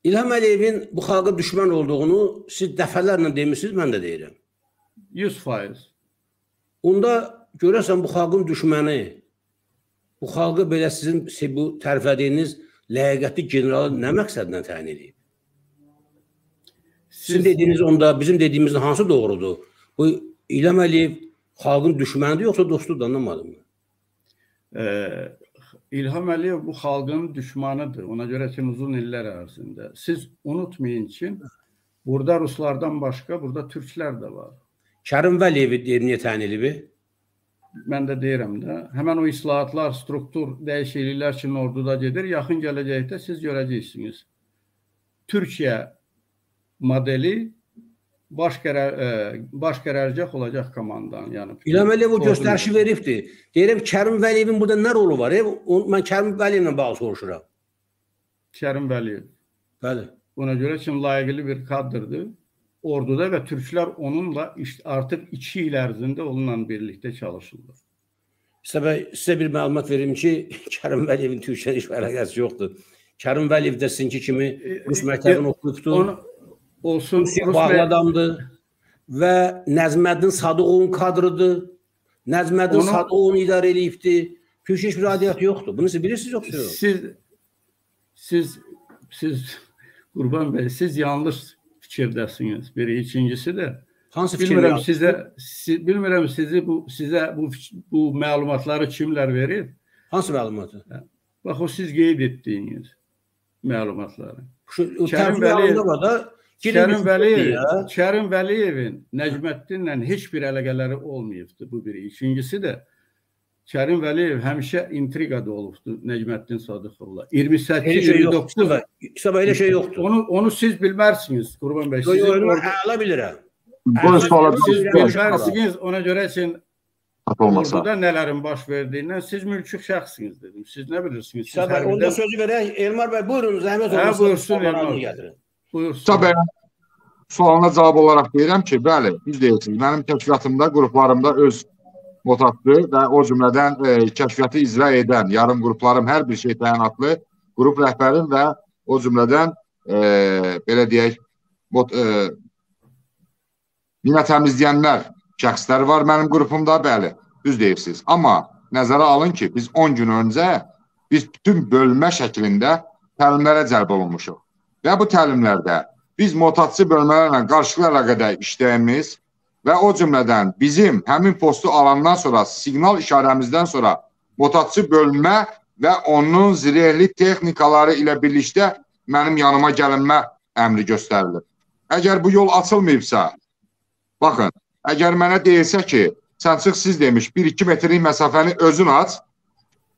İlham Əliyevin bu xalqa düşmən olduğunu siz dəfələrlə demisiniz, mən də deyirəm. 100%. Onda görəsən bu xalqın düşməni bu xalqı belə sizin si- bu təriflədiyiniz ləyaqətli generalı nə məqsədlə təyin edib? Sizin dediyiniz onda bizim dediyimizin hansı doğrudur? Bu İlham Əliyev xalqın düşmənidir yoxsa dostudur anlamadım. mən. Ee, İlham Əliyev bu xalqın düşmanıdır. Ona görə ki uzun illər ərzində. Siz unutmayın ki burada ruslardan başqa burada türklər də var. Kərim Vəliyevi deyir niyə edib? Mən də deyirəm də, həmin o islahatlar, struktur dəyişikliklər kimi orduda gedir. Yaxın gələcəkdə siz görəcəksiniz. Türkiyə modeli baş qərar e, baş qərargah olacaq komandanın, yəni İlham Əliyev o göstərişi veribdi. Deyirəm Kərim Vəliyevin burada nə rolu var? Ev, mən Kərim Vəliyevlə bağlı soruşuram. Kərim Vəliyev. Bəli. Buna görə ki, layiqli bir kadrdır. Orduda və türklər onunla artıq 2 il ərzində onunla birlikdə çalışırlar. Sizə, bə- sizə bir məlumat verim ki, Kərim Vəliyevin Türkiyəyə heç əlaqəsi yoxdur. Kərim Vəliyev də sizinki kimi Rus məktəbini oxuyubdu. Onu olsun bağlı adamdır və Nəzməddin Sadıqovun kadrıdır. Nəzməddin Onu- Sadıqovun idarə eləyibdi. Heç bir adiyyatı yoxdur. Bunu siz bilirsiniz yoxsa yox? Siz siz siz Qurban bəy, siz yanlış fikirdəsiniz. Biri, ikincisi də Hansı fikir bilmirəm yanlış? sizə si, bilmirəm sizi bu sizə bu bu məlumatları kimlər verir. Hansı məlumatı? Bax o siz qeyd etdiyiniz məlumatları. Şu o Kərim alında da Kərim Vəliyev, ya. Kərim Vəliyevin Nəcməddinlə heç bir əlaqələri olmayıbdı bu biri. İkincisi də Kərim Vəliyev həmişə intriqada olubdu Nəcməddin Sadıqovla. 28 Elə şey 29 yoxdur. Sabah elə şey yoxdur. Onu onu siz bilmərsiniz Qurban bəy. Sizin orada- əla bilirəm. Bu suala siz bilmərsiniz ona görə Hak olmasa. orada nələrin baş verdiyindən siz mülki şəxsiniz dedim. Siz nə bilirsiniz? Siz Sabah onda sözü verək. Elmar bəy buyurun zəhmət Hə, olmasa. buyursun, suallarınızı Elmar. gətirin. Buyursun. Tabii sualına cavab olaraq deyirəm ki, bəli, düz deyirsiniz. Mənim kəşfiyyatımda, qruplarımda öz motatlı və o cümlədən e, kəşfiyyatı icra edən yarım qruplarım hər bir şey təyinatlı qrup rəhbərim və o cümlədən e, belə deyək, bot, e, mina təmizləyənlər şəxslər var mənim qrupumda, bəli, düz deyirsiniz. Amma nəzərə alın ki, biz 10 gün öncə biz bütün bölmə şəklində təlimlərə cəlb olunmuşuq. Və bu təlimlərdə biz motatçı bölmələrlə qarşılıqlı əlaqədə işləyimiz və o cümlədən bizim həmin postu alandan sonra siqnal işarəmizdən sonra motatçı bölmə və onun zirehli texnikaları ilə birlikdə mənim yanıma gəlinmə əmri göstərilir. Əgər bu yol açılmayıbsa, baxın, əgər mənə deyilsə ki, sən çıx siz demiş 1-2 metrlik məsafəni özün aç,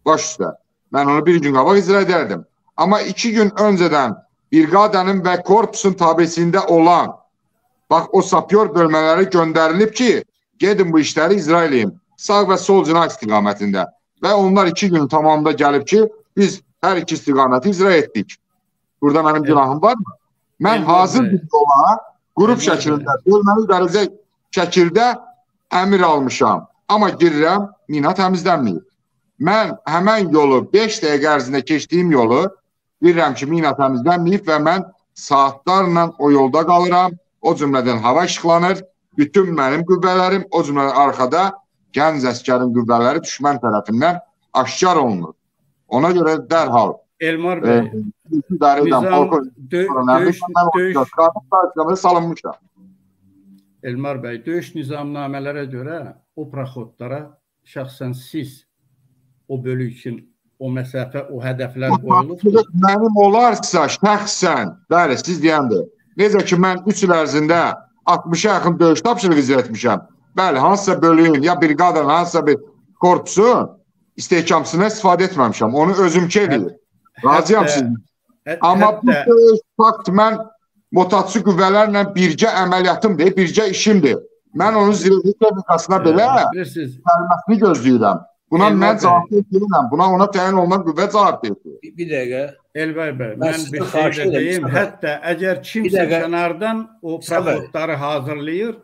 baş üstə. Mən onu bir gün qabaq icra edərdim. Amma iki gün öncədən briqadanın və korpusun tabesində olan bax o sapyor bölmələri göndərilib ki, gedin bu işləri icra edin. Sağ və sol cinayət istiqamətində. Və onlar iki gün tamamında gəlib ki, biz hər iki istiqaməti icra etdik. Burada mənim günahım varmı? Mən Elmar hazır bir yola qrup Elmar şəklində, bölməli dərəcə şəkildə əmir almışam. Amma girirəm, mina təmizlənməyib. Mən həmən yolu 5 dəqiqə ərzində keçdiyim yolu bilirəm ki, mina təmizlənməyib və mən saatlarla o yolda qalıram. O cümlədən hava işıqlanır. Bütün mənim qüvvələrim, o cümlədən arxada gənc əskərin qüvvələri düşmən tərəfindən aşkar olunur. Ona görə dərhal Elmar e, bəy, idarə edən nizam polkovnik dö- koronel döyüş mən döyüş o salınmışam. Elmar bəy, döyüş nizamnamələrə görə o praxodlara şəxsən siz o bölük üçün o məsafə, o hədəflər qoyulubdur. Mənim olarsa şəxsən, bəli, siz deyəndir. Necə ki mən 3 il ərzində 60-a yaxın döyüş tapşırığı icra etmişəm. Bəli, hansısa bölüyün ya briqadanın hansısa bir korpusun istehkamçısına istifadə etməmişəm. Onu özümki eləyir. Razıyam sizin. Amma bu hətta- döyüş fakt mən motatçı qüvvələrlə birgə əməliyyatımdır, birgə işimdir. Mən onun zirehli texnikasına belə gəlməsini gözləyirəm. Buna Elmar mən bəy. cavab verirəm. Buna ona təyin olunan qüvvə cavab verir. Bir, bir dəqiqə. Elbay bəy, Mən bir şey xahiş də deyim. Hətta əgər kimsə kənardan o praxodları hazırlayır,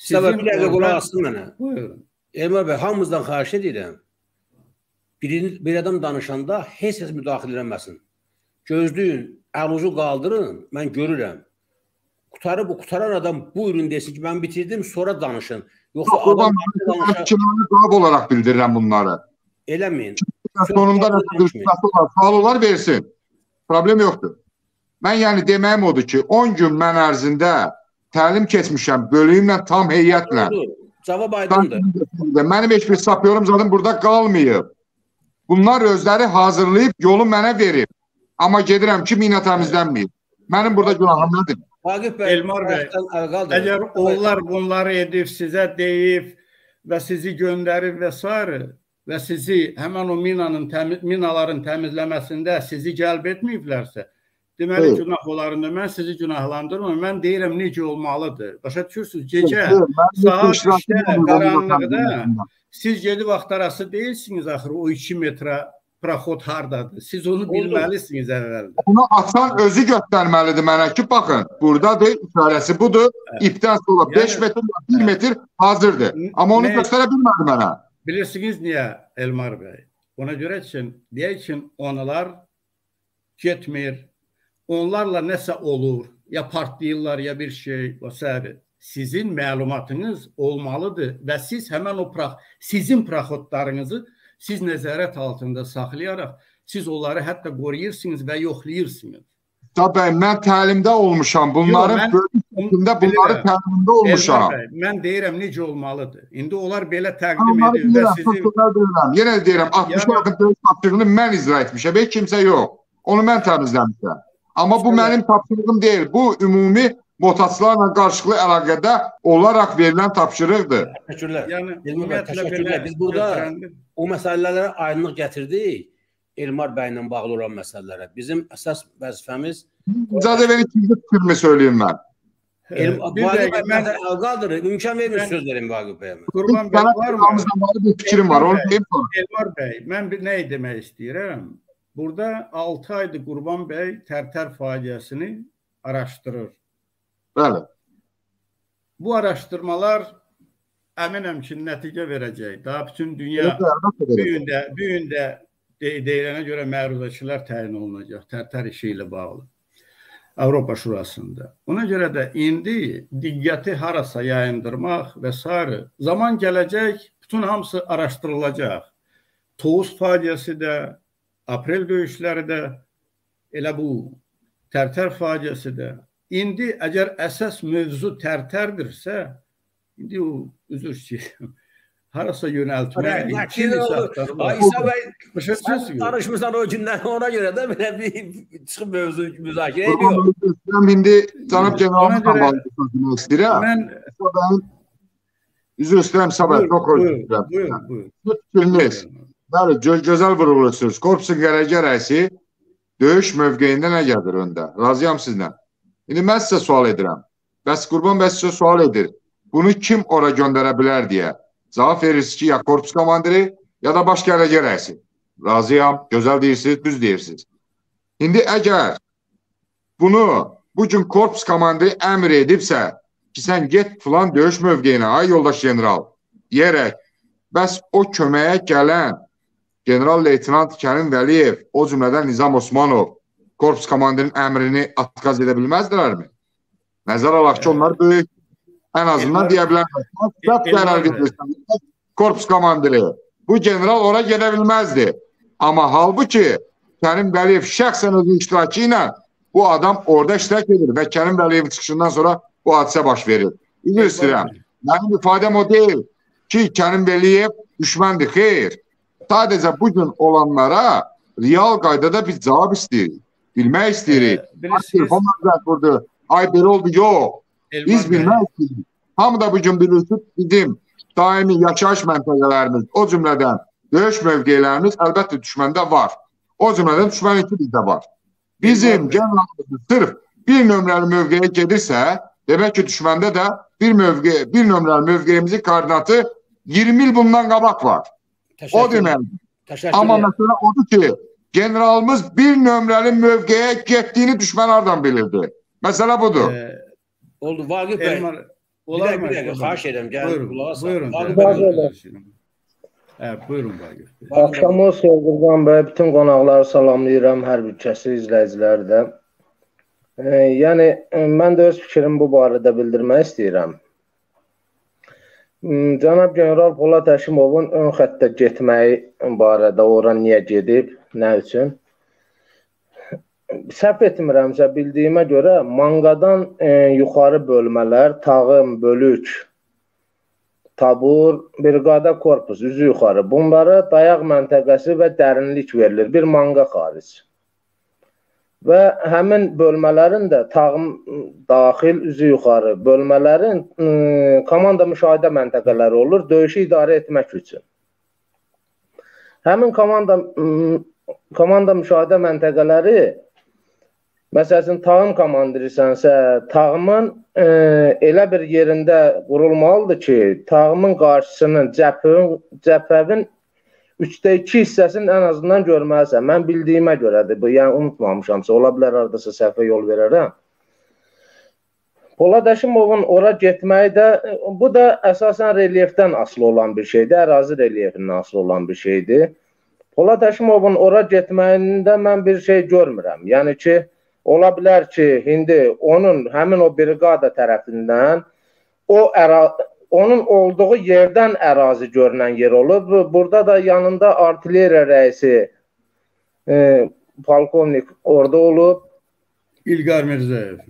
Sabah bir dəqiqə qulaq asın mənə. Buyurun. Elmar bəy, hamımızdan xahiş edirəm. Bir, bir adam danışanda heç kəs müdaxilə eləməsin. Gözləyin, əluzu qaldırın, mən görürəm. Qutarı bu qutaran adam buyurun desin ki, mən bitirdim, sonra danışın. Yoxsa adam Adam danışa cavab olaraq bildirirəm bunları. eləməyin. Sonunda Söz nə danışmayın. dürüstləsi olar, suallar versin. Problem yoxdur. Mən yəni deməyim odur ki, 10 gün mən ərzində təlim keçmişəm bölüyümlə tam heyətlə. Cavab aydındır. Mənim heç bir sapyorum zadım burada qalmayıb. Bunlar özləri hazırlayıb yolu mənə verib. Amma gedirəm ki, mina təmizlənməyib. Mənim burada günahım nədir? Vaqif bəy, Elmar bəy, əvvəldir. Əgər onlar bunları edib sizə deyib və sizi göndərib və s. və sizi həmin o minanın təmiz minaların təmizləməsində sizi cəlb etməyiblərsə, deməli Evet. günah olarında mən sizi günahlandırmıram. Mən deyirəm necə olmalıdır. Başa düşürsüz? Gecə saat bu iştirakçı 3-də olmadım, qaranlıqda siz gedib axtarası deyilsiniz axır o 2 metrə praxod hardadır. Siz onu bilməlisiniz əvvəldə. Bunu açan özü göstərməlidir mənə ki, baxın, buradadır, işarəsi budur. İpdən sonra 5 Yəni- metr, 1 metr hazırdır. Amma onu Nə- göstərə bilmədi mənə. Bilirsiniz niyə Elmar bəy? Ona görə ki, deyək ki, onlar getmir. Onlarla nəsə olur, ya partlayırlar, ya bir şey və s. Sizin məlumatınız olmalıdır və siz həmin o prax sizin praxodlarınızı siz nəzarət altında saxlayaraq siz onları hətta qoruyursunuz və yoxlayırsınız. Tabii mən təlimdə olmuşam. Bunların içində bunları təlimində olmuşam. Bəy, mən deyirəm necə olmalıdır. İndi onlar belə təqdim edir və sizin bilirəm. Yenə deyirəm, 60 Yəni- yaxın döyüş tapşırığını mən icra etmişəm, heç kimsə yox. Onu mən təmizləmişəm. Amma bu mənim tapşırığım deyil. Bu ümumi motaçılarla qarşılıqlı əlaqədə olaraq verilən tapşırıqdır. Təşəkkürlər. yəni Elmar bəy, təşəkkürlər. Biz burada o məsələlərə aydınlıq gətirdik. Elmar bəylə bağlı olan məsələlərə. Bizim əsas vəzifəmiz İcazə verin ikinci fikrimi söyleyeyim mən. Vaqif bəy mən- məndən əlqadır. İmkan vermir söz verin Vaqif bəyə. Qurban bəy var mı? bağlı bir fikrim var, onu deyim sonra. Elmar bəy, mən bir nə demək istəyirəm? Burada 6 aydır Qurban bəy Tərtər faciəsini araşdırır. Bəli. Bu araşdırmalar əminəm ki, nəticə verəcək. Daha bütün dünya Əlbəttə bu verəcək. gün də bu gün də de- deyilənə görə məruzəçilər təyin olunacaq Tərtər işi ilə bağlı. Avropa Şurasında. Ona görə də indi diqqəti harasa yayındırmaq və s. zaman gələcək, bütün hamısı araşdırılacaq. Tovuz faciəsi də, aprel döyüşləri də, elə bu Tərtər faciəsi də. İndi əgər əsas mövzu Tərtərdirsə, indi o üzr istəyirəm. Harasa yönəltmək Vəkil oldu. Ay İsa bəy, sən danışmısan o gündən ona görə də belə bir çıxıb mövzu müzakirə ediyor. Mən indi cənab generalımızla görə- bağlı sözünü istəyirəm. Mən Ben üzr istəyirəm Sabah, buyurun, çox özür buyurun, istəyirəm. buyurun, buyurun. Bu fikriniz, bəli, gö gözəl vurğuluyorsunuz. Korpusun gələcək rəisi döyüş mövqeyində nə gəlir öndə? Razıyam sizlə. İndi mən sizə sual edirəm. Bəs Qurban bəy sizə sual edir. Bunu kim ora göndərə bilər deyə. Cavab verirsiniz ki, ya korpus komandiri, ya da baş gələcək rəisi. Razıyam, gözəl deyirsiniz, düz deyirsiniz. İndi əgər bunu bu gün korpus komandiri əmr edibsə ki, sən get filan döyüş mövqeyinə, ay yoldaş general, deyərək, bəs o köməyə gələn general leytenant Kərim Vəliyev, o cümlədən Nizam Osmanov korpus komandirinin əmrini atqaz edə bilməzdilərmi? Nəzər alaq ki, onlar böyük ən azından deyə bilərlər. Səhv qərar verirsən. Korpus komandiri. Bu general ora gedə bilməzdi. Amma halbuki Kərim Vəliyev şəxsən öz iştirakı ilə bu adam orada iştirak edir və Kərim Vəliyevin çıxışından sonra bu hadisə baş verir. Üzr istəyirəm. Mənim ifadəm o deyil ki, Kərim Vəliyev düşməndir. Xeyr. Sadəcə bu gün olanlara real qaydada biz cavab istəyirik. İstəyirik. Bilirsiniz, Telefon məzət vurdu. Ay oldu. Yox. Biz bilmək istəyirik. Hamı da bu gün bilir ki, bizim daimi yaşayış məntəqələrimiz, o cümlədən döyüş mövqelərimiz əlbəttə düşməndə var. O cümlədən düşmən iki bizdə var. Bizim generalımız sırf bir nömrəli mövqeyə gedirsə, demək ki, düşməndə də bir mövqe, bir nömrəli mövqeyimizin koordinatı 20 il bundan qabaq var. O Təşəkkür. demək. Təşəkkür. Amma məsələ odur ki, generalımız bir nömrəli mövqeyə getdiyini düşmən hardan bilirdi? Məsələ budur. e, Oldu Vaqif bəy. Olar mı? bir dəqiqə, xahiş edirəm, gəl, Buyurun, qulaq as. buyurun. Bəy. Hə, buyurun Vaqif bəy. Axşamınız xeyir Qurban bəy, bütün qonaqları salamlayıram, hər bir kəsi, izləyiciləri də. E, yəni mən də öz fikrimi bu barədə bildirmək istəyirəm. M, Cənab general Polad Həşimovun ön xəttə getməyi barədə ora niyə gedib, nə üçün? Səhv etmirəmsə bildiyimə görə manqadan e, yuxarı bölmələr, tağım, bölük, tabur, briqada korpus üzü yuxarı. Bunlara dayaq məntəqəsi və dərinlik verilir. Bir manqa xaric. Və həmin bölmələrin də tağım daxil üzü yuxarı bölmələrin ıı, komanda müşahidə məntəqələri olur döyüşü idarə etmək üçün. Həmin komanda ıı, komanda müşahidə məntəqələri Məsəl üçün tağım komandirisənsə, tağımın e, elə bir yerində qurulmalıdır ki, tağımın qarşısının cəbhəvin cəbhəvin 3də 2 hissəsini ən azından görməlisən. Mən bildiyimə görədir. Bu yəni unutmamışamsa, ola bilər hardasa səhvə yol verərəm. Polad Həşimovun ora getməyi də bu da əsasən relyefdən asılı olan bir şeydir, ərazi relyefindən asılı olan bir şeydir. Polad Həşimovun ora getməyində mən bir şey görmürəm. Yəni ki, ola bilər ki, indi onun həmin o briqada tərəfindən o əra onun olduğu yerdən ərazi görünən yer olub. Burada da yanında artilleriya rəisi e, polkovnik orada olub. İlqar Mirzəyev.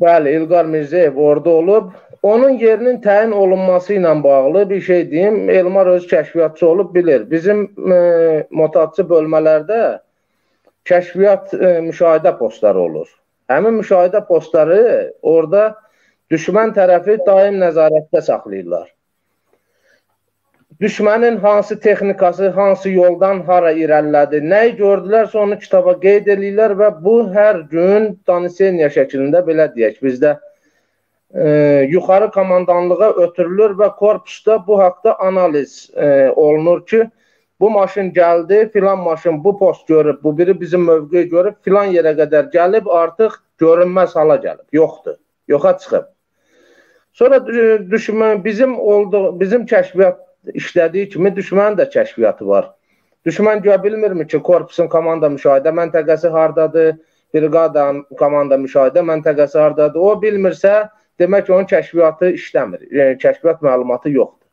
Bəli, İlqar Mirzəyev orada olub. Onun yerinin təyin olunması ilə bağlı bir şey deyim. Elmar öz kəşfiyyatçı olub bilir. Bizim e, motatçı bölmələrdə kəşfiyyat e, müşahidə postları olur. Həmin müşahidə postları orada düşmən tərəfi daim nəzarətdə saxlayırlar. Düşmənin hansı texnikası, hansı yoldan hara irəlilədi, nəyi gördülərsə onu kitaba qeyd edirlər və bu hər gün daniseniya şəklində belə deyək, bizdə e, yuxarı komandanlığa ötürülür və korpusda bu haqda analiz e, olunur ki, bu maşın gəldi, filan maşın bu post görüb, bu biri bizim mövqeyi görüb, filan yerə qədər gəlib, artıq görünməz hala gəlib, yoxdur, yoxa çıxıb. Sonra düşmən bizim oldu, bizim kəşfiyyat işlədiyi kimi düşmənin də kəşfiyyatı var. Düşmən güya bilmirmi ki, korpusun komanda müşahidə məntəqəsi hardadır, briqadanın komanda müşahidə məntəqəsi hardadır. O bilmirsə, demək onun kəşfiyyatı işləmir, yəni kəşfiyyat məlumatı yoxdur.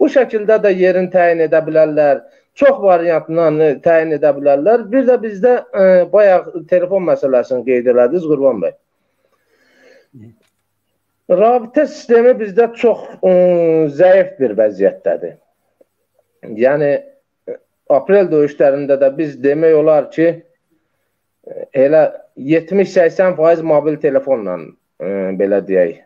Bu şəkildə də yerin təyin edə bilərlər. Çox variantla təyin edə bilərlər. Bir də bizdə e, bayaq telefon məsələsini qeyd elədiniz Qurban bəy. Rabitə sistemi bizdə çox ə, zəif bir vəziyyətdədir. Yəni aprel döyüşlərində də biz demək olar ki, elə 70-80% mobil telefonla ə, belə deyək,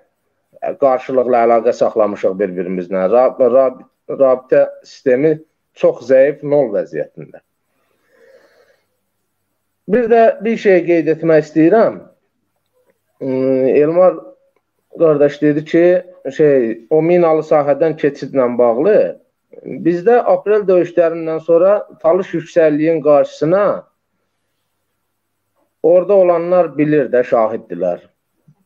qarşılıqlı əlaqə saxlamışıq bir-birimizlə. Rab rab rabitə sistemi çox zəif, nol vəziyyətində. Bir də bir şey qeyd etmək istəyirəm. Elmar qardaş dedi ki, şey, o minalı sahədən keçidlə bağlı bizdə aprel döyüşlərindən sonra Talış yüksəkliyin qarşısına orada olanlar bilir də, şahiddirlər.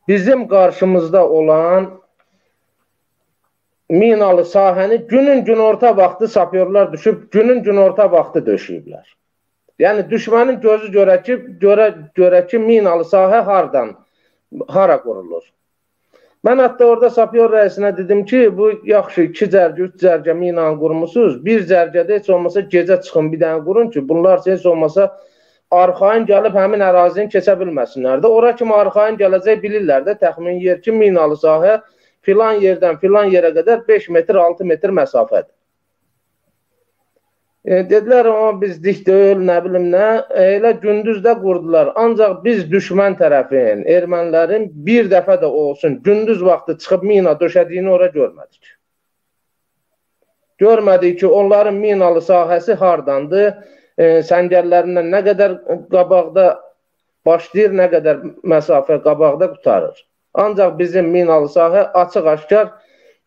Bizim qarşımızda olan minalı sahəni günün gün orta vaxtı sapyorlar düşüb, günün gün orta vaxtı döşüyüblər. Yəni düşmənin gözü görə ki, görə görə ki minalı sahə hardan hara qurulur. Mən hətta orada Sapyor rəisinə dedim ki, bu yaxşı 2 cərgə, 3 cərgə minanı qurmusunuz. Bir cərgədə heç olmasa gecə çıxın bir dənə qurun ki, bunlar heç olmasa arxayın gəlib həmin ərazini keçə bilməsinlər də. Ora kimi arxayın gələcək bilirlər də təxmin yer ki, minalı sahə filan yerdən filan yerə qədər 5 metr, 6 metr məsafədir. E, dedilər amma bizlik deyil, nə bilim nə. E, elə gündüzdə qurdular. Ancaq biz düşmən tərəfin, ermənilərin bir dəfə də olsun gündüz vaxtı çıxıb mina döşədiyini ora görmədik. Görmədik ki, onların minalı sahəsi hardandır, e, səngərlərindən nə qədər qabaqda başlayır, nə qədər məsafə qabaqda qutarır. Ancaq bizim minalı sahə açıq-aşkar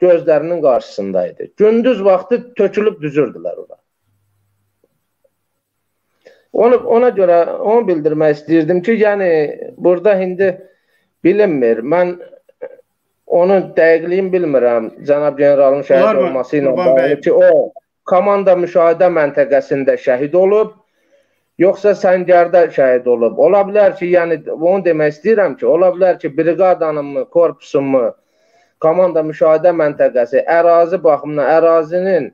gözlərinin qarşısındaydı. Gündüz vaxtı tökülüb düzürdülər ora. Onu ona görə onu bildirmək istirdim ki, yəni burada indi bilinmir. Mən onun dəqiqliyini bilmirəm. Cənab generalın şəhid olması ilə bağlı ki, o komanda müşahidə məntəqəsində şəhid olub, yoxsa səngərdə şəhid olub. Ola bilər ki, yəni onu demək istəyirəm ki, ola bilər ki, briqadanınmı, korpusunmu, komanda müşahidə məntəqəsi ərazi baxımından ərazinin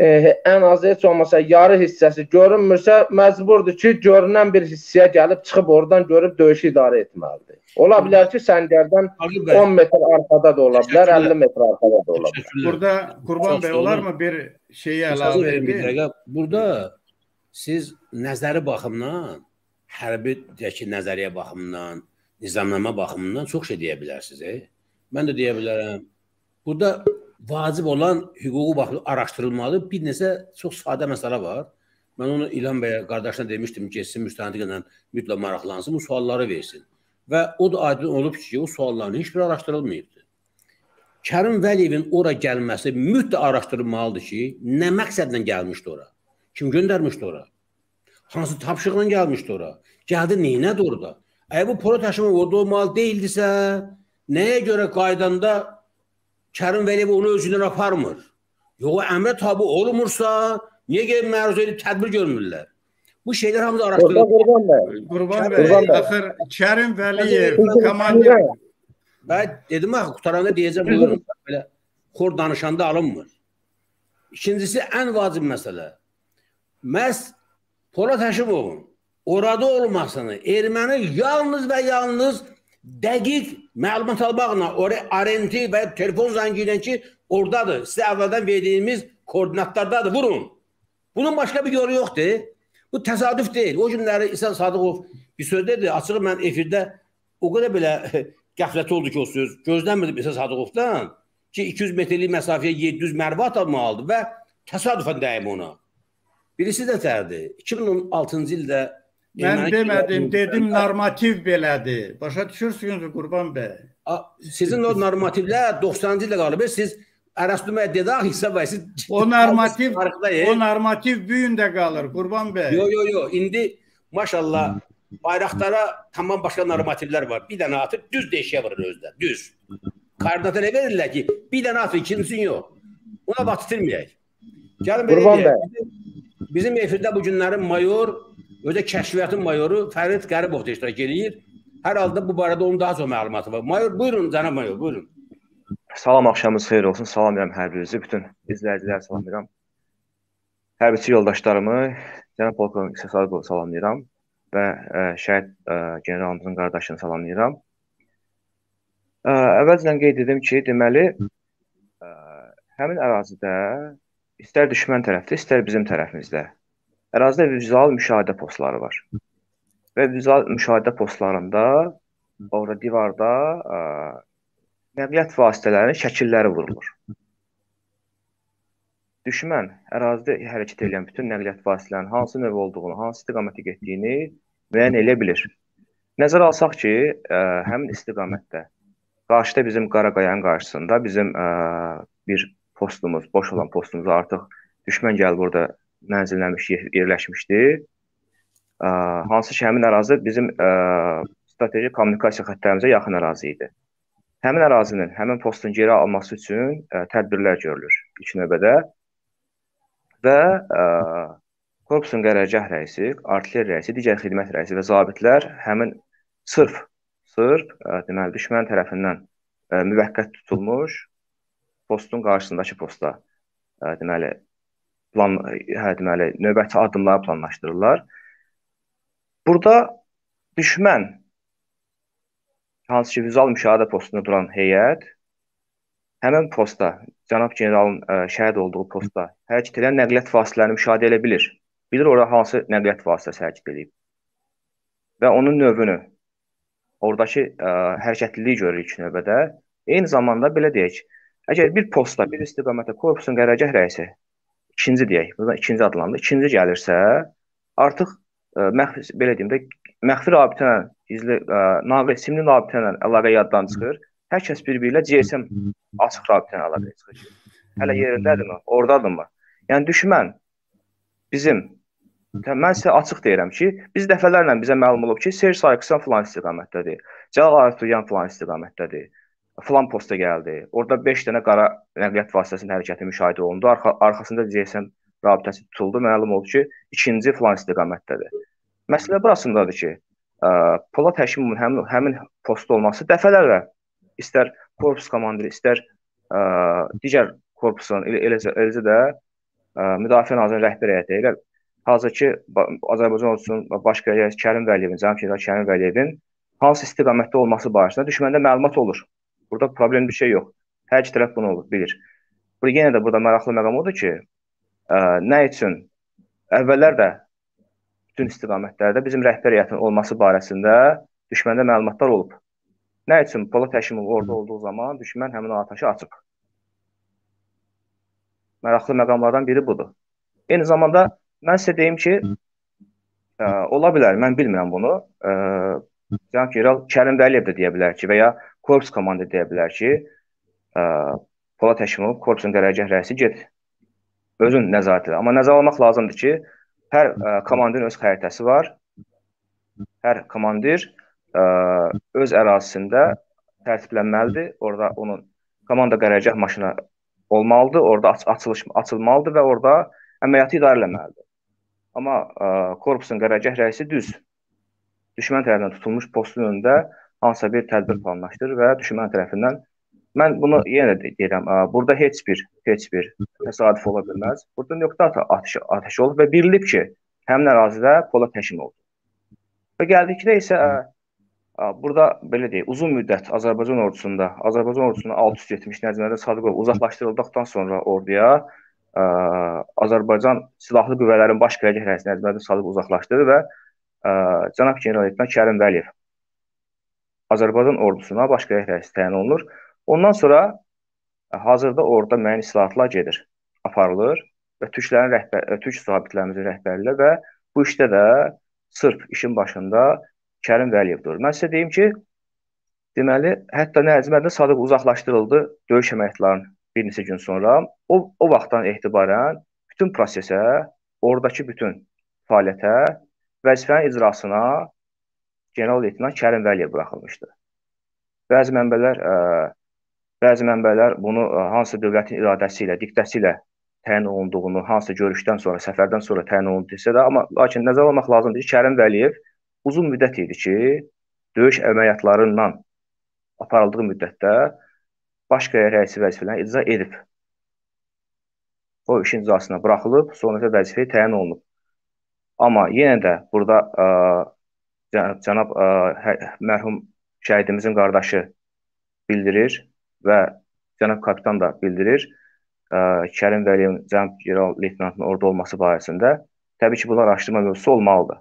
e, ən azı heç olmasa yarı hissəsi görünmürsə, məcburdur ki, görünən bir hissəyə gəlib çıxıb oradan görüb döyüşü idarə etməlidir. Ola bilər ki, səngərdən 10 metr arxada da ola bilər, 50 metr arxada da ola bilər. Burada Qurban bəy olarmı bir şeyi əlavə edin? Burada siz nəzəri baxımdan, hərbi deyək ki, nəzəriyyə baxımından, nizamnamə baxımından çox şey deyə bilərsiniz. E? Mən də deyə bilərəm. Burada vacib olan hüquqi baxımı araşdırılmalı. Bir neçə çox sadə məsələ var. Mən onu İlhan bəyə qardaşına demişdim getsin müstəndiqlə mütləq maraqlansın, bu sualları versin. Və o da aydın olub ki, o sualların heç biri araşdırılmayıbdı. Kərim Vəliyevin ora gəlməsi mütləq araşdırılmalıdır ki, nə məqsədlə gəlmişdi ora? Kim göndərmişdi ora? Hansı tapşırıqla gəlmişdi ora? Gəldi neynədir orada? Əgər bu polo daşıma orada olmalı deyildisə, nəyə görə qaydanda Kərim Vəliyev onu özündən aparmır. Yox, əmrə tabi olmursa, niyə gəlib məruzə edib tədbir görmürlər? Bu şeylər hamısı araşdırılır. Qurban bəy. Qurban bəy, axır Kərim Vəliyev komandir Bəli, dedim axı qutaranda deyəcəm buyurun. Belə xor danışanda alınmır. İkincisi ən vacib məsələ. Məhz Polad Həşimovun orada olmasını erməni yalnız və yalnız dəqiq məlumat almaqla oraya arenti və telefon zəngi ilə ki, oradadır. Sizə əvvəldən verdiyimiz koordinatlardadır. Vurun. Bunun başqa bir yolu yoxdur. Bu təsadüf deyil. O günləri İsa Sadıqov bir söz dedi. Açığı mən efirdə o qədər belə qəflət oldu ki, o söz gözləmirdim İsa Sadıqovdan ki, 200 metrlik məsafəyə 700 mərvə atımı aldı və təsadüfən dəyim ona. Birisi də tərdi. 2016-cı ildə Mən demədim, dedim normativ belədir. Başa düşürsünüz Qurban bəy? Sizin o normativlər 90-cı ildə qalıb. Siz dedi axı və siz O normativ o normativ bu gün də qalır Qurban bəy. Yo yo yo, indi maşallah bayraqlara tamam başqa normativlər var. Bir dənə atıb düz deşiyə vurur özdə. Düz. Koordinata nə verirlər ki, bir dənə atır, ikincisini yox. Ona vaxt itirməyək. Gəlin belə Qurban deyək. bəy. Bizim, efirdə bu günlərin mayor, özə kəşfiyyatın mayoru Fərid Qəribov da iştirak eləyir. Hər halda bu barədə onun daha çox məlumatı var. Mayor, buyurun cənab mayor, buyurun. Salam, axşamınız xeyir olsun. Salamlayıram hər birinizi, bütün izləyiciləri salamlayıram. Hərbiçi yoldaşlarımı, cənab polkovnik Səsadovu salamlayıram və ə, şəhid ə, generalımızın qardaşını salamlayıram. Ə, əvvəlcədən qeyd edim ki, deməli ə, həmin ərazidə istər düşmən tərəfdə, istər bizim tərəfimizdə ərazidə vizual müşahidə postları var. Və vizual müşahidə postlarında orada divarda ə, nəqliyyat vasitələrinin şəkilləri vurulur. Düşmən ərazidə hərəkət edən bütün nəqliyyat vasitələrinin hansı növ olduğunu, hansı istiqamətə getdiyini müəyyən edə bilir. Nəzərə alsaq ki, ə, həmin istiqamətdə qarşıda bizim Qaraqayanın qarşısında bizim ə, bir postumuz, boş olan postumuz artıq düşmən gəlib burada mənzilləmiş, yer- yerləşmişdi. Ə, hansı ki, həmin ərazi bizim ə, strateji kommunikasiya xəttlərimizə yaxın ərazi idi. Həmin ərazinin, həmin postun geri alınması üçün ə, tədbirlər görülür ilk növbədə və ə, korpusun qərargah rəisi, artilleriya rəisi, digər xidmət rəisi və zabitlər həmin sırf sırf ə, deməli düşmən tərəfindən ə, müvəqqət tutulmuş postun qarşısındakı posta ə, deməli plan hə deməli növbəti addımları planlaşdırırlar. Burada düşmən hansı ki vizual müşahidə postunda duran heyət həmin postda cənab generalın ə, şəhid olduğu postda hərəkət edən nəqliyyat vasitələrini müşahidə edə bilir. Bilir ora hansı nəqliyyat vasitəsi hərəkət edib. Və onun növünü, oradakı ə, hərəkətliliyi görür ilk növbədə. Eyni zamanda belə deyək, əgər bir postda, bir istiqamətə korpusun qərargah rəisi ikinci deyək, burada ikinci adlandı, ikinci gəlirsə, artıq ə, məxfi belə deyim də məxfi rabitə ilə gizli ə, naqil simli rabitə ilə əlaqə yaddan çıxır. Hər kəs bir-biri ilə GSM açıq rabitə ilə əlaqəyə çıxır. Hələ yerindədirmi? Ordadırmı? Yəni düşmən bizim mən sizə açıq deyirəm ki, biz dəfələrlə bizə məlum olub ki, Serj Sarkisyan filan istiqamətdədir. Cəlal Arifyan filan istiqamətdədir. Filan posta gəldi. Orada 5 dənə qara nəqliyyat vasitəsinin hərəkəti müşahidə olundu. Arxa, arxasında GSM rabitəsi tutuldu. Məlum oldu ki, ikinci filan istiqamətdədir. Məsələ burasındadır ki, ə, Polad Həkimovun həmin həmin postda olması dəfələrlə istər korpus komandiri, istər ə, digər korpusun elə eləcə, eləcə də ə, Müdafiə Nazirliyinin rəhbər heyəti ilə hazırki ba- Azərbaycan ordusunun baş qərargahı Kərim Vəliyevin, general Kərim Vəliyevin hansı istiqamətdə olması barəsində düşməndə məlumat olur. Burada problem bir şey yox. Hər iki tərəf bunu olur, bilir. Burada yenə də burada maraqlı məqam odur ki, ə, nə üçün əvvəllər də bütün istiqamətlərdə bizim rəhbər olması barəsində düşməndə məlumatlar olub. Nə üçün Polad Həşimov orada olduğu zaman düşmən həmin atəşi açıb. Maraqlı məqamlardan biri budur. Eyni zamanda mən sizə deyim ki, ə, ola bilər, mən bilmirəm bunu. Ə, cənab general Kərim Vəliyev də deyə bilər ki, və ya korpus komandiri deyə bilər ki, ə, Polad Həşimov korpusun qərargah rəisi get özün nəzarət elə. Amma nəzərə almaq lazımdır ki, hər ə, komandirin öz xəritəsi var. Hər komandir ə, öz ərazisində tərtiblənməlidir. Orada onun komanda qərargah maşını olmalıdır. Orada aç açılış açılmalıdır və orada əməliyyatı idarə etməlidir. Amma ə, korpusun qərargah rəisi düz düşmən tərəfindən tutulmuş postun önündə hansısa bir tədbir planlaşdırır və düşmən tərəfindən mən bunu yenə də deyirəm, burada heç bir heç bir təsadüf ola bilməz. Burada nöqtə atışı atəş olub və bilinib ki, həmin ərazidə Polad Həşimov oldu. Və gəldikdə isə Burada belə deyək, uzun müddət Azərbaycan ordusunda, Azərbaycan ordusunda 670 Nəcməddin Sadıqov uzaqlaşdırıldıqdan sonra orduya ə, Azərbaycan Silahlı Qüvvələrin Baş Qərargah rəisi Nəcməddin Sadıqov uzaqlaşdırır və ə, cənab general-leytenant Kərim Vəliyev Azərbaycan ordusuna baş qərargah rəisi təyin olunur. Ondan sonra ə, hazırda orada müəyyən islahatlar gedir, aparılır və türklərin rəhbər türk zabitlərimizin rəhbərliyi və bu işdə də sırf işin başında Kərim Vəliyevdir. Mən sizə deyim ki, deməli, hətta Nəzməddin Sadıq uzaqlaşdırıldı döyüş əməliyyatlarının bir neçə gün sonra. O o vaxtdan etibarən bütün prosesə, oradakı bütün fəaliyyətə, vəzifənin icrasına general-leytenant Kərim Vəliyev buraxılmışdı. Bəzi mənbələr ə, bəzi mənbələr bunu ə, hansı dövlətin iradəsi ilə, diktəsi ilə təyin olunduğunu, hansı görüşdən sonra, səfərdən sonra təyin olundu desə də, amma lakin nəzərə almaq lazımdır ki, Kərim Vəliyev uzun müddət idi ki, döyüş əməliyyatlarından aparıldığı müddətdə baş qərargah rəisi vəzifələrini icra edib. O işin icrasına buraxılıb, sonra da vəzifəyə təyin olunub. Amma yenə də burada ə, cənab ə, hə, mərhum şəhidimizin qardaşı bildirir və cənab kapitan da bildirir. Ə, Kərim Vəliyevin cənab general leytenantın orada olması barəsində təbii ki, bunlar araşdırma mövzusu olmalıdır.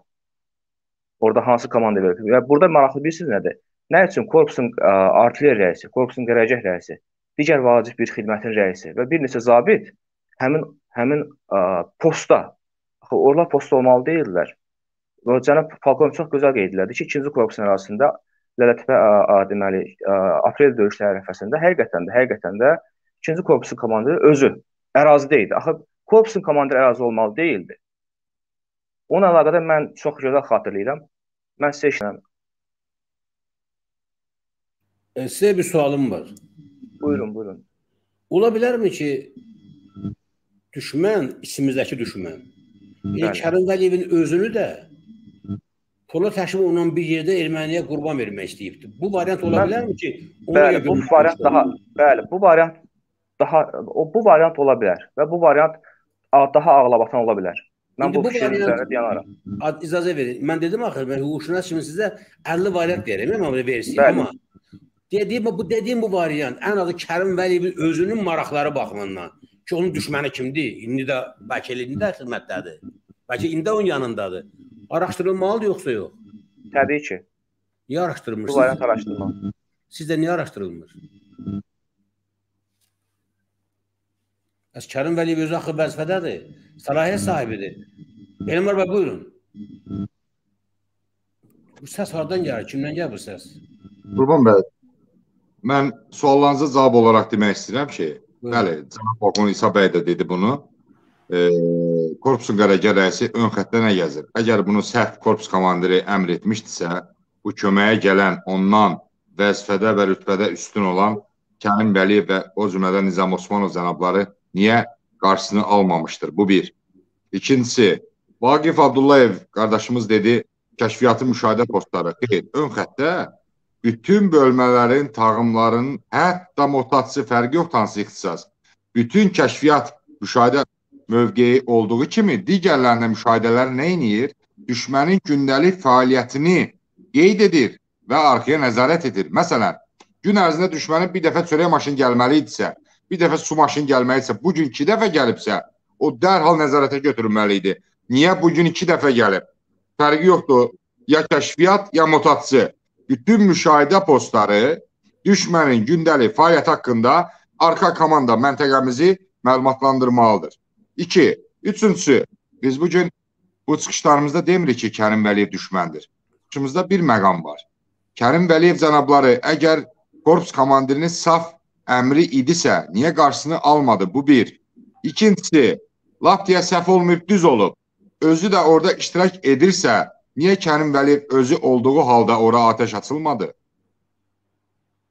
Orada hansı komanda verir? Və burada maraqlı bilirsiniz nədir? Nə üçün korpusun ə, artilleriya rəisi, korpusun qərargah rəisi, digər vacib bir xidmətin rəisi və bir neçə zabit həmin həmin ə, postda axı orlar postda olmalı deyildilər. Cənab Falkon çox gözəl qeyd elədi ki, 2-ci korpusun ərazisində Lələtəpə deməli aprel döyüşləri ərəfəsində həqiqətən də həqiqətən də 2-ci korpusun komandiri özü ərazidə idi. Axı korpusun komandiri ərazi olmalı deyildi. Onunla əlaqədar mən çox gözəl xatırlayıram. Mən sizə işləm. E, sizə bir sualım var. Buyurun, buyurun. Ola bilərmi ki, düşmən, içimizdəki düşmən, yəni Kərim Vəliyevin özünü də Polat Həşimovla bir yerdə erməniyə qurban vermək istəyibdi. Bu variant ola bilərmi ki, bəli, bu variant daha, bəli, bu variant daha o bu variant ola bilər və bu variant daha ağlabatan ola bilər. Mən bu, fikrin üzərində dayanaram. İcazə verin. Mən dedim axı, mən hüquqşünas kimi sizə 50 variant deyirəm, mən bunu versiya, amma dediyim bu dediyim bu variant ən azı Kərim Vəliyevin özünün maraqları baxımından ki, onun düşməni kimdir? İndi də bəlkə elində xidmətdədir. Bəlkə indi onun yanındadır. Araşdırılmalıdır yoxsa yox? Təbii ki. Niyə araşdırmırsınız? Bu variant araşdırma. Sizdə niyə araşdırılmır? Bəs Kərim Vəliyev özü axı vəzifədədir. Səlahiyyət sahibidir. Elmar bəy buyurun. Bu səs hardan gəlir? Kimdən gəlir bu səs? Qurban bəy. Mən suallarınıza cavab olaraq demək istəyirəm ki, Buyurun. bəli, cənab polkovnik İsa bəy də dedi bunu. E, korpusun qərargah rəisi ön xəttdə nə gəzir? Əgər bunu səhv korpus komandiri əmr etmişdisə, bu köməyə gələn ondan vəzifədə və rütbədə üstün olan Kərim Vəliyev və o cümlədən Nizam Osmanov cənabları niyə qarşısını almamışdır? Bu bir. İkincisi, Vaqif Abdullayev qardaşımız dedi, kəşfiyyatı müşahidə postları. Xeyr, ön xəttdə bütün bölmələrin, tağımların, hətta motasiya fərqi yox hansı ixtisas. Bütün kəşfiyyat müşahidə mövqeyi olduğu kimi digərlərində müşahidələr nə edir? Düşmənin gündəlik fəaliyyətini qeyd edir və arxaya nəzarət edir. Məsələn, gün ərzində düşmənin bir dəfə çörək maşını gəlməli idisə, bir dəfə su maşını gəlməlidirsə, bu gün iki dəfə gəlibsə, o dərhal nəzarətə götürülməli idi. Niyə bu gün iki dəfə gəlib? Fərqi yoxdur. Ya kəşfiyyat, ya mutasiya. Bütün müşahidə postları düşmənin gündəlik fəaliyyət haqqında arxa komanda məntəqəmizi məlumatlandırmalıdır. 2. Üçüncüsü, biz bu gün bu çıxışlarımızda demirik ki, Kərim Vəliyev düşməndir. Çıxışımızda bir məqam var. Kərim Vəliyev cənabları əgər korpus komandirini saf əmri idisə, niyə qarşısını almadı? Bu bir. İkincisi, lap deyə səhv olmayıb, düz olub. Özü də orada iştirak edirsə, niyə Kərim Vəliyev özü olduğu halda ora ateş açılmadı?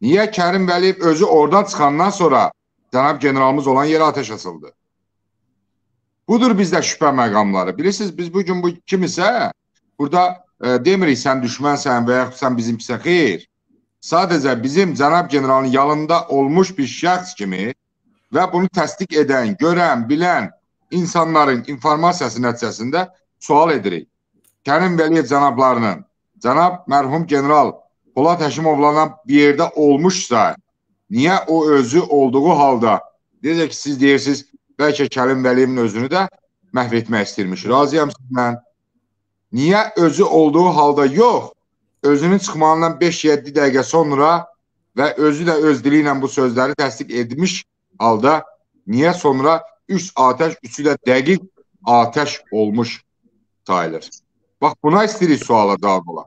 Niyə Kərim Vəliyev özü oradan çıxandan sonra cənab generalımız olan yerə ateş açıldı? Budur bizdə şübhə məqamları. Bilirsiniz, biz bugün bu kimisə burada e, demirik sən düşmənsən və yaxud sən bizimkisən. Xeyr sadəcə bizim cənab generalın yanında olmuş bir şəxs kimi və bunu təsdiq edən, görən, bilən insanların informasiyası nəticəsində sual edirik. Kərim Vəliyev cənablarının, cənab mərhum general Polad Həşimovla bir yerdə olmuşsa, niyə o özü olduğu halda deyəcək ki, siz deyirsiniz, bəlkə Kərim Vəliyevin özünü də məhv etmək istirmiş. Razıyam sizlə. Niyə özü olduğu halda yox, özünün çıxmağından 5-7 dəqiqə sonra və özü də öz dili ilə bu sözləri təsdiq etmiş halda niyə sonra 3 atəş, üçü də dəqiq atəş olmuş sayılır? Bax buna istəyirik suala cavab ola.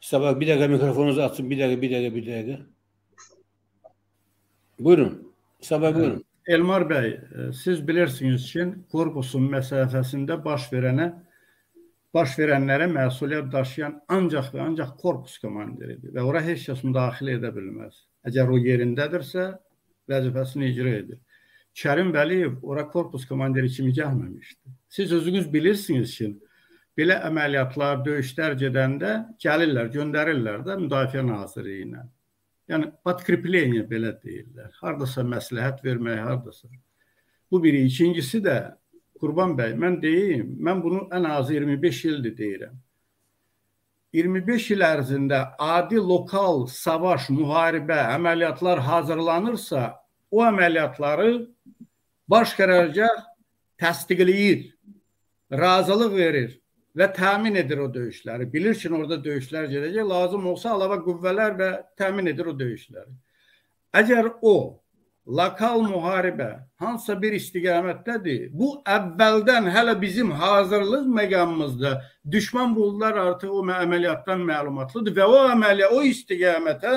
Sabah bir dəqiqə mikrofonunuzu açın, bir dəqiqə, bir dəqiqə, bir dəqiqə. Buyurun. Sabah buyurun. Elmar bəy, e, siz bilirsiniz ki, korpusun məsafəsində baş verənə baş verənlərə məsuliyyət daşıyan ancaq və ancaq korpus komandiridir və ora heç kəs müdaxilə edə bilməz. Əgər o yerindədirsə, vəzifəsini icra edir. Kərim Vəliyev ora korpus komandiri kimi gəlməmişdi. Siz özünüz bilirsiniz ki, belə əməliyyatlar, döyüşlər gedəndə gəlirlər, göndərirlər də Müdafiə Nazirliyinə. Yəni podkrepleniya belə deyirlər. Hardasa məsləhət vermək, hardasa. Bu biri. İkincisi də Qurban bəy, mən deyim, mən bunu ən azı 25 ildir deyirəm. 25 il ərzində adi lokal savaş, müharibə, əməliyyatlar hazırlanırsa, o əməliyyatları baş qərargah təsdiqləyir, razılıq verir və təmin edir o döyüşləri. Bilir ki, orada döyüşlər gedəcək, lazım olsa əlavə qüvvələr və təmin edir o döyüşləri. Əgər o lokal müharibə hansısa bir istiqamətdədir, bu əvvəldən hələ bizim hazırlıq məqamımızda düşman buldular artıq o əməliyyatdan məlumatlıdır və o əməliyyat o istiqamətə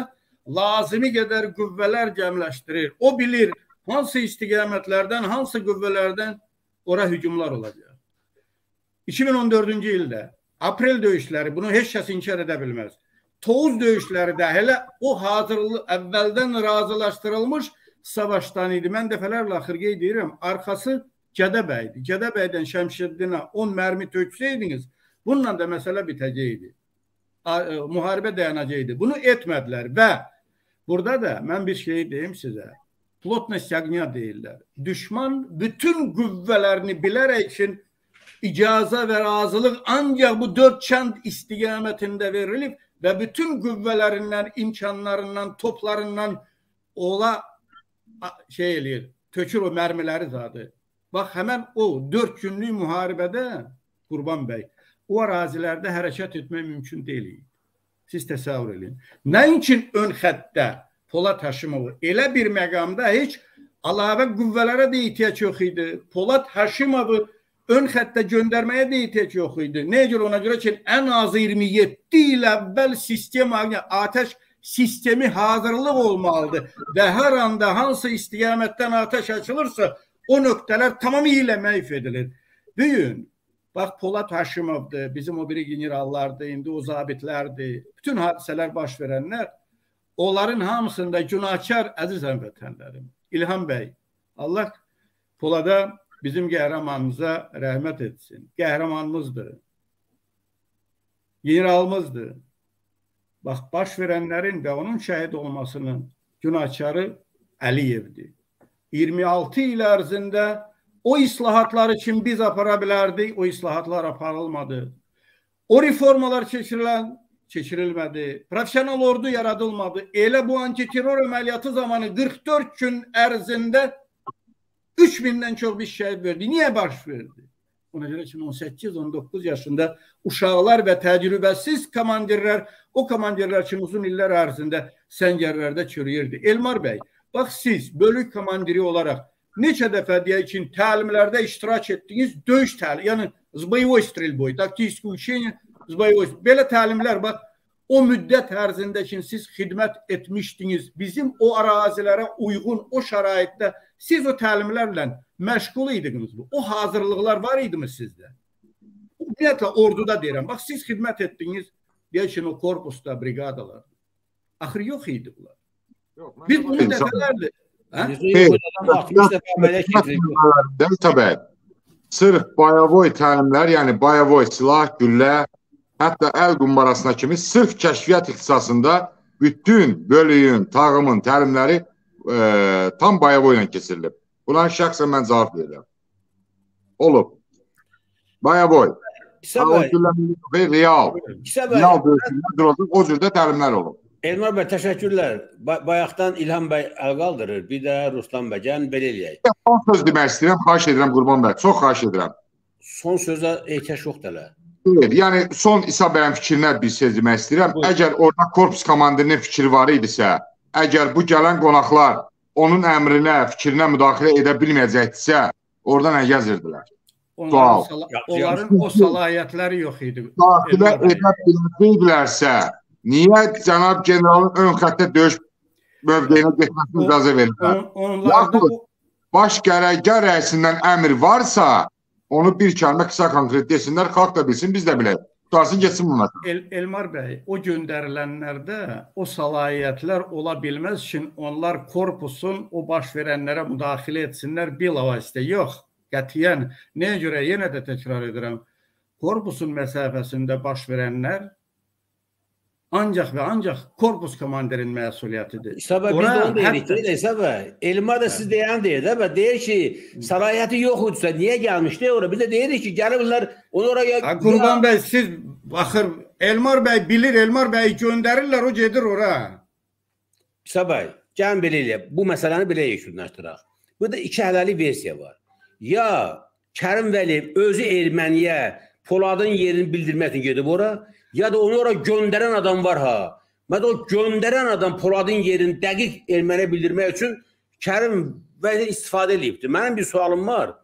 lazımi qədər qüvvələr cəmləşdirir. O bilir hansı istiqamətlərdən, hansı qüvvələrdən ora hücumlar olacaq. 2014. yılda April döyüşləri bunu heç kəs inkar edə bilməz. Tovuz döyüşləri də hələ o hazırlı əvvəldən razılaşdırılmış savaşdan idi. Mən dəfələrlə xırqey deyirəm, arxası Gədəbəy idi. Gədəbəydən Şəmşiddinə 10 mərmi töksəydiniz, bununla da məsələ bitəcəydi. E, müharibə dayanacaqdı. Bunu etmədilər və burada da mən bir şey deyim sizə. Plotnost yagnya deyirlər. Düşman bütün qüvvələrini bilərək üçün icaza və razılıq ancaq bu dörd kənd istiqamətində verilib və bütün qüvvələrindən, imkanlarından, toplarından ola şey eləyir, tökür o mərmiləri zadı. Bax, həmən o dörd günlük müharibədə Qurban bəy, o ərazilərdə hərəkət etmək mümkün deyil. Siz təsəvvür edin. Nəinçin ön xəttdə Polad Həşimovu elə bir məqamda heç əlavə qüvvələrə də ehtiyac yox idi. Polad Həşimovu ön xəttə göndərməyə də ehtiyac yox idi. Nəyə görə? Ona görə ki, ən azı 27 il əvvəl sistem atəş sistemi hazırlıq olmalıdır və hər anda hansı istiqamətdən atəş açılırsa, o nöqtələr tamamilə məhv edilir. Bu gün bax Polad Haşimovdur, bizim o biri generallardır, indi o zabitlərdir. Bütün hadisələr baş verənlər onların hamısında günahkar əziz həmvətənlərim. İlham bəy, Allah Polada bizim qəhrəmanımıza rəhmət etsin. Qəhrəmanımızdır. Generalımızdır. Bax, baş verənlərin və onun şəhid olmasının günahkarı Əliyevdir. 26 il ərzində o islahatları kim biz apara bilərdik, o islahatlar aparılmadı. O reformalar keçirilən keçirilmədi. Profesional ordu yaradılmadı. Elə bu antiterror əməliyyatı zamanı 44 gün ərzində 3000'den çox biz şəhid verdi. Niyə baş verdi? Ona görə ki 18-19 yaşında uşaqlar və təcrübəsiz komandirlər, o komandirlər kimi uzun illər ərzində səngərlərdə çürüyürdü. Elmar bəy, bax siz bölük komandiri olaraq neçə dəfə deyək ki, təlimlərdə iştirak etdiniz, döyüş təlimi, yəni zboyovoy strelboy, taktiki uçeniya, zboyovoy. Belə təlimlər bax o müddət ərzində ki, siz xidmət etmişdiniz. Bizim o ərazilərə uyğun, o şəraitdə Siz o təlimlərlə məşğul idiniz bu. O hazırlıqlar var idimi sizdə? Ümumiyyətlə orduda deyirəm. Bax siz xidmət etdiniz, deyək ki, o korpusda, briqadalar. Axır yox idi bunlar. Yox, Biz bunu dəfələrdir. Tabii. Sırf bayavoy təlimlər, yəni bayavoy silah, güllə, hətta əl qumbarasına kimi sırf kəşfiyyat ixtisasında bütün bölüyün, tağımın təlimləri e, tam Bayavo ilə keçirilib. Buna şəxsən mən cavab verirəm. Olub. Bayavoy. İsa bəy, real. İsa bəy, Real döyüşlər olacaq. O cürdə təlimlər olub. Elmar bəy təşəkkürlər. Ba bayaqdan İlham bəy əl qaldırır, bir də Ruslan bəy. Gəlin belə eləyək. Son söz demək istəyirəm, xahiş edirəm Qurban bəy. Çox xahiş edirəm. Son sözə ehtiyac yoxdur hələ. Deyil, yəni son İsa bəyin fikrinə bir söz demək istəyirəm. Buyur. Əgər orada korpus komandirinin fikri var idisə, əgər bu gələn qonaqlar onun əmrinə, fikrinə müdaxilə edə bilməyəcəkdisə, orada nə gəzirdilər? Onların, Sual. sala onların o səlahiyyətləri yox idi. Müdaxilə edə bilməyəcəklərsə, niyə cənab generalın ön xəttə döyüş mövqeyinə getməsinə icazə verirlər? On, onlarda Yaxud bu baş qərargah rəisindən əmr varsa, onu bir kəlmə qısa konkret desinlər, xalq da bilsin, biz də bilək. Tutarsın getsin bunlar. El, Elmar bəy, o göndərilənlərdə o səlahiyyətlər ola bilməz ki, onlar korpusun o baş verənlərə müdaxilə etsinlər bilavasitə. Yox, qətiyyən. Nəyə görə yenə də təkrar edirəm. Korpusun məsafəsində baş verənlər ancaq və ancaq korpus komandirinin məsuliyyətidir. İsa bəy, biz də onu deyirik. İsa bəy. Elmar da siz deyən deyir də və deyir ki, səlahiyyəti yox idisə niyə gəlmişdi ora? Biz də deyirik ki, gəliblər onu oraya Ha, Qurban bəy siz baxır Elmar bəy bilir, Elmar bəy göndərirlər, o gedir ora. İsa bəy, gəlin belə eləyək. Bu məsələni belə yekunlaşdıraq. Burada iki hələli versiya var. Ya Kərim Vəliyev özü erməniyə Poladın yerini bildirmək üçün gedib ora, ya da onu ora göndərən adam var ha. Mədə o göndərən adam Poladın yerini dəqiq erməniyə bildirmək üçün Kərim Vəliyev istifadə edibdi. Mənim bir sualım var.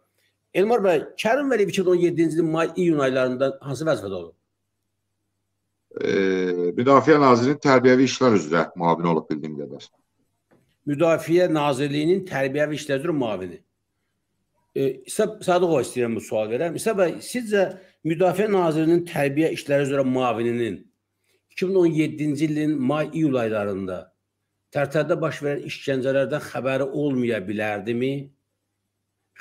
Elmar bəy, Kərim Vəliyev 2017-ci ilin may iyun aylarında hansı vəzifədə olub? E, Müdafiə Nazirinin tərbiyəvi işlər üzrə müavini olub bildiyim qədər. Müdafiə Nazirliyinin Tərbiyəvi İşlər üzrə müavini. E, İsa Sadıqova istəyirəm bu sual verəm. İsa bəy, sizcə Müdafiə Nazirinin Tərbiyə İşləri üzrə müavininin 2017-ci ilin may-iyul aylarında Tərtərdə baş verən işgəncələrdən xəbəri olmaya bilərdimi?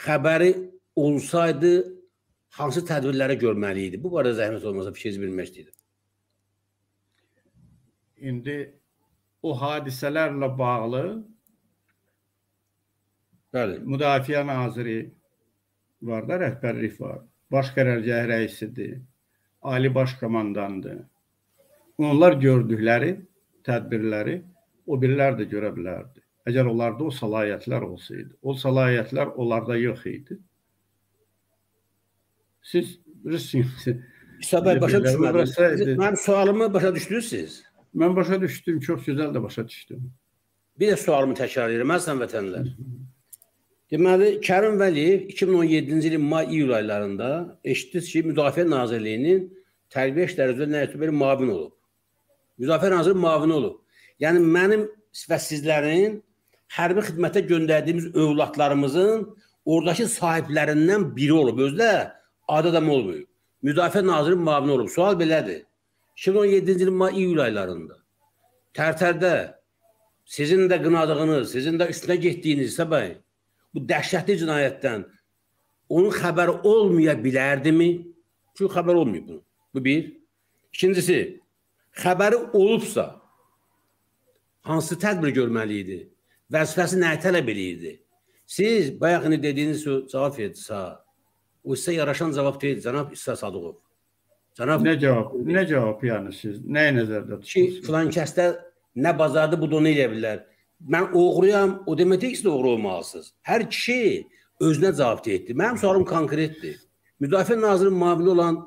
Xəbəri olsaydı hansı tədbirləri görməli idi? Bu barədə zəhmət olmasa fikrinizi bilmək istəyirəm. İndi o hadisələrlə bağlı Bəli. Müdafiə naziri var da, rəhbərlik var. Baş qərargah rəisidir. Ali baş komandandır. Onlar gördükləri tədbirləri o birilər də görə bilərdi. Əgər onlarda o səlahiyyətlər olsaydı. O səlahiyyətlər onlarda yox idi. Siz bilirsiniz. İsa bəy başa düşmədim. Mənim sualımı başa düşdünüz siz? Mən başa düşdüm, çox gözəl də başa düşdüm. Bir də sualımı təkrar edirəm, əzizən vətənlər. Deməli, Kərim Vəliyev 2017-ci ilin may-iyul aylarında eşitdiniz ki, Müdafiə Nazirliyinin Tərbiyə İşləri üzrə Nəzarət bir müavin olub. Müdafiə Naziri müavini olub. Yəni mənim və sizlərin hərbi xidmətə göndərdiyimiz övladlarımızın oradakı sahiblərindən biri olub. Özü də adi adam olmayıb. Müdafiə Naziri müavini olub. Sual belədir. 2017-ci ilin may-iyul aylarında Tərtərdə sizin də qınadığınız, sizin də üstünə getdiyiniz isə bəy, bu dəhşətli cinayətdən onun xəbəri olmaya bilərdimi? Çünki xəbər olmayıb bunun. Bu bir. İkincisi, xəbəri olubsa hansı tədbir görməli idi? Vəzifəsi nə tələb eləyirdi? Siz bayaq indi dediyiniz cavab verdinizsə, o sizə yaraşan cavab deyil, cənab İsa Sadıqov. Cənab Nə cavab? Nə cavab yəni siz? Nəyi nəzərdə ki, tutursunuz? filan kəsdə nə bazardı, bu da onu eləyə bilər. Mən oğruyam, o demək siz də oğru olmalısınız. Hər kişi özünə cavab etdi. Mənim sualım konkretdir. Müdafiə Nazirinin müavini olan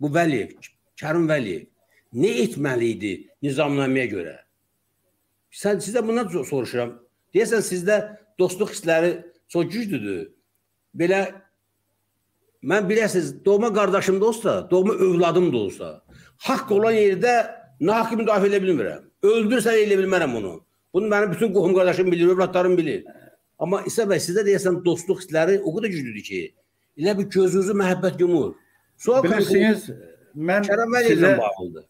bu Vəliyev, Kərim Vəliyev nə etməli idi nizamnaməyə görə? Sən sizə bundan so- soruşuram. Deyəsən sizdə dostluq hissləri çox güclüdür. Belə mən biləsiniz, doğma qardaşım da olsa, doğma övladım da olsa, haqq olan yerdə nahaq müdafiə edə bilmirəm. Öldürsə elə bilmərəm onu. Bunu mənim bütün qohum qardaşım bilir, övladlarım bilir. Amma İsa bəy sizdə deyəsən dostluq hissləri o qədər güclüdür ki, elə bir gözünüzü məhəbbət yumur. Sual Bilirsiniz, mən Kərəm Vəliyevlə sizə bağlıdır.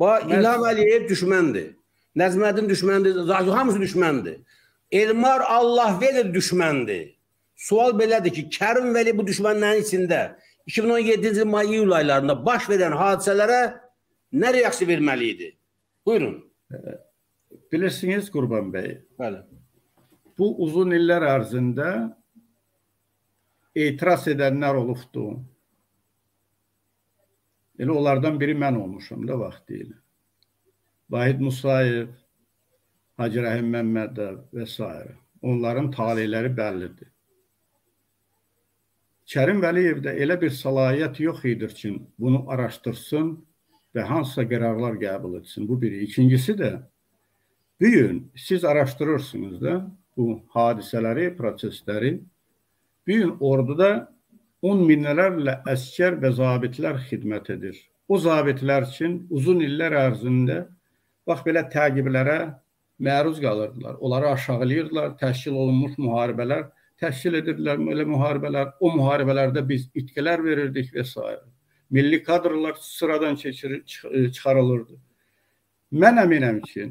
Bax Mən- İlham Əliyev düşməndir. Nəzməddin düşməndir, Zahid hamısı düşməndir. Elmar Allah verir düşməndir. Sual belədir ki, Kərim Vəli bu düşmənlərin içində 2017-ci il may iyul aylarında baş verən hadisələrə nə reaksiya verməli idi? Buyurun. Bilirsiniz Qurban bəy, Bəli. bu uzun illər ərzində etiraz edənlər olubdu. Elə onlardan biri mən olmuşam da vaxtilə. Vahid Musayev, Hacı Rəhim Məmmədov və s. Onların taleyləri bəllidir. Kərim Vəliyevdə elə bir səlahiyyət yox idi ki, bunu araşdırsın və hansısa qərarlar qəbul etsin. Bu biri. İkincisi də bu gün siz araşdırırsınız da bu hadisələri, prosesləri. Bu gün orduda on minlərlə əskər və zabitlər xidmət edir. O zabitlər üçün uzun illər ərzində bax belə təqiblərə məruz qalırdılar. Onları aşağılayırdılar, təşkil olunmuş müharibələr təşkil edirdilər belə müharibələr. O müharibələrdə biz itkilər verirdik və s. Milli kadrlar sıradan keçirir, çıxarılırdı. Mən əminəm ki,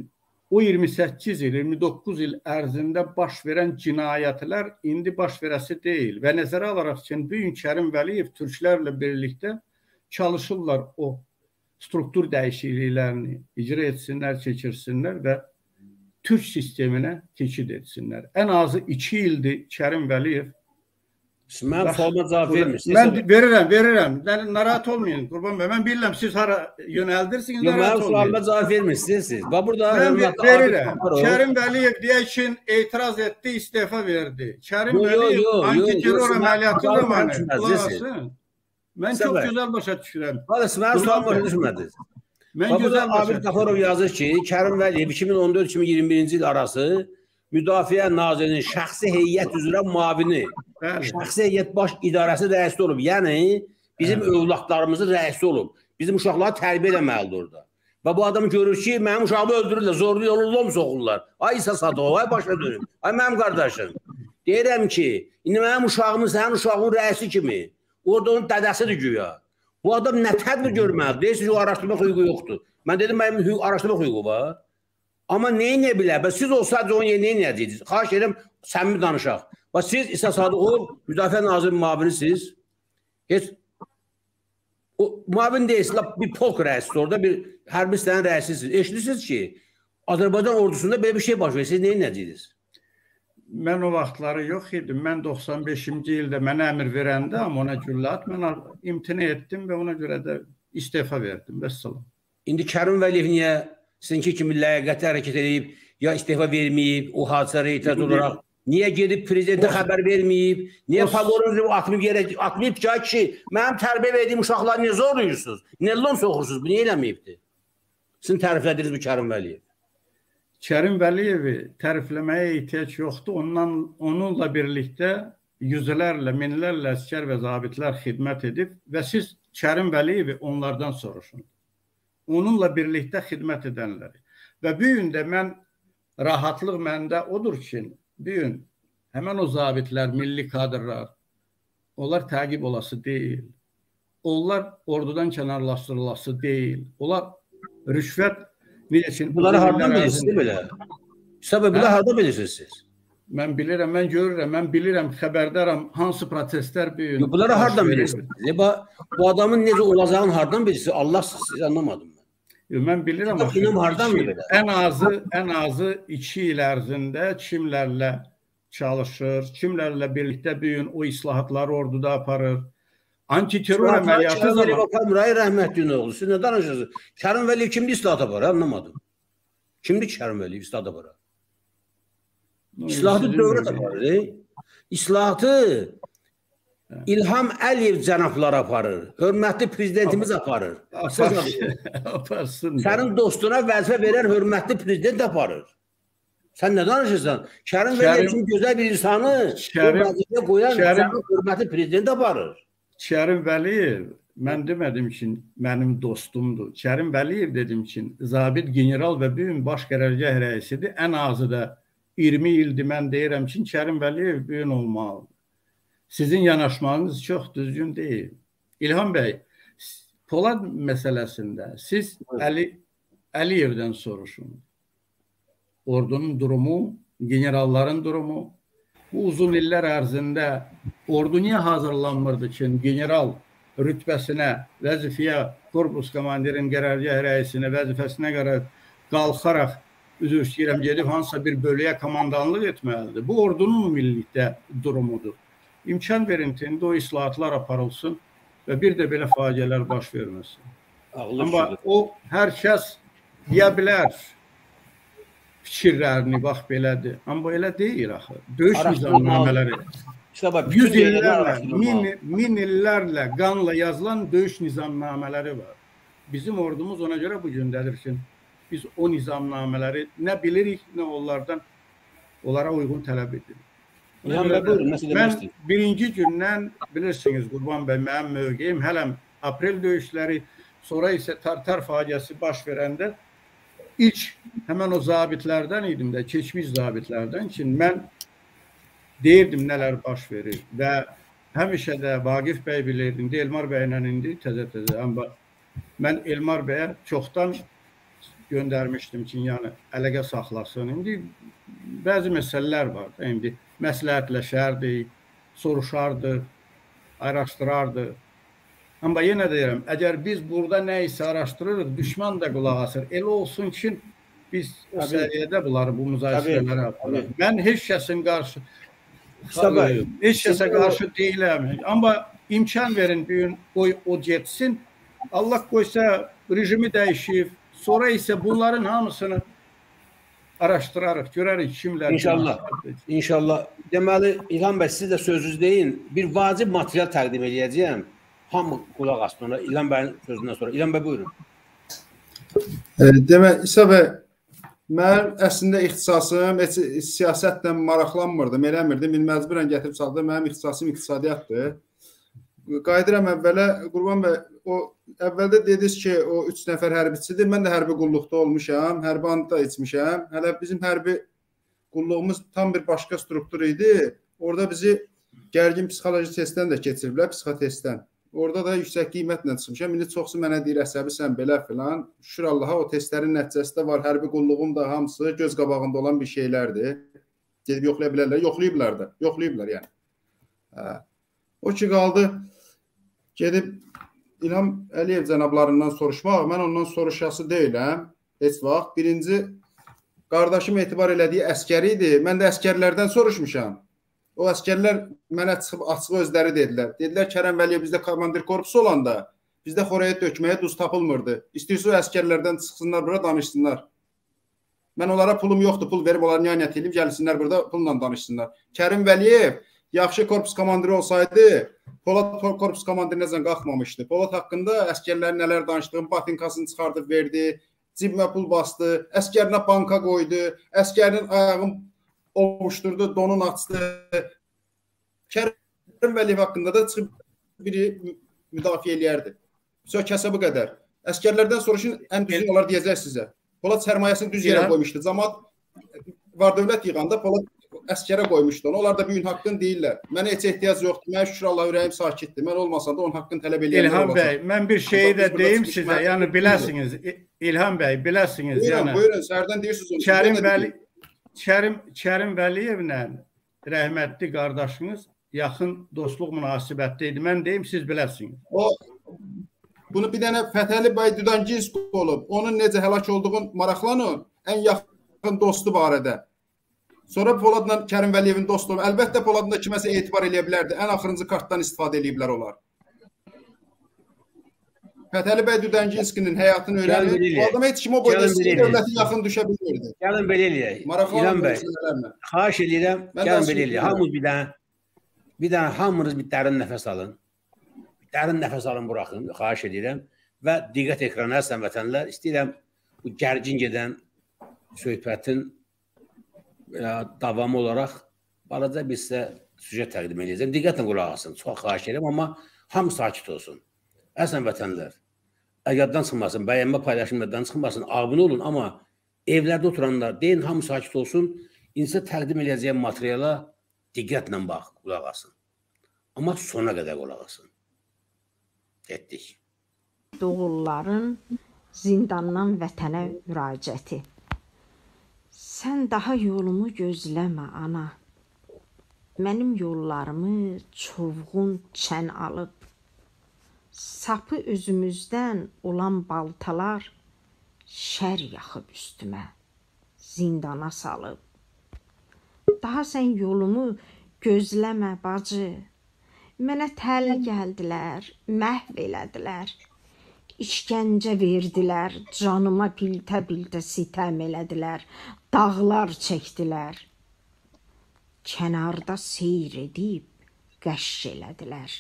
o 28 il, 29 il ərzində baş verən cinayətlər indi baş verəsi deyil və nəzərə alaraq ki, bu gün Kərim Vəliyev türklərlə birlikdə çalışırlar o struktur dəyişikliklərini icra etsinlər, keçirsinlər və türk sisteminə keçid etsinlər. Ən azı 2 ildir Kərim Vəliyev Mən sualıma cavab vermirsiniz. Mən verirəm, verirəm. Narahat olmayın Qurban bəy. Mən bilirəm siz hara yönəldirsiniz, narahat mənim olmayın. sualıma cavab vermirsiniz siz. Bax burada Mən hörmətli verirəm. Kərim Vəliyev deyək ki, etiraz etdi, istefa verdi. Kərim Yo, yo, Vəliyev yo, yo, antiterror yo, əməliyyatı mən- zamanı mən-. Mən çox gözəl başa düşürəm. Qardaş, mənim Qurban sualım başa düşmədiniz. Mən gözəl Abid Qafarov yazır ki, Kərim Vəliyev 2014-2021-ci il arası Müdafiə Nazirinin şəxsi heyət üzrə müavini, Bəli. şəxsi heyət baş idarəsi rəisi olub. Yəni bizim övladlarımızın rəisi olub. Bizim uşaqları tərbiyə eləməlidir orada. Və bu adam görür ki, mənim uşağımı öldürürlər, zorlu yolu lom soxurlar. Ay İsa Sadov, ay başa dönüm. Ay mənim qardaşım. Deyirəm ki, indi mənim uşağımın, sənin uşağın rəisi kimi. Orada onun dədəsidir güya. Bu adam nə tədbir görməlidir? Deyirsiniz, o araşdırmaq hüququ yoxdur. Mən dedim, mənim hüquq, araşdırmaq hüququ var. Amma neyi nə bilər? Bəs siz olsaydınız onun yerinə nə edəcəksiniz? Xahiş edirəm, səmimi danışaq. Bax siz İsa Sadıqov Müdafiə Nazirinin müavinisiniz. Heç o müavin deyilsiniz, bir polk rəisidir orada, bir hərbi istənin rəisisiniz. Eşidirsiniz ki, Azərbaycan ordusunda belə bir şey baş verir. Siz neyin nəcəydiniz? Mən o vaxtları yox idim. Mən 95-ci ildə mənə əmr verəndə amma ona güllə at, mən imtina etdim və ona görə də istefa verdim. Vəssalam. İndi Kərim Vəliyev niyə sizinki kimi ləyaqətli hərəkət edib, ya istefa verməyib, o hadisələrə etiraz olaraq Niyə gedib prezidentə xəbər verməyib? Niyə favorizm atmayıb yerə atmayıb ki, kişi, mənim tərbiyə verdiyim uşaqları niyə zorlayırsınız? Niyə lom soxursunuz? Bu niyə eləməyibdi? Sizin təriflədiniz bu Kərim Vəliyev. Kərim Vəliyevi tərifləməyə ehtiyac yoxdur. Ondan onunla birlikdə yüzlərlə, minlərlə əskər və zabitlər xidmət edib və siz Kərim Vəliyevi onlardan soruşun. Onunla birlikdə xidmət edənləri. Və bu gün də mən rahatlıq məndə odur ki, bu gün həmin o zabitlər, milli kadrlar onlar təqib olası deyil. Onlar ordudan kənarlaşdırılası deyil. Onlar rüşvət necə üçün Bunları hardan bilirsiniz belə? Səbəb bunları hardan bilirsiniz siz? Mən bilirəm, mən görürəm, mən bilirəm, xəbərdaram hansı gün. Yo, bunları hardan bilirsiniz? E, bu, bu adamın necə olacağını hardan bilirsiniz? Allah siz anlamadım mən. Bilirəm. Axı, iki- belə? Ən azı, ən azı 2 il ərzində kimlərlə çalışır, kimlərlə birlikdə bu gün o islahatları orduda aparır. Antiterror əməliyyatı Kərim Vəliyev Müray rəhmətliyin oğlu. Siz nə danışırsınız? Kərim Vəliyev kimdir islahat aparır? Anlamadım. Kimdir Kərim Vəliyev islahat aparır? İslahatı dövlət aparır. İslahatı İlham Əliyev cənablar aparır. Hörmətli prezidentimiz aparır. Aparsın. Aparsın. Sənin dostuna vəzifə verən hörmətli prezident aparır. Sən nə danışırsan? Kərim Vəliyev kimi gözəl bir insanı vəzifəyə qoyan Kərim- hörmətli prezident aparır. Kərim Vəliyev mən demədim ki, mənim dostumdur. Kərim Vəliyev dedim ki, zabit general və bu gün baş qərargah rəisidir. Ən azı da 20 ildir mən deyirəm ki, Kərim Vəliyev bu gün olmalıdır. Sizin yanaşmanız çox düzgün deyil. İlham bəy, Polad məsələsində siz Əli Əliyevdən soruşun. Ordunun durumu, generalların durumu, bu uzun illər ərzində ordu niyə hazırlanmırdı ki, general rütbəsinə, vəzifəyə, korpus komandirin qərargah rəisinə, vəzifəsinə görə qalxaraq üzr istəyirəm gedib hansısa bir bölüyə komandanlıq etməlidir. Bu ordunun millilikdə durumudur. İmkan verin ki, indi o islahatlar aparılsın və bir də belə faciələr baş verməsin. Ağlı Amma fikirdir. o hər kəs deyə bilər fikirlərini bax belədir. Amma elə deyil axı. Döyüş nizamnamələri İşte bütün yerler illərlə, araşdırılmalı. min, min illərlə qanla yazılan döyüş nizamnamələri var. Bizim ordumuz ona görə bu gündədir ki, biz o nizamnamələri nə bilirik, nə onlardan onlara uyğun tələb edirik. İlham bəy, buyurun, nə demək Mən istəyirsiniz? birinci gündən bilirsiniz Qurban bəy mənim mövqeyim hələm aprel döyüşləri, sonra isə Tartar faciəsi baş verəndə ilk həmən o zabitlərdən idim də, keçmiş zabitlərdən ki, mən deyirdim nələr baş verir və həmişə də Vaqif bəy bilir, indi Elmar bəylə indi təzə-təzə amma mən Elmar bəyə çoxdan göndərmişdim ki, yəni əlaqə saxlasın. İndi bəzi məsələlər var da, indi məsləhətləşərdi, soruşardı, araşdırardı. Amma yenə deyirəm, əgər biz burada nə isə araşdırırıq, düşman da qulaq asır. Elə olsun ki, biz o Təbii. səviyyədə bunları bu müzakirələri Təbii, aparırıq. Mən heç kəsin qarşı bəy, heç kəsə qarşı deyiləm. Amma imkan verin bir gün qoy o getsin. Allah qoysa rejimi dəyişib, sonra isə bunların hamısını araşdırarıq, görərik kimlər. İnşallah. İnşallah. Deməli İlham bəy siz də sözünüz deyin. Bir vacib material təqdim edəcəyəm. Hamı qulaq assın ona. İlham bəyin sözündən sonra. İlham bəy buyurun. E, Demək, İsa bəy, mən əslində ixtisasım heç siyasətlə maraqlanmırdım, eləmirdim. İndi məcburən gətirib saldım. Mənim ixtisasım iqtisadiyyatdır. Qayıdıram əvvələ. Qurban bəy, o əvvəldə dediniz ki, o 3 nəfər hərbiçidir. Mən də hərbi qulluqda olmuşam, hərbi andda içmişəm. Hələ bizim hərbi qulluğumuz tam bir başqa struktur idi. Orada bizi gərgin psixoloji testdən də keçiriblər, psixotestdən. Orada da yüksək qiymətlə çıxmışam. İndi çoxsu mənə deyir əsəbisən belə filan. Şükür Allaha o testlərin nəticəsi də var. Hərbi qulluğum da hamısı göz qabağında olan bir şeylərdir. Gedib yoxlaya bilərlər, yoxlayıblar da. Yoxlayıblar yəni. Hə. O ki qaldı gedib İlham Əliyev cənablarından soruşmaq. Mən ondan soruşası deyiləm. Heç vaxt. Birinci qardaşım etibar elədiyi əskəri idi. Mən də əskərlərdən soruşmuşam. O əskərlər mənə çıxıb açıq özləri dedilər. Dedilər Kərəm Vəliyev bizdə komandir korpusu olanda bizdə xoraya dökməyə duz tapılmırdı. İstəyirsə o əskərlərdən çıxsınlar bura danışsınlar. Mən onlara pulum yoxdur, pul verib onları niyət edim, gəlsinlər burada pulla danışsınlar. Kərim Vəliyev yaxşı korpus komandiri olsaydı, Polad korpus komandiri necə qalxmamışdı. Polad haqqında əskərlərin nələr danışdığını, batinkasını çıxardıb verdi, cibimə pul bastı, əskərinə banka qoydu, əskərin ayağını ovuşdurdu, donun açdı. Kərim Vəliyev haqqında da çıxıb biri mü- müdafiə eləyərdi. Sökəsə bu qədər. Əskərlərdən soruşun, ən düzgün olar deyəcək sizə. Polad sərmayəsini düz yerə qoymuşdu. Cəmaət var dövlət yığanda Polad əskərə qoymuşdu onu. Onlar da bu gün haqqını deyirlər. Mənə heç ehtiyac yoxdur. Mən şükür Allah ürəyim sakitdir. Mən olmasam da onun haqqını tələb eləyənlər İlham olacaq. bəy, mən bir şeyi də deyim sizə, məhkəməsi yəni biləsiniz, İlham bəy, biləsiniz, Buyurun, yəni. buyurun, sərdən deyirsiniz onu. Kərim Vəli. Kərim Kərim Vəliyevlə rəhmətli qardaşınız yaxın dostluq münasibətdə idi. Mən deyim, siz biləsiniz. O bunu bir dənə Fətəli bəy Düdangisk olub. Onun necə həlak olduğunu maraqlanın. Ən yaxın dostu barədə. Sonra Poladla Kərim Vəliyevin dostluğu. Əlbəttə Poladın da kiməsə etibar eləyə bilərdi. Ən axırıncı kartdan istifadə eləyiblər onlar. Fətəli bəy Düdangiskinin həyatını belə Bu adam heç kim o boyda dövlətin yaxın düşə bilmirdi. Gəlin belə eləyək. İlham bəy, xahiş edirəm, Mən gəlin belə eləyək. Hamınız bir dənə bir dənə hamınız bir dərin nəfəs alın. Dərin nəfəs alın, buraxın, xahiş edirəm və diqqət ekrana əsən vətənlər. İstəyirəm bu gərgin gedən söhbətin davamı olaraq balaca bir sizə süjet təqdim edəcəm. Diqqətlə qulaq asın. Çox xahiş edirəm, amma hamı sakit olsun. Əsən vətənlər, yaddan çıxmasın, bəyənmə paylaşım yaddan çıxmasın, abunə olun, amma evlərdə oturanlar deyin, hamı sakit olsun. İndi sizə təqdim edəcəyəm materiala diqqətlə bax, qulaq asın. Amma sona qədər qulaq asın. Getdik. Doğulların zindandan vətənə müraciəti. Sən daha yolumu gözləmə ana. Mənim yollarımı çovğun çən alıb. Sapı özümüzdən olan baltalar şər yaxıb üstümə, zindana salıb. Daha sən yolumu gözləmə bacı. Mənə təl gəldilər, məhv elədilər. İşgəncə verdilər, canıma biltə-biltə sitəm elədilər, dağlar çəkdilər. Kənarda seyr edib qəşş elədilər.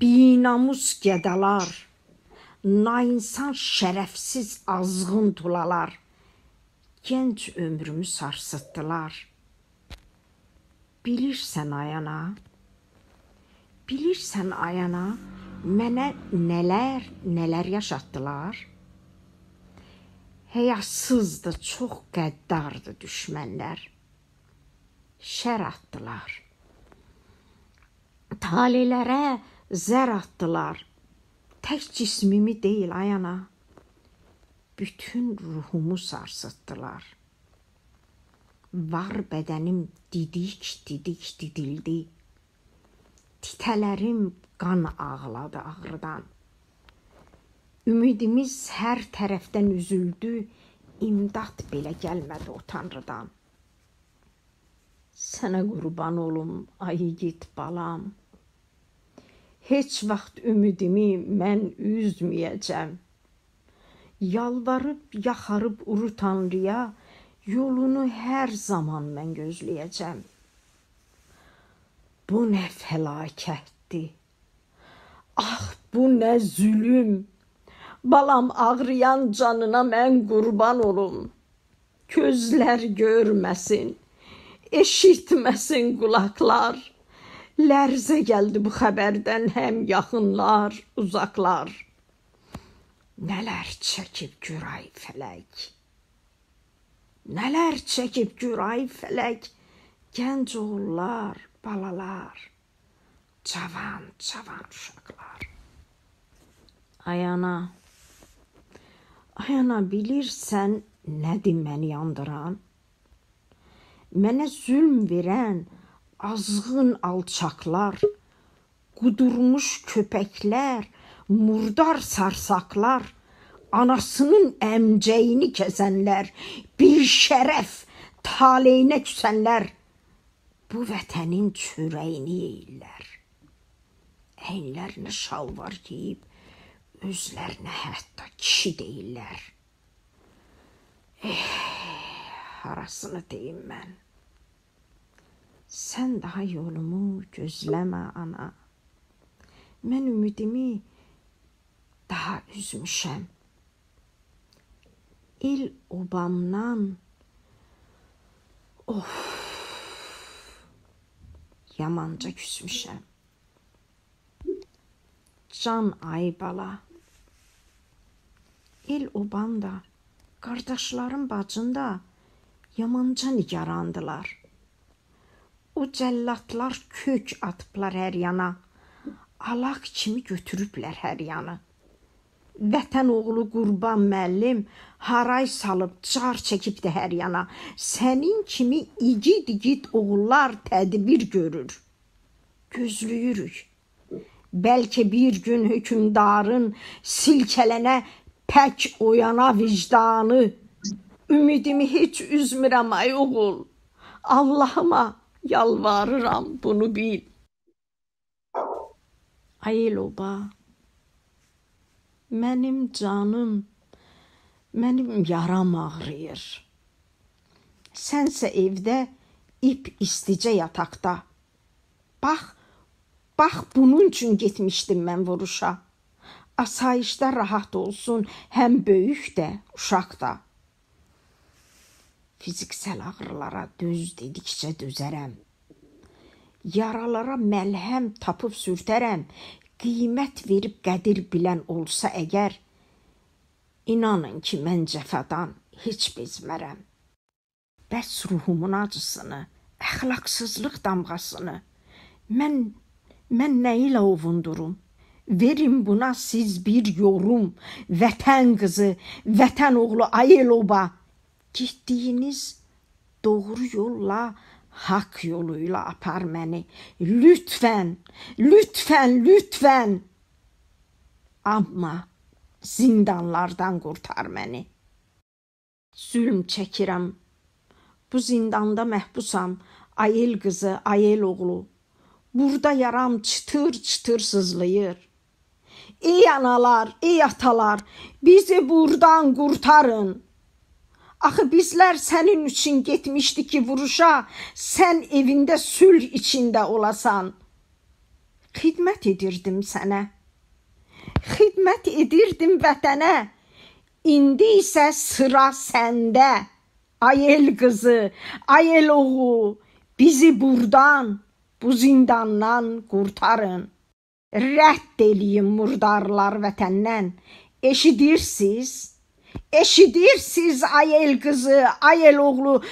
Binamus gədalar, nainsan şərəfsiz azğın tulalar, gənc ömrümü sarsıtdılar. Bilirsən ayana, bilirsən ayana, mənə nələr, nələr yaşatdılar? Həyasızdı, çox qəddardı düşmənlər. Şər atdılar. Talelərə zər atdılar. Tək cismimi deyil ayana, bütün ruhumu sarsıtdılar. Var bədənim didik-didik didildi. Titələrim qan ağladı ağrıdan. Ümidimiz hər tərəfdən üzüldü, imdad belə gəlmədi o Tanrıdan. Sənə qurban olum, ay igid balam. Heç vaxt ümidimi mən üzməyəcəm. Yalvarıb yaxarıb uru Tanrıya, yolunu hər zaman mən gözləyəcəm. Bu nə fəlakətdir. Ah, bu nə zülüm. Balam ağrıyan canına mən qurban olum. Gözlər görməsin, eşitməsin qulaqlar. Lərzə gəldi bu xəbərdən həm yaxınlar, uzaqlar. Nələr çəkib güray fələk. Nələr çəkib güray fələk. Gənc oğullar, balalar, cavan, cavan uşaqlar. Ayana, Ayana bilirsən nədir məni yandıran? Mənə zülm verən azğın alçaqlar, qudurmuş köpəklər, murdar sarsaqlar, anasının əmcəyini kəsənlər, bir şərəf taleyinə küsənlər bu vətənin çörəyini yeyirlər. Əyinlərinə şalvar geyib özlərinə hətta kişi deyirlər. Eh, harasını deyim mən? Sən daha yolumu gözləmə ana. Mən ümidimi daha üzmüşəm. İl obamdan of yamanca küsmüşəm. Can ay bala El oban da, qardaşlarım bacın da yamanca nigarandılar. O cəllatlar kök atıblar hər yana. Alaq kimi götürüblər hər yanı. Vətən oğlu Qurban müəllim haray salıb car çəkib də hər yana. Sənin kimi igid-igid oğullar tədbir görür. Gözləyirük. Bəlkə bir gün hökmdarın silkələnə Pək oyana vicdanı, ümidimi heç üzmürəm ay oğul. Allahıma yalvarıram bunu bil. Ay Eloba, mənim canım, mənim yaram ağrıyır. Sənsə evdə ip isticə yataqda. Bax, bax bunun üçün getmişdim mən vuruşa. Asayişdə rahat olsun həm böyük də, uşaq da. Fiziksel ağrılara döz dedikcə dözərəm. Yaralara məlhəm tapıb sürtərəm. Qiymət verib qədir bilən olsa əgər, inanın ki, mən cəfadan heç bezmərəm. Bəs ruhumun acısını, əxlaqsızlıq damğasını mən mən nə ilə ovundurum? Verin buna siz bir yorum. Vətən qızı, vətən oğlu Ayeloba. Getdiyiniz doğru yolla, haqq yoluyla apar məni. Lütfən, lütfən, lütfən. Amma zindanlardan qurtar məni. Zülm çəkirəm. Bu zindanda məhbusam. Ayel qızı, ayel oğlu. Burada yaram çıtır-çıtır sızlayır. Ey analar, ey atalar, bizi buradan qurtarın. Axı bizlər sənin üçün getmişdi ki, vuruşa, sən evində sülh içində olasan. Xidmət edirdim sənə. Xidmət edirdim vətənə. İndi isə sıra səndə. Ay el qızı, ay el oğlu, bizi burdan, bu zindandan qurtarın. Rədd eləyin murdarlar vətəndən. Eşidirsiz? Eşidirsiz ay el qızı, ay el oğlu,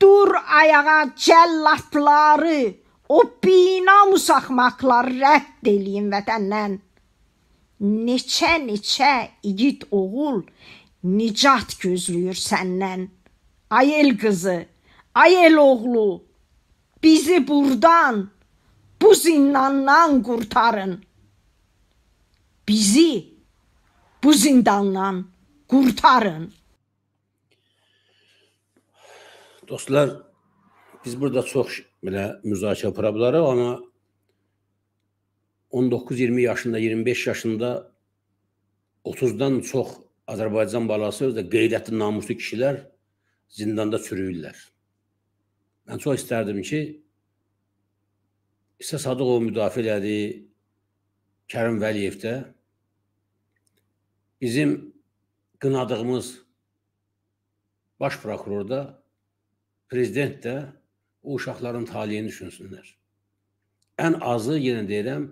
dur ayağa cəllatları, o binamus axmaqlar rədd eləyin vətəndən. Neçə-neçə igid oğul nicat gözləyir səndən. Ay el qızı, ay el oğlu, bizi burdan, bu zindandan qurtarın. Bizi bu zindandan qurtarın. Dostlar, biz burada çox belə müzakirə apara bilərik, amma 19-20 yaşında, 25 yaşında 30-dan çox Azərbaycan balası də qeyrətli, namuslu kişilər zindanda çürüyürlər. Mən çox istərdim ki, İsa Sadıqov müdafiə elədi, Kərim Vəliyev də bizim qınadığımız baş prokuror da, prezident də o uşaqların taliyini düşünsünlər. Ən azı yenə deyirəm,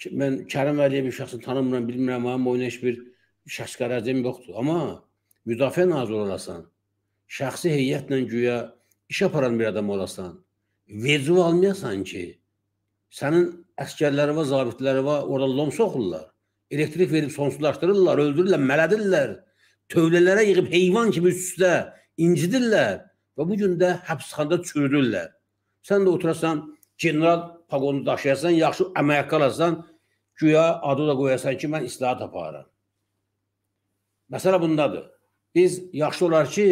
ki, mən Kərim Vəliyevi şəxsən tanımıram, bilmirəm, amma oyuna heç bir şəxs qərəzim yoxdur. Amma müdafiə naziri olasan, şəxsi heyətlə güya iş aparan bir adam olasan, vergi almayasan ki, sənin əskərləri və zabitləri var, orada lom soxurlar. Elektrik verib sonsuzlaşdırırlar, öldürürlər, mələdirlər. Tövlələrə yığıb heyvan kimi üstə incidirlər və bu gün də həbsxanada çürüdürlər. Sən də oturasan, general paqonu daşıyasan, yaxşı əmək alasan, güya adı da qoyasan ki, mən islahat aparıram. Məsələ bundadır. Biz yaxşı olar ki,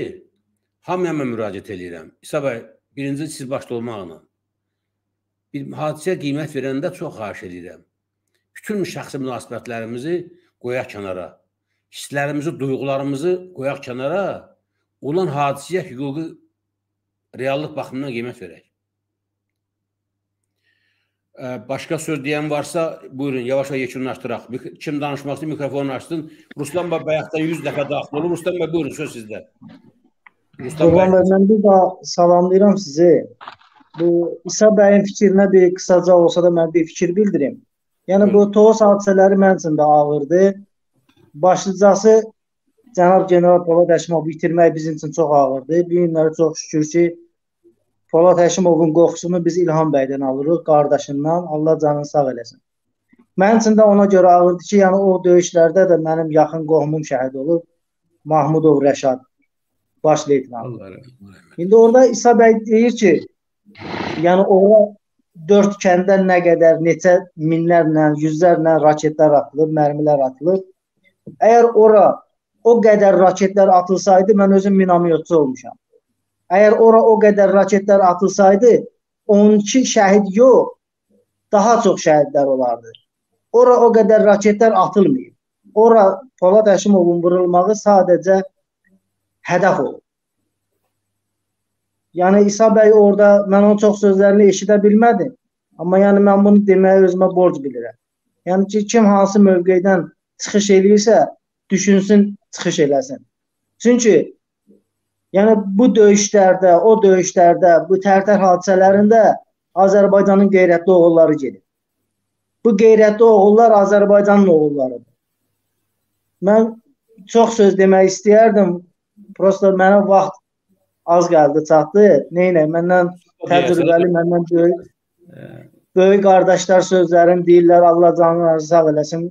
hamıya mən müraciət edirəm. İsa bəy, birinci siz başda olmaqla. Bir hadisəyə qiymət verəndə çox xahiş edirəm. Bütün şəxsi münasibətlərimizi qoyaq kənara. Hisslərimizi, duyğularımızı qoyaq kənara. Olan hadisəyə hüquqi reallıq baxımından qiymət verək. Başqa söz deyən varsa, buyurun, yavaş-yavaş yekunlaşdıraq. Kim danışmaq istəyir, mikrofonu açsın. Ruslan bəy bayaqdan 100 dəfə daxil olur. Ruslan bəy, buyurun, söz sizdə. Ruslan bəy, mən bir daha salamlayıram sizi. Bu İsa bəyin fikrinə bir qısaca olsa da mən bir fikir bildirim. Yəni bu Tovuz hadisələri mənim üçün də ağırdır. Başlıcası cənab general Polad Həşimov bitirmək bizim üçün çox ağırdır. Bu günləri çox şükür ki, Polad Həşimovun qoxusunu biz İlham bəydən alırıq, qardaşından. Allah canını sağ eləsin. Mənim üçün də ona görə ağırdır ki, yəni o döyüşlərdə də mənim yaxın qohumum şəhid olub. Mahmudov Rəşad baş leytenant. İndi orada İsa bəy deyir ki, yəni ora dörd kəndə nə qədər neçə minlərlə, yüzlərlə raketlər atılıb, mərmilər atılıb. Əgər ora o qədər raketlər atılsaydı, mən özüm minamyotçu olmuşam. Əgər ora o qədər raketlər atılsaydı, 12 şəhid yox, daha çox şəhidlər olardı. Ora o qədər raketlər atılmayıb. Ora Polad Həşimovun vurulmağı sadəcə hədəf olub. Yəni İsa bəy orada mən onun çox sözlərini eşidə bilmədim. Amma yəni mən bunu deməyə özümə borc bilirəm. Yəni ki, kim hansı mövqedən çıxış eləyirsə, düşünsün, çıxış eləsin. Çünki Yəni bu döyüşlərdə, o döyüşlərdə, bu tərtər hadisələrində Azərbaycanın qeyrətli oğulları gedir. Bu qeyrətli oğullar Azərbaycanın oğullarıdır. Mən çox söz demək istəyərdim. Prosta mənə vaxt az gəldi, çatdı. Neynə, məndən təcrübəli, məndən böyük böyük qardaşlar sözlərini deyirlər. Allah canını sağ eləsin.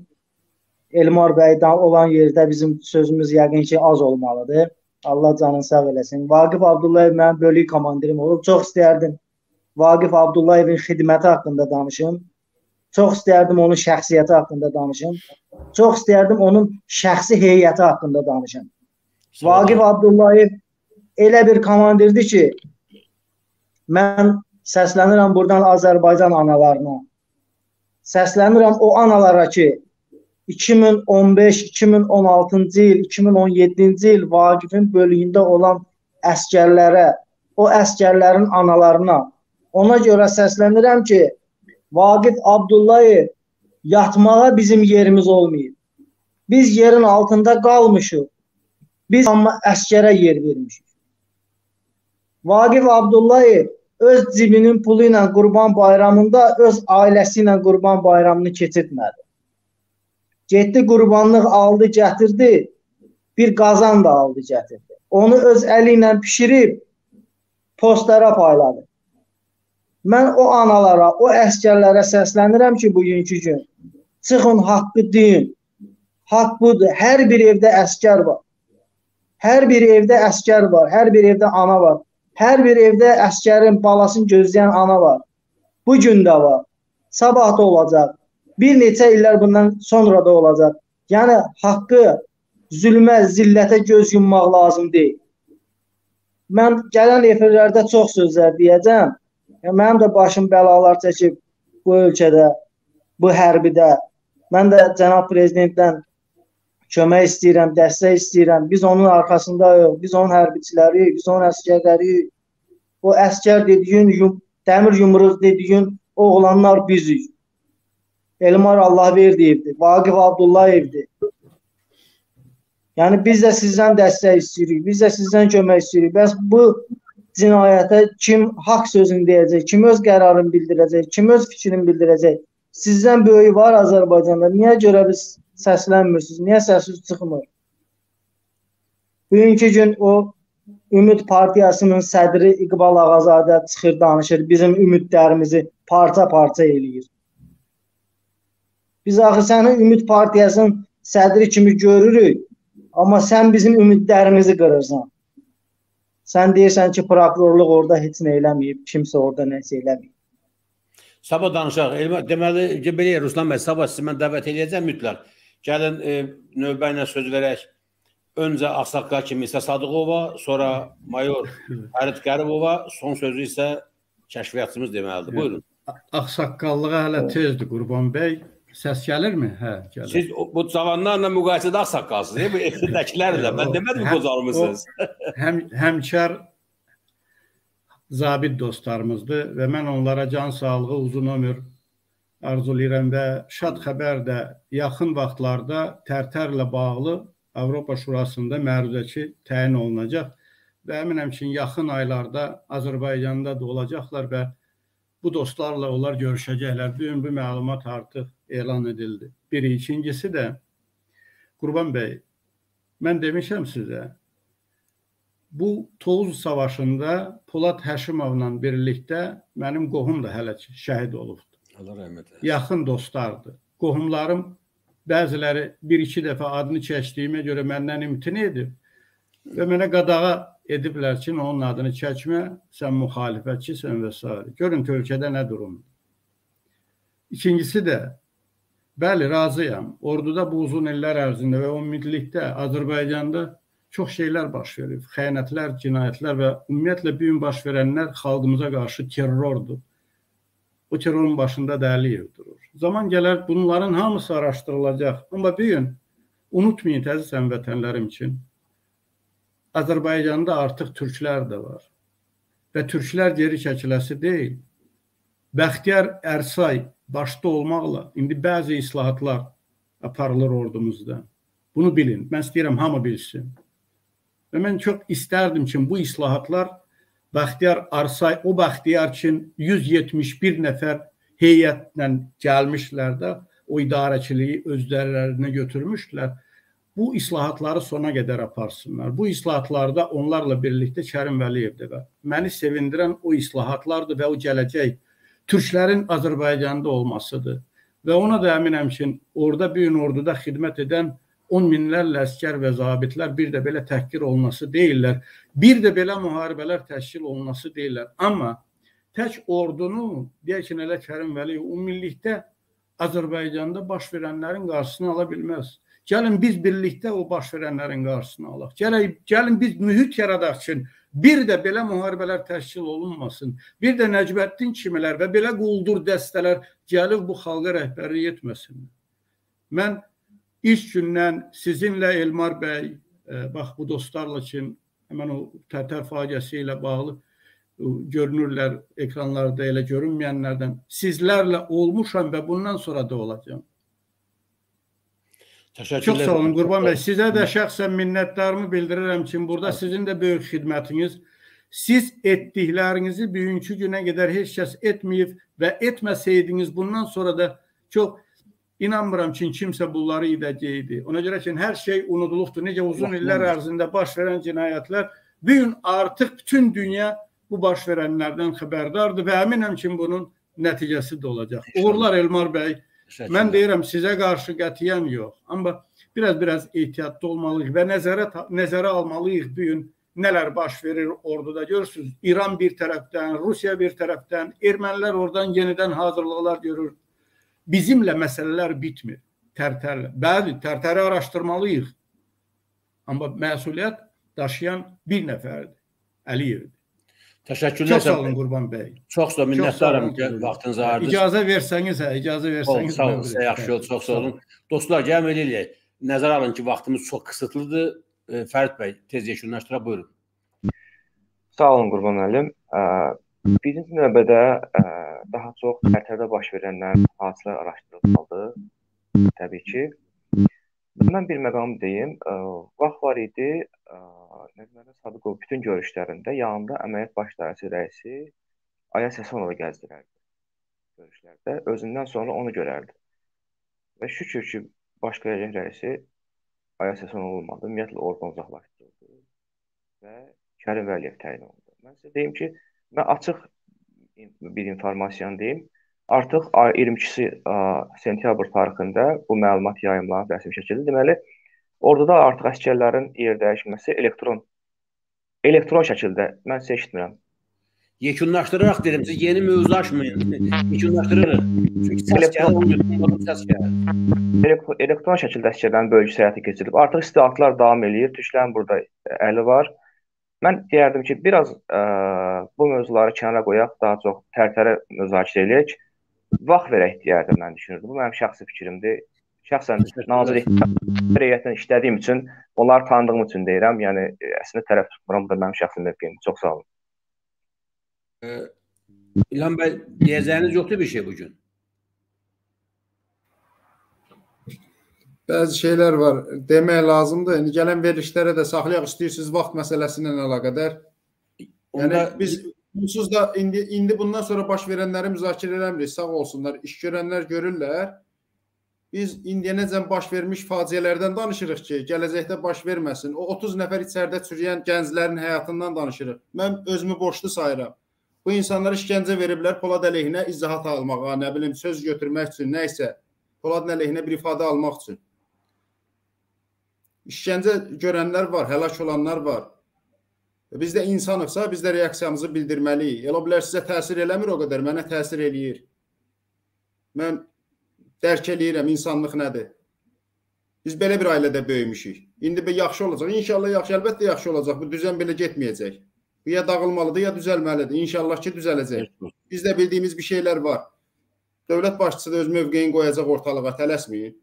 Elmar bəydən olan yerdə bizim sözümüz yəqin ki az olmalıdır. Allah canını sağ eləsin. Vaqif Abdullayev mənim bölük komandirim olub. Çox istəyərdim Vaqif Abdullayevin xidməti haqqında danışım. Çox istəyərdim onun şəxsiyyəti haqqında danışım. Çox istəyərdim onun şəxsi heyəti haqqında danışım. Vaqif Abdullayev elə bir komandirdir ki, mən səslənirəm buradan Azərbaycan analarına. Səslənirəm o analara ki, 2015, 2016-cı il, 2017-ci il Vaqifin bölüyündə olan əskərlərə, o əskərlərin analarına ona görə səslənirəm ki, Vaqif Abdullayev yatmağa bizim yerimiz olmayıb. Biz yerin altında qalmışıq. Biz amma əskərə yer vermişik. Vaqif Abdullayev öz cibinin pulu ilə Qurban Bayramında öz ailəsi ilə Qurban Bayramını keçirtmədi. Getdi qurbanlıq aldı, gətirdi. Bir qazan da aldı, gətirdi. Onu öz əli ilə bişirib postlara payladı. Mən o analara, o əskərlərə səslənirəm ki, bugünkü gün çıxın haqqı deyin. Haqq budur. Hər bir evdə əskər var. Hər bir evdə əskər var. Hər bir evdə ana var. Hər bir evdə əskərin balasını gözləyən ana var. Bu gün də var. Sabah da olacaq. Bir neçə illər bundan sonra da olacaq. Yəni haqqı zülmə, zillətə göz yummaq lazım deyil. Mən gələn efirlərdə çox sözlər deyəcəm. Mənim də başım bəlalar çəkib bu ölkədə, bu hərbidə. Mən də cənab prezidentdən kömək istəyirəm, dəstək istəyirəm. Biz onun arxasındayıq. Biz onun hərbiçiləri, biz onun əskərləri. O əskər dediyin, yum, dəmir yumruq dediyin oğlanlar bizik. Elmar Allahverdiyevdir, Vaqif Abdullayevdir. Yəni biz də sizdən dəstək istəyirik, biz də sizdən kömək istəyirik. Bəs bu cinayətə kim haqq sözünü deyəcək, kim öz qərarını bildirəcək, kim öz fikrini bildirəcək? Sizdən böyüyü var Azərbaycanda. Niyə görə biz səslənmirsiniz? Niyə səsiz çıxmır? Bugünkü gün o Ümid Partiyasının sədri İqbal Ağazadə çıxır, danışır, bizim ümidlərimizi parça-parça eləyir. Biz axı səni Ümid Partiyasının sədri kimi görürük, amma sən bizim ümidlərimizi qırırsan. Sən deyirsən ki, prokurorluq orada heç nə eləməyib, kimsə orada nəsə eləməyib. Sabah danışaq. Deməli, belə Ruslan bəy, sabah sizi mən dəvət edəcəm mütləq. Gəlin e, növbə ilə söz verək. Öncə Ağsaqqal kimi İsa Sadıqova, sonra mayor Fərid Qəribova, son sözü isə kəşfiyyatçımız deməlidir. Buyurun. Ağsaqqallığa hələ tezdir Qurban bəy. Səs gəlirmi? Hə, gəlir. Siz bu cavanlarla müqayisədə ağsaqqalsınız. Bu efirdəkilərlə. Mən demədim qocalmısınız. Həm həmkar zabit dostlarımızdır və mən onlara can sağlığı, uzun ömür arzulayıram və şad xəbər də yaxın vaxtlarda Tərtərlə bağlı Avropa Şurasında məruzəçi təyin olunacaq və əminəm ki, yaxın aylarda Azərbaycanda da olacaqlar və bu dostlarla onlar görüşəcəklər. Bu gün bu məlumat artıq elan edildi. Biri, ikincisi də Qurban bəy, mən demişəm sizə, bu Tovuz savaşında Polad Həşimovla birlikdə mənim qohum da hələ ki şəhid olubdu. Allah rəhmət eləsin. Yaxın dostlardır. Qohumlarım bəziləri bir-iki dəfə adını çəkdiyimə görə məndən imtina edib və mənə qadağa ediblər ki, onun adını çəkmə, sən müxalifətçisən və s. Görün ölkədə nə durumdur. İkincisi də bəli razıyam. Orduda bu uzun illər ərzində və ümumilikdə Azərbaycanda çox şeylər baş verib. Xəyanətlər, cinayətlər və ümumiyyətlə bu gün baş verənlər xalqımıza qarşı terrordur. O terrorun başında da Əliyev durur. Zaman gələr bunların hamısı araşdırılacaq. Amma bu gün unutmayın əziz həmvətənlərim üçün Azərbaycanda artıq türklər də var. Və türklər geri çəkiləsi deyil. Bəxtiyar Ərsay başda olmaqla indi bəzi islahatlar aparılır ordumuzda. Bunu bilin. Mən istəyirəm hamı bilsin. Və mən çox istərdim ki, bu islahatlar Bəxtiyar Arsay o Bəxtiyar üçün 171 nəfər heyətlə gəlmişlər də o idarəçiliyi özlərinə götürmüşdülər. Bu islahatları sona qədər aparsınlar. Bu islahatlarda onlarla birlikdə Kərim Vəliyev də var. Məni sevindirən o islahatlardır və o gələcək türklərin Azərbaycanda olmasıdır. Və ona da əminəm ki, orada bir gün orduda xidmət edən 10 minlərlə əskər və zabitlər bir də belə təhqir olunması deyirlər. Bir də belə müharibələr təşkil olunması deyirlər. Amma tək ordunu, deyək ki, elə Kərim Vəliyev ümumilikdə Azərbaycanda baş verənlərin qarşısını ala bilməz. Gəlin biz birlikdə o baş verənlərin qarşısını alaq. Gəlin, gəlin biz mühit yaradaq ki, bir də belə müharibələr təşkil olunmasın. Bir də Nəcməddin kimilər və belə quldur dəstələr gəlib bu xalqa rəhbərlik etməsin. Mən ilk gündən sizinlə Elmar bəy, e, bax bu dostlarla üçün həmən o Tərtər faciəsi ilə bağlı e, görünürlər ekranlarda elə görünməyənlərdən sizlərlə olmuşam və bundan sonra da olacağam. Təşəkkürlər. Çox sağ olun Qurban bəy. Sizə də şəxsən minnətdarımı bildirirəm ki, burada sizin də böyük xidmətiniz Siz etdiklərinizi bugünkü günə qədər heç kəs etməyib və etməsəydiniz bundan sonra da çox inanmıram ki, kimsə bunları edəcəkdi. Ona görə ki, hər şey unudulubdur. Necə uzun illər ərzində baş verən cinayətlər bu gün artıq bütün dünya bu baş verənlərdən xəbərdardır və əminəm ki, bunun nəticəsi də olacaq. Uğurlar Elmar bəy. Mən deyirəm sizə qarşı qətiyyən yox, amma biraz-biraz ehtiyatlı olmalıyıq və nəzərə nəzərə almalıyıq bu gün nələr baş verir orduda görürsüz. İran bir tərəfdən, Rusiya bir tərəfdən, ermənilər oradan yenidən hazırlıqlar görür. Bizimlə məsələlər bitmir. Tərtərlə. Bəli, tərtəri araşdırmalıyıq. Amma məsuliyyət daşıyan bir nəfərdir. Əliyevdir. Təşəkkürlər. Çox sağ olun Qurban bəy. Çox sağ minnətdaram ki, vaxtınızı ayırdınız. İcazə versəniz, hə, icazə versəniz. Sağ olun, yaxşı oldu, çox sağ olun. Dostlar, gəlin elə eləyək. Nəzərə alın ki, vaxtımız çox qısıtlıdır. Fərid bəy, tez yekunlaşdıra buyurun. Sağ olun Qurban müəllim. Birinci növbədə daha çox tərtəbdə baş verənlər, hadisələr araşdırılmalıdır. Təbii ki. Mən bir məqam deyim. Vaxt var idi, Nəzməli Sadıqov bütün görüşlərində yanında əməliyyat baş idarəsi rəisi Aya Səsonova gəzdirərdi görüşlərdə. Özündən sonra onu görərdi. Və şükür ki, baş qərargah rəisi Aya Səsonov olmadı. Ümumiyyətlə oradan uzaqlaşdırıldı və Kərim Vəliyev təyin olundu. Mən sizə deyim ki, mən açıq bir informasiyanı deyim. Artıq 22-si sentyabr tarixində bu məlumat yayımlanıb rəsmi şəkildə. Deməli, orada artıq əsgərlərin yer dəyişməsi elektron elektron şəkildə mən sizə eşitmirəm. Yekunlaşdıraraq dedim, siz yeni mövzu açmayın. Yekunlaşdırırıq. Çünki səs gəlir, səs gəlir. Elektron şəkildə əsgərlərin bölgüsü həyata keçirilib. Artıq istihatlar davam eləyir. Türklərin burada əli var. Mən deyərdim ki, biraz ə, bu mövzuları kənara qoyaq, daha çox tərtərə müzakirə eləyək. Vaxt verək deyərdim mən düşünürdüm. Bu mənim şəxsi fikrimdir. Şəxsən nazirlik heyətində işlədiyim üçün, onları tanıdığım üçün deyirəm. Yəni əslində tərəf tutmuram, bu da mənim şəxsi mövqeyim. Çox sağ olun. İlham bəy, deyəcəyiniz yoxdur bir şey bu gün? Bəzi şeylər var, demək lazımdır. İndi gələn verilişlərə də saxlayaq istəyirsiniz vaxt məsələsi ilə əlaqədar. Yəni biz onsuz da indi indi bundan sonra baş verənləri müzakirə eləmirik. Sağ olsunlar, iş görənlər görürlər. Biz indiyənəcən baş vermiş faciələrdən danışırıq ki, gələcəkdə baş verməsin. O 30 nəfər içəridə çürüyən gənclərin həyatından danışırıq. Mən özümü borclu sayıram. Bu insanlara işgəncə veriblər Polad əleyhinə izahat almağa, nə bilim söz götürmək üçün, nə isə Poladın əleyhinə bir ifadə almaq üçün. İşgəncə görənlər var, həlak olanlar var. Biz də insanıqsa, biz də reaksiyamızı bildirməliyik. Elə bilər sizə təsir eləmir o qədər, mənə təsir eləyir. Mən dərk eləyirəm insanlıq nədir. Biz belə bir ailədə böyümüşük. İndi bir yaxşı olacaq. İnşallah yaxşı, əlbəttə yaxşı olacaq. Bu düzən belə getməyəcək. Bu ya dağılmalıdır, ya düzəlməlidir. İnşallah ki, düzələcək. Bizdə bildiyimiz bir şeylər var. Dövlət başçısı da öz mövqeyini qoyacaq ortalığa, tələsməyin.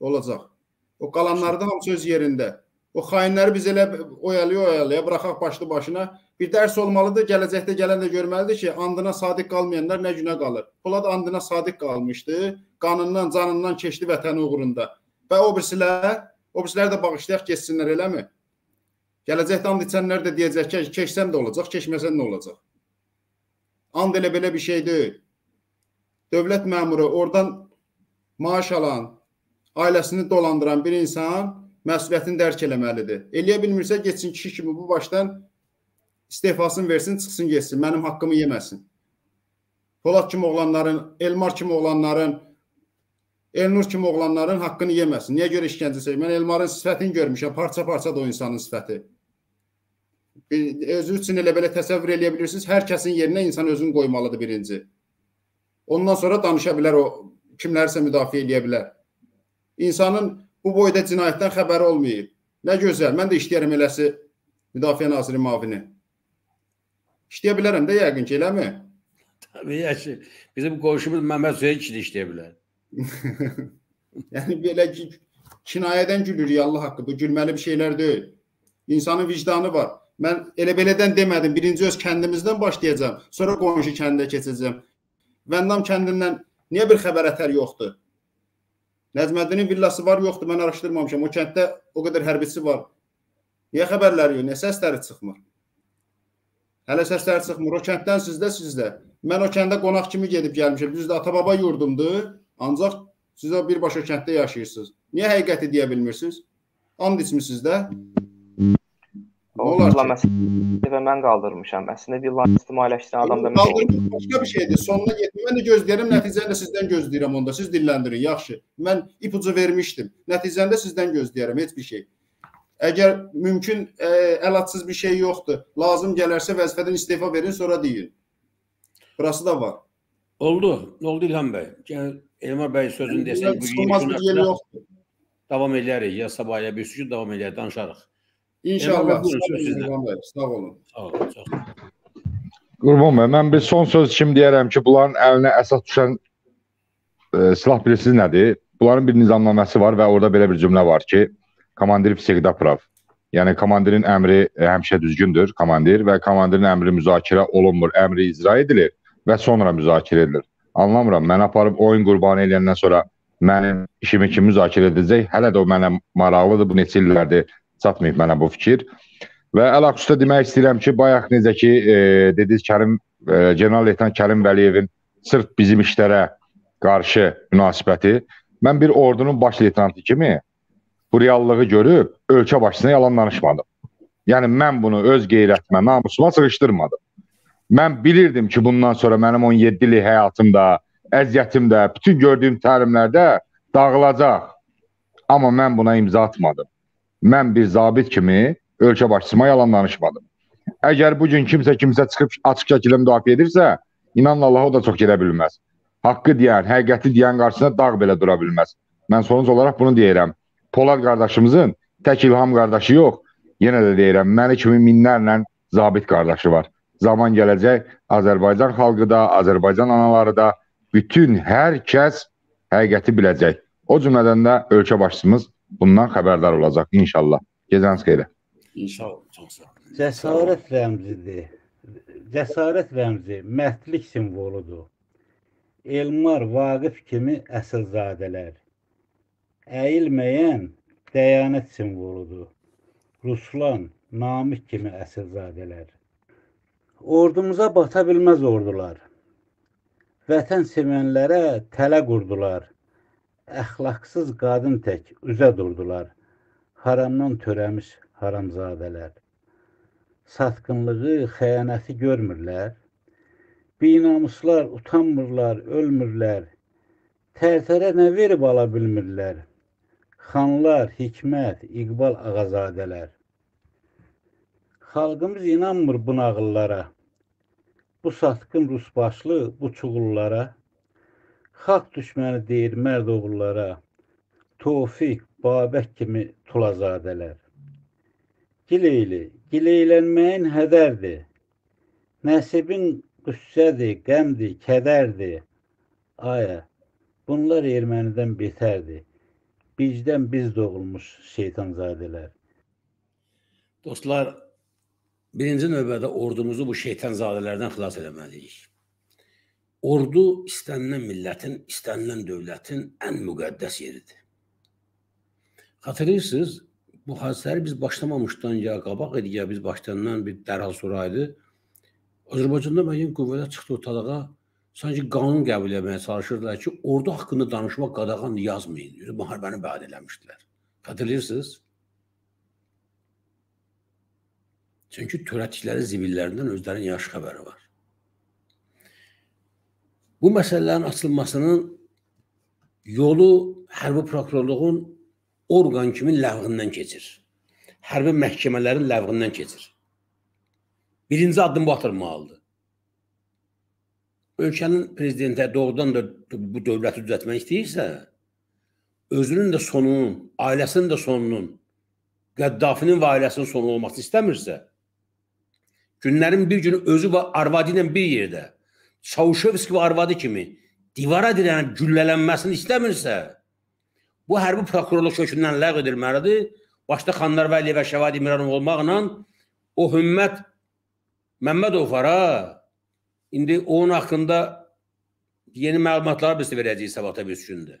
Olacaq. O qalanları da hamısı öz yerində. O xainləri biz elə oyalaya oyalaya buraxaq başlı başına. Bir dərs olmalıdır, gələcəkdə gələn də görməlidir ki, andına sadiq qalmayanlar nə günə qalır. Polad andına sadiq qalmışdı, qanından, canından keçdi vətəni uğrunda. Və o birisilər, o birisilər də bağışlayaq keçsinlər, eləmi? Gələcəkdə and içənlər də deyəcək ki, keçsəm də olacaq, keçməsəm də olacaq. And elə belə bir şey deyil. Dövlət məmuru oradan maaş alan, ailəsini dolandıran bir insan məsuliyyətini dərk eləməlidir. Eləyə bilmirsə getsin kişi kimi bu başdan istefasını versin, çıxsın getsin, mənim haqqımı yeməsin. Polad kimi oğlanların, Elmar kimi oğlanların, Elnur kimi oğlanların haqqını yeməsin. Niyə görə işgəncə çəkir? Mən Elmarın sifətini görmüşəm, parça-parça da o insanın sifəti özü üçün elə belə təsəvvür eləyə bilirsiniz. Hər kəsin yerinə insan özünü qoymalıdır birinci. Ondan sonra danışa bilər o kimlərsə müdafiə eləyə bilər. İnsanın bu boyda cinayətdən xəbəri olmayıb. Nə gözəl. Mən də işləyərəm eləsi Müdafiə Naziri müavini. İşləyə bilərəm də yəqin ki, eləmi? Təbii ki, bizim qonşumuz Məmməd Hüseyn işləyə bilər. yəni belə ki, kinayədən gülürük Allah haqqı. Bu gülməli bir şeylər deyil. İnsanın vicdanı var. Mən elə belədən demədim. Birinci öz kəndimizdən başlayacağam. Sonra qonşu kəndə keçəcəm. Vəndam kəndindən niyə bir xəbər ətər yoxdur? Nəcməddinin villası var, yoxdur. Mən araşdırmamışam. O kənddə o qədər hərbiçi var. Niyə xəbərləri yox? Niyə səsləri çıxmır? Hələ səslər çıxmır. O kənddən sizdə, sizdə. Mən o kəndə qonaq kimi gedib gəlmişəm. Düzdür, ata-baba yurdumdur. Ancaq siz o birbaşa kənddə yaşayırsınız. Niyə həqiqəti deyə bilmirsiniz? And içmisiniz də. Olar məsələn mən qaldırmışam. Əslində villanı ictimailəşdirən adam olur. Qaldırmaq başqa bir şeydir. Sonuna getmə. Mən də gözləyirəm, nəticəni də sizdən gözləyirəm onda. Siz dilləndirin, yaxşı. Mən ipucu vermişdim. Nəticəni də sizdən gözləyirəm, heç bir şey. Əgər mümkün ə, əlacsız bir şey yoxdur, lazım gələrsə vəzifədən istefa verin, sonra deyin. Burası da var. Oldu. Oldu İlham bəy. Gəl Elmar bəy sözünü desən bu yoxdur. davam edərik. Ya sabah ya bir sürü davam edərik, danışarıq. İnşallah. Elmar bəy, buyurun, Sağ söz olun, sizdə. İlham bəy, Sağ olun. Sağ olun. Çox. Qurban bəy, mən bir son söz kimi deyərəm ki, bunların əlinə əsas düşən e, silah bilirsiniz nədir? Bunların bir nizamnaməsi var və orada belə bir cümlə var ki, komandir всегда прав. Yəni komandirin əmri e, həmişə düzgündür, komandir və komandirin əmri müzakirə olunmur, əmri icra edilir və sonra müzakirə edilir. Anlamıram, mən aparıb oyun qurbanı eləyəndən sonra mənim işimi kim müzakirə edəcək? Hələ də o mənə maraqlıdır. Bu neçə illərdir çatmayıb mənə bu fikir. Və əlaqüstə demək istəyirəm ki, bayaq necə ki, e, dediniz Kərim e, General Leytenant Kərim Vəliyevin sırf bizim işlərə qarşı münasibəti mən bir ordunun baş leytenantı kimi bu reallığı görüb ölkə başçısına yalan danışmadım. Yəni mən bunu öz qeyrətimə, namusuma sığışdırmadım. Mən bilirdim ki, bundan sonra mənim 17 illik həyatımda, əziyyətimdə, bütün gördüyüm təlimlərdə dağılacaq. Amma mən buna imza atmadım. Mən bir zabit kimi ölkə başçısına yalan danışmadım. Əgər bu gün kimsə kimsə çıxıb açıq şəkildə müdafiə edirsə, inanın Allah o da çox gedə bilməz. Haqqı deyən, həqiqəti deyən qarşısında dağ belə dura bilməz. Mən sonuc olaraq bunu deyirəm. Polad qardaşımızın tək İlham qardaşı yox, yenə də deyirəm, məni kimi minlərlə zabit qardaşı var. Zaman gələcək Azərbaycan xalqı da, Azərbaycan anaları da, bütün hər kəs həqiqəti biləcək. O cümlədən də ölkə başçımız bundan xəbərdar olacaq inşallah. Gecəniz xeyrə. İnşallah. Çox sağ olun. Cəsarət rəmzidir. Cəsarət rəmzi mərdlik simvoludur. Elmar Vaqif kimi əsilzadələr. Əyilməyən dəyanət simvoludur. Ruslan, Namik kimi əsilzadələr. Ordumuza bata bilməz ordular. Vətən sevənlərə tələ qurdular. Əxlaqsız qadın tək üzə durdular. Haramdan törəmiş haramzadələr. Satqınlığı, xəyanəti görmürlər. Binamuslar utanmırlar, ölmürlər. Tərtərə nə verib ala bilmirlər. Xanlar, Hikmət, İqbal ağazadələr. Xalqımız inanmır bu nağıllara. Bu satqın rus başlı bu çuğullara. Xalq düşməni deyir mərd oğullara. Tofiq, Babək kimi tulazadələr. Gileyli, gileylənməyin hədərdir. Nəsibin qüssədir, qəmdir, kədərdir. Aya, bunlar ermənidən betərdir. Bizdən biz doğulmuş şeytanzadələr. Dostlar, birinci növbədə ordumuzu bu şeytanzadələrdən xilas eləməliyik. Ordu istənilən millətin, istənilən dövlətin ən müqəddəs yeridir. Xatırlayırsınız, bu hadisələri biz başlamamışdan ya qabaq idi, ya biz başlandan bir dərhal sonra idi. Azərbaycanda müəyyən qüvvələr çıxdı ortalığa, sanki qanun qəbul etməyə çalışırdılar ki, ordu haqqında danışmaq qadağan yazmayın. Yəni, müharibəni bəyan eləmişdilər. Xatırlayırsınız? Çünki törətdikləri zibillərindən özlərinin yaxşı xəbəri var. Bu məsələlərin açılmasının yolu hərbi prokurorluğun orqan kimi ləğvindən keçir. Hərbi məhkəmələrin ləğvindən keçir. Birinci addım bu atılmalıdır. Ölkənin prezidenti doğrudan da bu dövləti düzəltmək istəyirsə, özünün də sonunun, ailəsinin də sonunun, Qəddafinin və ailəsinin sonu olması istəmirsə, günlərin bir günü özü və arvadı ilə bir yerdə Çavuşevski və arvadı kimi divara dirənib güllələnməsini istəmirsə, Bu hərbi prokurorluq kökündən ləğv edilməlidir. Başda Xanlar Vəliyev və Şəvad İmranov olmaqla o Hümmət Məmmədov var ha. İndi onun haqqında yeni məlumatlar biz verəcəyik sabahta bir gündə.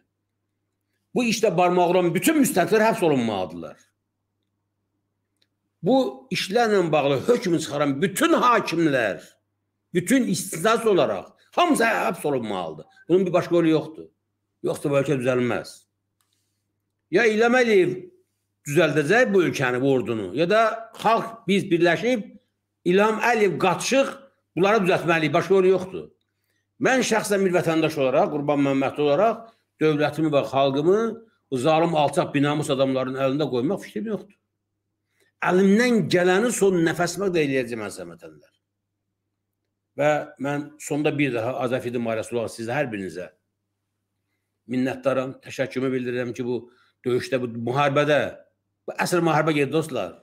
Bu işdə barmağı olan bütün müstəqlər həbs olunmalıdırlar. Bu işlərlə bağlı hökm çıxaran bütün hakimlər, bütün istisnas olaraq hamısı həbs olunmalıdır. Bunun bir başqa yolu yoxdur. Yoxsa bu ölkə düzəlməz. Ya İlham Əliyev düzəldəcək bu ölkəni, bu ordunu, ya da xalq biz birləşib İlham Əliyev qatışıq bunları düzəltməliyik. Başqa yolu yoxdur. Mən şəxsən bir vətəndaş olaraq, Qurban Məmmədli olaraq dövlətimi və xalqımı bu zalim alçaq binamus adamların əlində qoymaq fikrim yoxdur. Əlimdən gələni son nəfəsimə də eləyəcəm əzəmətənlər. Və mən sonda bir daha Azəfidin Mayrəsi olaraq sizə hər birinizə minnətdaram, təşəkkürümü bildirirəm ki, bu döyüşdə, bu müharibədə, bu əsr müharibə gedir dostlar.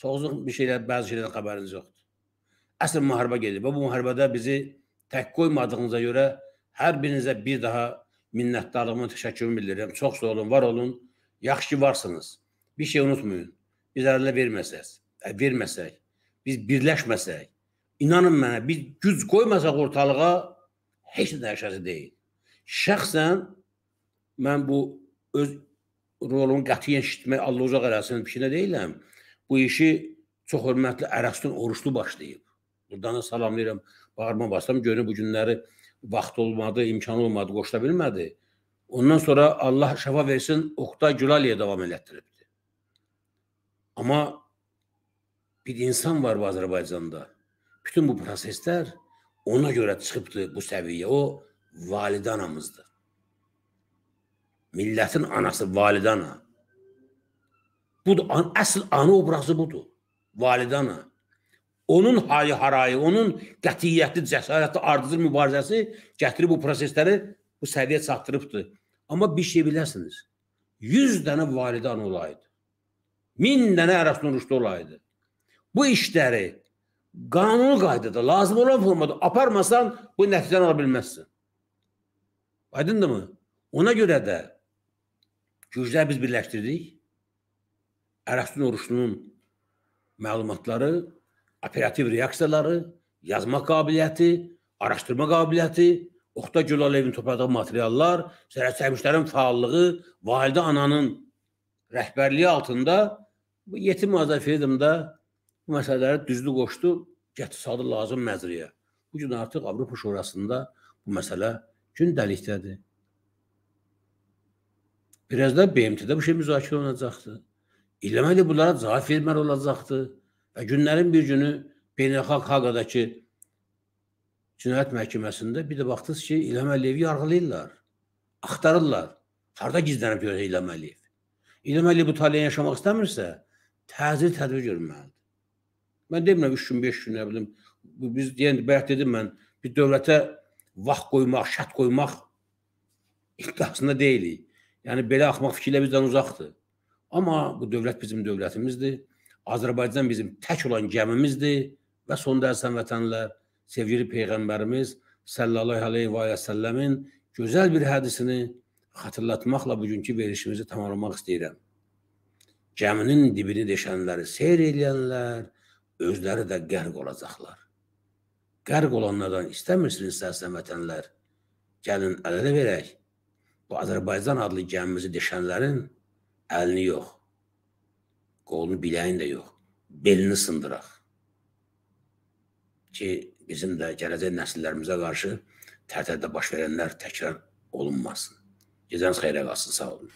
Çoxuzuq bir şeylər, bəzi şeylərdən xəbəriniz yoxdur. Əsr müharibə gedir və bu müharibədə bizi tək qoymadığınıza görə hər birinizə bir daha minnətdarlığımı, təşəkkürümü bildirirəm. Çox sağ olun, var olun. Yaxşı ki varsınız. Bir şey unutmayın. Biz əlinə verməsək, verməsək, biz birləşməsək, inanın mənə, biz güc qoymasaq ortalığa heç nə dəyişəsi deyil. Şəxsən mən bu öz rolumu qətiyyən şişitmək Allah uzaq eləsin fikrinə deyiləm. Bu işi çox hörmətli Ərəstun Oruçlu başlayıb. Buradan da salamlayıram. Bağırma basam, görün bu günləri vaxt olmadı, imkan olmadı, qoşula bilmədi. Ondan sonra Allah şəfa versin, Oqtay Gülaliyə davam elətdiribdi. Amma bir insan var bu Azərbaycanda. Bütün bu proseslər ona görə çıxıbdı bu səviyyə. O validə anamızdır. Millətin anası validə ana. Budur, an, əsl ana obrazı budur. Validə ana. Onun hayı harayı, onun qətiyyətli, cəsarətli, ardıcıl mübarizəsi gətirib bu prosesləri bu səviyyə çatdırıbdır. Amma bir şey biləsiniz. 100 dənə validə ana olaydı. 1000 dənə ərəb oruçlu olaydı. Bu işləri qanuni qaydada, lazım olan formada aparmasan bu nəticəni ala bilməzsən. Aydındırmı? Ona görə də Gürcülər biz birləşdirdik. Ərəbstun oruçlunun məlumatları, operativ reaksiyaları, yazma qabiliyyəti, araşdırma qabiliyyəti, Oxta Gülalevin topladığı materiallar, sərəsəmişlərin faallığı, validə ananın rəhbərliyi altında bu yetim Azər Freedomda bu məsələləri düzdü qoşdu, gətir saldı lazım məzriyə. Bu gün artıq Avropa Şurasında bu məsələ gündəlikdədir. Biraz da BMT-də bu şey müzakirə olunacaqdır. İlləməli bunlara cavab verməli olacaqdır. Və günlərin bir günü Beynəlxalq Haqadakı Cinayət Məhkəməsində bir də baxdınız ki, İlham Əliyevi yargılayırlar. Axtarırlar. Harda gizlənib görək İlham Əliyev? İlham Əliyev bu taliyə yaşamaq istəmirsə, təcil tədbir görməlidir. Mən demirəm 3 gün, 5 gün, nə bilim, biz deyən bayaq dedim mən, bir dövlətə vaxt qoymaq, şərt qoymaq iddiasında deyilik. Yəni belə axmaq fikirlər bizdən uzaqdır. Amma bu dövlət bizim dövlətimizdir. Azərbaycan bizim tək olan gəmimizdir və sonda əsən vətənlər sevgili peyğəmbərimiz sallallahu aleyhi və səlləmin gözəl bir hədisini xatırlatmaqla bugünkü verilişimizi tamamlamaq istəyirəm. Gəminin dibini deşənləri seyr eləyənlər özləri də qərq olacaqlar. Qərq olanlardan istəmirsinizsə vətənlər, gəlin ələ verək bu Azərbaycan adlı gəmimizi deşənlərin əlini yox, qolunu biləyini də yox, belini sındıraq. Ki, bizim də gələcək nəsillərimizə qarşı tərtərdə baş verənlər təkrar olunmasın. Gecəniz xeyrə qalsın, sağ olun.